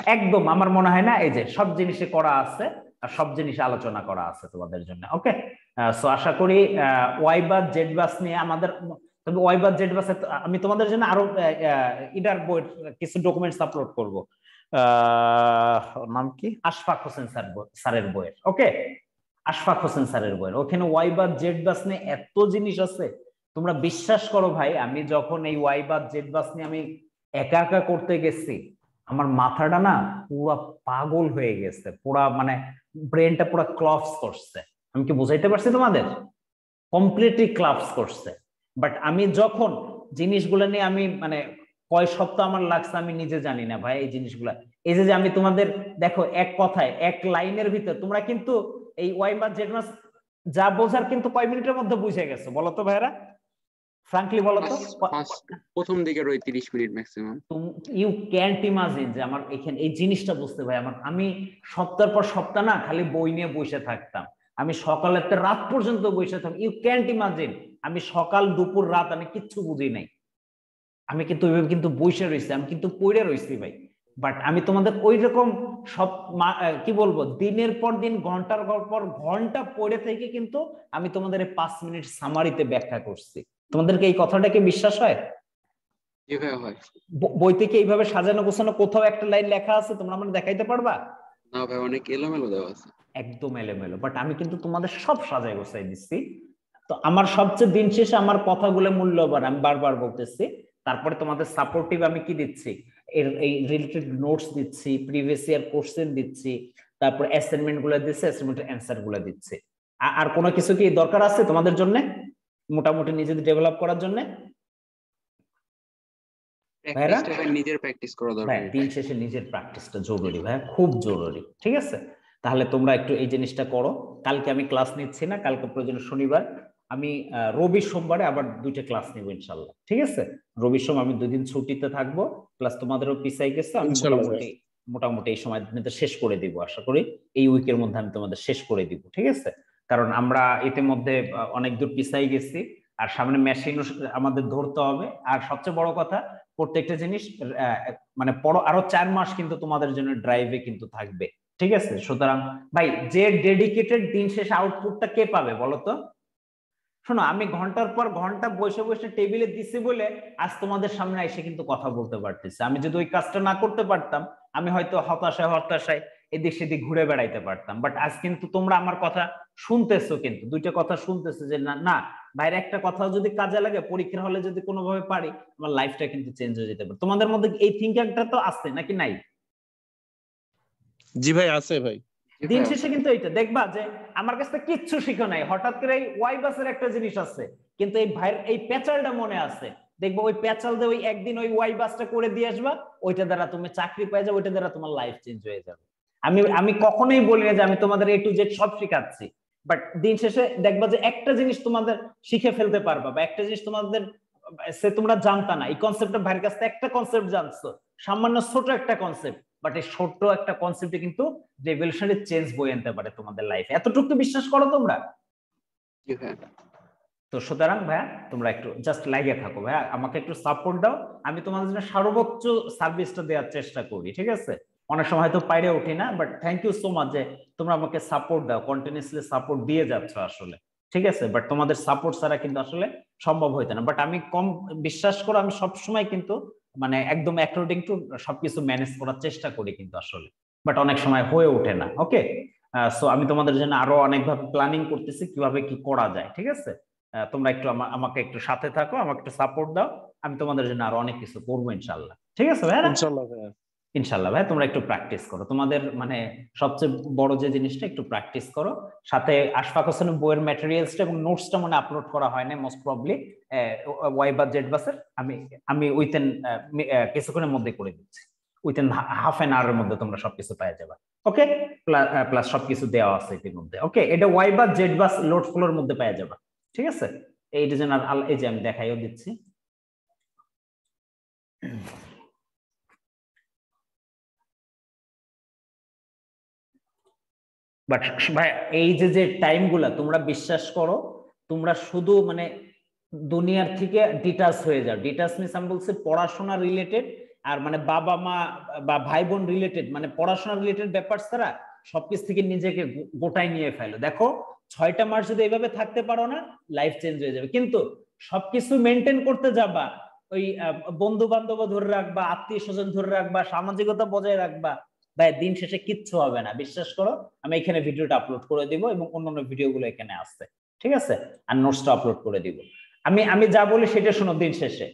Speaker 1: একদম আমার মনে হয় না এই যে সব জিনিসে করা আছে আর সব জিনিস আলোচনা করা আছে তোমাদের জন্য। ওকে সো আশা করি ওয়াই বা জেড বাস নিয়ে আমাদের, তবে ওয়াই বা জেড বাসে আমি তোমাদের জন্য আরও ইডার বই কিছু ডকুমেন্টস আপলোড করব। নাম কি? আশফাক হোসেন স্যার স্যারের বইয়ের। ওকে আশফাক হোসেন স্যারের বইয়ের। ওখানে ওয়াই বা জেড বাস নিয়ে এত জিনিস আছে। তোমরা বিশ্বাস করো ভাই, আমি যখন এই ওয়াই বা জেড বাস নিয়ে আমি একা একা করতে গেছি, আমার মাথাটা না পুরা পাগল হয়ে গেছে, পুরা মানে ব্রেনটা পুরা ক্লপস করছে। আমি কি বুঝাইতে পারছি তোমাদের? কমপ্লিটলি ক্লাপস করছে। বাট আমি যখন জিনিসগুলো নিয়ে আমি মানে কয় সপ্তাহ আমার লাগছে আমি নিজে জানি না ভাই এই জিনিসগুলা। এই যে আমি তোমাদের দেখো এক কথায় এক লাইনের ভিতর তোমরা কিন্তু এই ওয়াই বা জেড মাস যা বোঝার কিন্তু কয় মিনিটের মধ্যে বুঝে গেছো বলো তো ভাইরা ফ্রাঙ্কলি বলো তো
Speaker 2: প্রথম দিকের ওই তিরিশ minute maximum
Speaker 1: you can't imagine যে আমার এখানে এই জিনিসটা বুঝতে ভাই আমার আমি সপ্তাহ পর সপ্তাহ না খালি বই নিয়ে বসে থাকতাম। আমি সকালের থেকে রাত পর্যন্ত বসে থাকতাম ইউ ক্যান্ট ইমাজিন আমি সকাল দুপুর রাত আমি কিচ্ছু বুঝি নাই। আমি কিন্তু ওইভাবে কিন্তু বসে রয়েছি আমি কিন্তু পড়ে রয়েছি ভাই। বাট আমি তোমাদের ওই রকম সব কি বলব দিনের পর দিন ঘণ্টার পর ঘণ্টা পড়ে থেকে কিন্তু আমি তোমাদের পাঁচ মিনিট সামারিতে ব্যাখ্যা করছি। তোমাদেরকে এই কথাটাকে বিশ্বাস হয়?
Speaker 2: হয়।
Speaker 1: বই থেকে এইভাবে সাজানো গোছানো কোথাও একটা লাইন লেখা আছে তোমরা আমার দেখাইতে পারবা?
Speaker 2: না ভাই অনেক এলোমেলো দেওয়া আছে।
Speaker 1: একদম এলোমেলো। বাট আমি কিন্তু তোমাদের সব সাজায় গোছাই দিচ্ছি। তো আমার সবচেয়ে দিন শেষে আমার কথাগুলো মূল্যবান আমি বারবার বলতেছি। তারপরে তোমাদের সাপোর্টিভ আমি কি দিচ্ছি? এর এই রিলেটেড নোটস দিচ্ছি প্রিভিয়াস ইয়ার কোশ্চেন দিচ্ছি তারপর অ্যাসাইনমেন্টগুলো দিচ্ছি অ্যাসাইনমেন্টের অ্যান্সারগুলো দিচ্ছি। আর কোনো কিছু কি দরকার আছে তোমাদের জন্য? মোটামুটি নিজেদের ডেভেলপ করার জন্য?
Speaker 2: নিজের প্র্যাকটিস করা দরকার।
Speaker 1: হ্যাঁ দিন শেষে নিজের প্র্যাকটিসটা জরুরি ভাই খুব জরুরি ঠিক আছে? তাহলে তোমরা একটু এই জিনিসটা করো। কালকে আমি ক্লাস নিচ্ছি না কালকে প্রয়োজন শনিবার। আমি রবি সোমবারে আবার দুইটা ক্লাস নিব ইনশাল্লাহ ঠিক আছে? রবি সোম আমি দুই দিন ছুটিতে থাকব প্লাস তোমাদেরও পিছাই গেছে আমি মোটামুটি মোটামুটি এই সময় শেষ করে দিব আশা করি এই উইকের মধ্যে আমি তোমাদের শেষ করে দিব ঠিক আছে? কারণ আমরা ইতিমধ্যে অনেক দূর পিছাই গেছি আর সামনে মেশিন আমাদের ধরতে হবে। আর সবচেয়ে বড় কথা প্রত্যেকটা জিনিস মানে পর আরও চার মাস কিন্তু তোমাদের জন্য ড্রাইভে কিন্তু থাকবে। ঠিক আছে? সুতরাং, ভাই, যে ডেডিকেটেড দিন শেষ আউটপুটটা কে পাবে বলো তো শোনো, আমি ঘণ্টার পর ঘণ্টা বসে বসে টেবিলে দিছি বলে আজ তোমাদের সামনে এসে কিন্তু কথা বলতে পারতেছি। আমি যদি ওই কাজটা না করতে পারতাম, আমি হয়তো হতাশায় হতাশায় এদিক সেদিক ঘুরে বেড়াইতে পারতাম। বাট আজ কিন্তু তোমরা আমার কথা শুনতেছো কিন্তু। দুইটা কথা শুনতেছো যে না না বাইরে একটা কথা যদি কাজে লাগে, পরীক্ষার হলে যদি কোনোভাবে পারি, আমার লাইফটা কিন্তু চেঞ্জ হয়ে যেতে পারে। তোমাদের মধ্যে এই থিঙ্কিংটা তো আছে, নাকি নাই?
Speaker 6: জি ভাই আছে ভাই।
Speaker 1: দিন শেষে কিন্তু এইটা দেখবা যে আমার কাছে কিচ্ছু শিখো নাই। হঠাৎ করে এই ওয়াই বাসের একটা জিনিস আছে কিন্তু এই ভাইয়ের এই প্যাচালটা মনে আছে। দেখব ওই প্যাচাল দিয়ে ওই একদিন ওই ওয়াই বাসটা করে দিয়ে আসবা ওইটা দ্বারা তুমি চাকরি পেয়ে যাবে ওইটা দ্বারা তোমার লাইফ চেঞ্জ হয়ে যাবে। আমি আমি কখনোই বলি না যে আমি তোমাদের এ টু জেড সব শিখাচ্ছি। বাট দিন শেষে দেখবা যে একটা জিনিস তোমাদের শিখে ফেলতে পারবা বা একটা জিনিস তোমাদের সে তোমরা জানতা না। এই কনসেপ্টটা ভাইয়ের কাছে একটা কনসেপ্ট জানছো সামান্য ছোট একটা কনসেপ্ট বাট এই ছোট্ট একটা কনসেপ্টে কিন্তু রেভলিউশনারি চেঞ্জ বই আনতে পারে তোমাদের লাইফে এতটুকু বিশ্বাস করো তোমরা? তো সুতরাং ভাইয়া তোমরা একটু জাস্ট লাগিয়ে থাকো ভাইয়া। আমাকে একটু সাপোর্ট দাও। আমি তোমাদের জন্য সর্বোচ্চ সার্ভিসটা দেওয়ার চেষ্টা করি ঠিক আছে? অনেক সময় হয়তো পাইরে উঠি না but thank you so much যে তোমরা আমাকে সাপোর্ট দাও কন্টিনিউসলি সাপোর্ট দিয়ে যাচ্ছ আসলে ঠিক আছে? বাট তোমাদের সাপোর্ট ছাড়া কিন্তু আসলে সম্ভব হইতো না। বাট আমি কম বিশ্বাস করো আমি সবসময় কিন্তু মানে একদম অ্যাকর্ডিং টু সবকিছু ম্যানেজ করার চেষ্টা করি কিন্তু আসলে। বাট অনেক সময় হয়ে ওঠে না ওকে সো আমি তোমাদের জন্য আরও অনেকভাবে প্ল্যানিং করতেছি কীভাবে কি করা যায়, ঠিক আছে? তোমরা একটু আমাকে একটু সাথে থাকো, আমাকে একটু সাপোর্ট দাও, আমি তোমাদের জন্য আরও অনেক কিছু করব ইনশাল্লাহ ঠিক আছে ভাইয়া?
Speaker 6: ইনশাল্লাহ
Speaker 1: ইনশাল্লাহ ভাই, তোমরা একটু প্র্যাকটিস করো। তোমাদের মানে সবচেয়ে বড় যে জিনিসটা, একটু প্র্যাকটিস করো। সাথে আশফাক হোসেনের বইয়ের ম্যাটেরিয়ালসটা এবং নোটসটা মানে আপলোড করা হয় না মোস্ট প্রবলি ওয়াই বা জেড বাসের। আমি আমি উইথেন কিছুক্ষণের মধ্যে করে দিচ্ছি। উইথিন হাফ অ্যান আওয়ারের মধ্যে তোমরা সবকিছু পেয়ে যাবে। ওকে প্লাস সবকিছু দেওয়া আছে ইতিমধ্যে। ওকে এটা ওয়াই বা জেড বাস লোড ফ্লোর মধ্যে পেয়ে যাবে। ঠিক আছে? এই ডিজাইন আর এই যে আমি দেখাইও দিচ্ছি। বাট ভাই, এই যে যে টাইমগুলা তোমরা বিশ্বাস করো, তোমরা শুধু মানে দুনিয়ার থেকে ডিটাচ হয়ে যাও। ডিটাচ মিস আমি বলছি পড়াশোনা রিলেটেড আর মানে বাবা মা বা ভাই বোন রিলেটেড মানে পড়াশোনা রিলেটেড ব্যাপার ছাড়া সবকিছু থেকে নিজেকে গো- গোটায় নিয়ে ফেলো। দেখো, ছয়টা মাস যদি এইভাবে থাকতে পারো না লাইফ চেঞ্জ হয়ে যাবে। কিন্তু সবকিছু মেনটেন করতে যাবা, ওই বন্ধু বান্ধব ধরে রাখবা আত্মীয় স্বজন ধরে রাখবা, সামাজিকতা বজায় রাখবা ভাই, দিন শেষে কিচ্ছু হবে না। বিশ্বাস করো, আমি এখানে ভিডিওটা আপলোড করে দিব এবং অন্যান্য ভিডিওগুলো এখানে আসছে ঠিক আছে? আর নোটসটা আপলোড করে দিব। আমি আমি যা বলি সেটা শোনো দিন শেষে।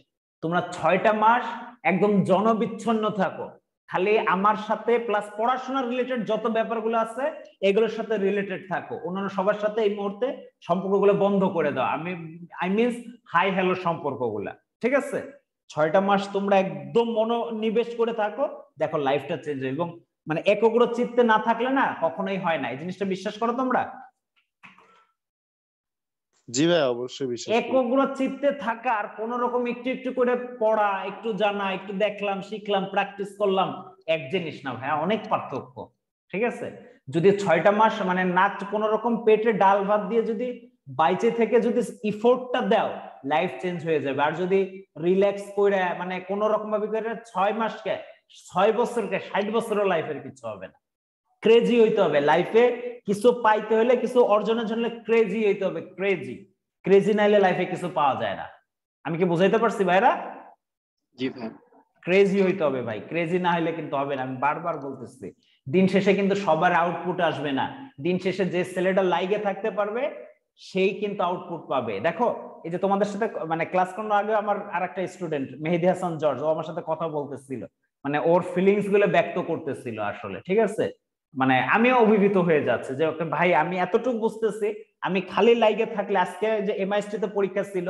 Speaker 1: তোমরা ছয়টা মাস একদম জনবিচ্ছন্ন থাকো। খালি আমার সাথে প্লাস পড়াশোনা রিলেটেড যত ব্যাপারগুলো আছে, এগুলোর সাথে রিলেটেড থাকো। অন্যান্য সবার সাথে এই মুহূর্তে সম্পর্কগুলো বন্ধ করে দাও। আমি আই মিনস হাই হ্যালো সম্পর্কগুলা। ঠিক আছে? ছয়টা মাস তোমরা একদম মনোনিবেশ করে থাকো। দেখো লাইফটা চেঞ্জ হবে এবং মানে একগ্র চিত্তে না থাকলে না কখনোই হয় না। এই জিনিসটা বিশ্বাস করো তোমরা?
Speaker 6: জি ভাই অবশ্যই বিশ্বাস
Speaker 1: একগ্র চিত্তে থাকা আর কোন রকম একটু একটু করে পড়া একটু জানা একটু দেখলাম শিখলাম প্র্যাকটিস করলাম এক জিনিস না ভাই অনেক পার্থক্য ঠিক আছে? যদি ছয়টা মাস মানে নাচ কোন রকম পেটে ডাল ভাত দিয়ে যদি বাইচে থেকে যদি ইফোর্টটা দাও লাইফ চেঞ্জ হয়ে যাবে। আর যদি রিল্যাক্স করে মানে কোন রকম ভাবে করে ছয় মাসকে ছয় বছরকে ষাট বছরের লাইফের কিছু হবে না। ক্রেজি হইতে হবে। লাইফে কিছু পাইতে হলে কিছু অর্জনের জন্য ক্রেজি হইতে হবে। ক্রেজি ক্রেজি নাইলে লাইফে কিছু পাওয়া যায় না। আমি কি বুঝাইতে পারছি ভাইরা?
Speaker 2: জি ভাই।
Speaker 1: ক্রেজি হইতে হবে ভাই। ক্রেজি না হলে কিন্তু হবে না। আমি বারবার বলতেছি দিন শেষে কিন্তু সবার আউটপুট আসবে না। দিন শেষে যে ছেলেটা লাইগে থাকতে পারবে সেই কিন্তু আউটপুট পাবে। দেখো এই যে তোমাদের সাথে মানে ক্লাস করানোর আগে আমার আর একটা স্টুডেন্ট মেহেদি হাসান জর্জ ও আমার সাথে কথা বলতেছিল। মানে ওর ফিলিংসগুলো ব্যক্ত করতেছিল আসলে, ঠিক আছে? মানে আমিও অভিভূত হয়ে যাচ্ছে যে, ওকে ভাই, আমি এতটুকু বুঝতেছি, আমি খালি লাইগে থাকলে আজকে যে এমআইএসটি তে পরীক্ষা ছিল,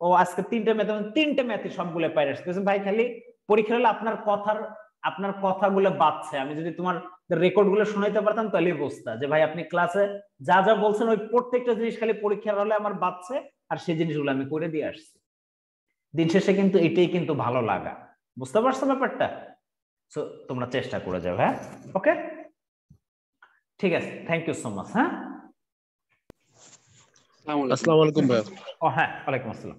Speaker 1: ও আজকে তিনটে ম্যাথ তিনটে ম্যাথে সবগুলো পাই আসছে। ভাই, খালি পরীক্ষা হলে আপনার কথার, আপনার কথাগুলো বাড়ছে আমি যদি তোমার রেকর্ডগুলো শোনাইতে পারতাম তাহলে বুঝতা যে, ভাই, আপনি ক্লাসে যা যা বলছেন, ওই প্রত্যেকটা জিনিস খালি পরীক্ষার হলে আমার বাঁচছে আর সেই জিনিসগুলো আমি করে দিয়ে আসছি। দিন শেষে কিন্তু এটাই কিন্তু ভালো লাগা। বুঝতে পারছ ব্যাপারটা? সো তোমরা চেষ্টা করে যাবে হ্যাঁ? ওকে ঠিক আছে থ্যাংক ইউ সো মাচ হ্যাঁ?
Speaker 2: আসসালামু আলাইকুম।
Speaker 6: ভাই
Speaker 1: ও হ্যাঁ ওয়ালাইকুম আসসালাম।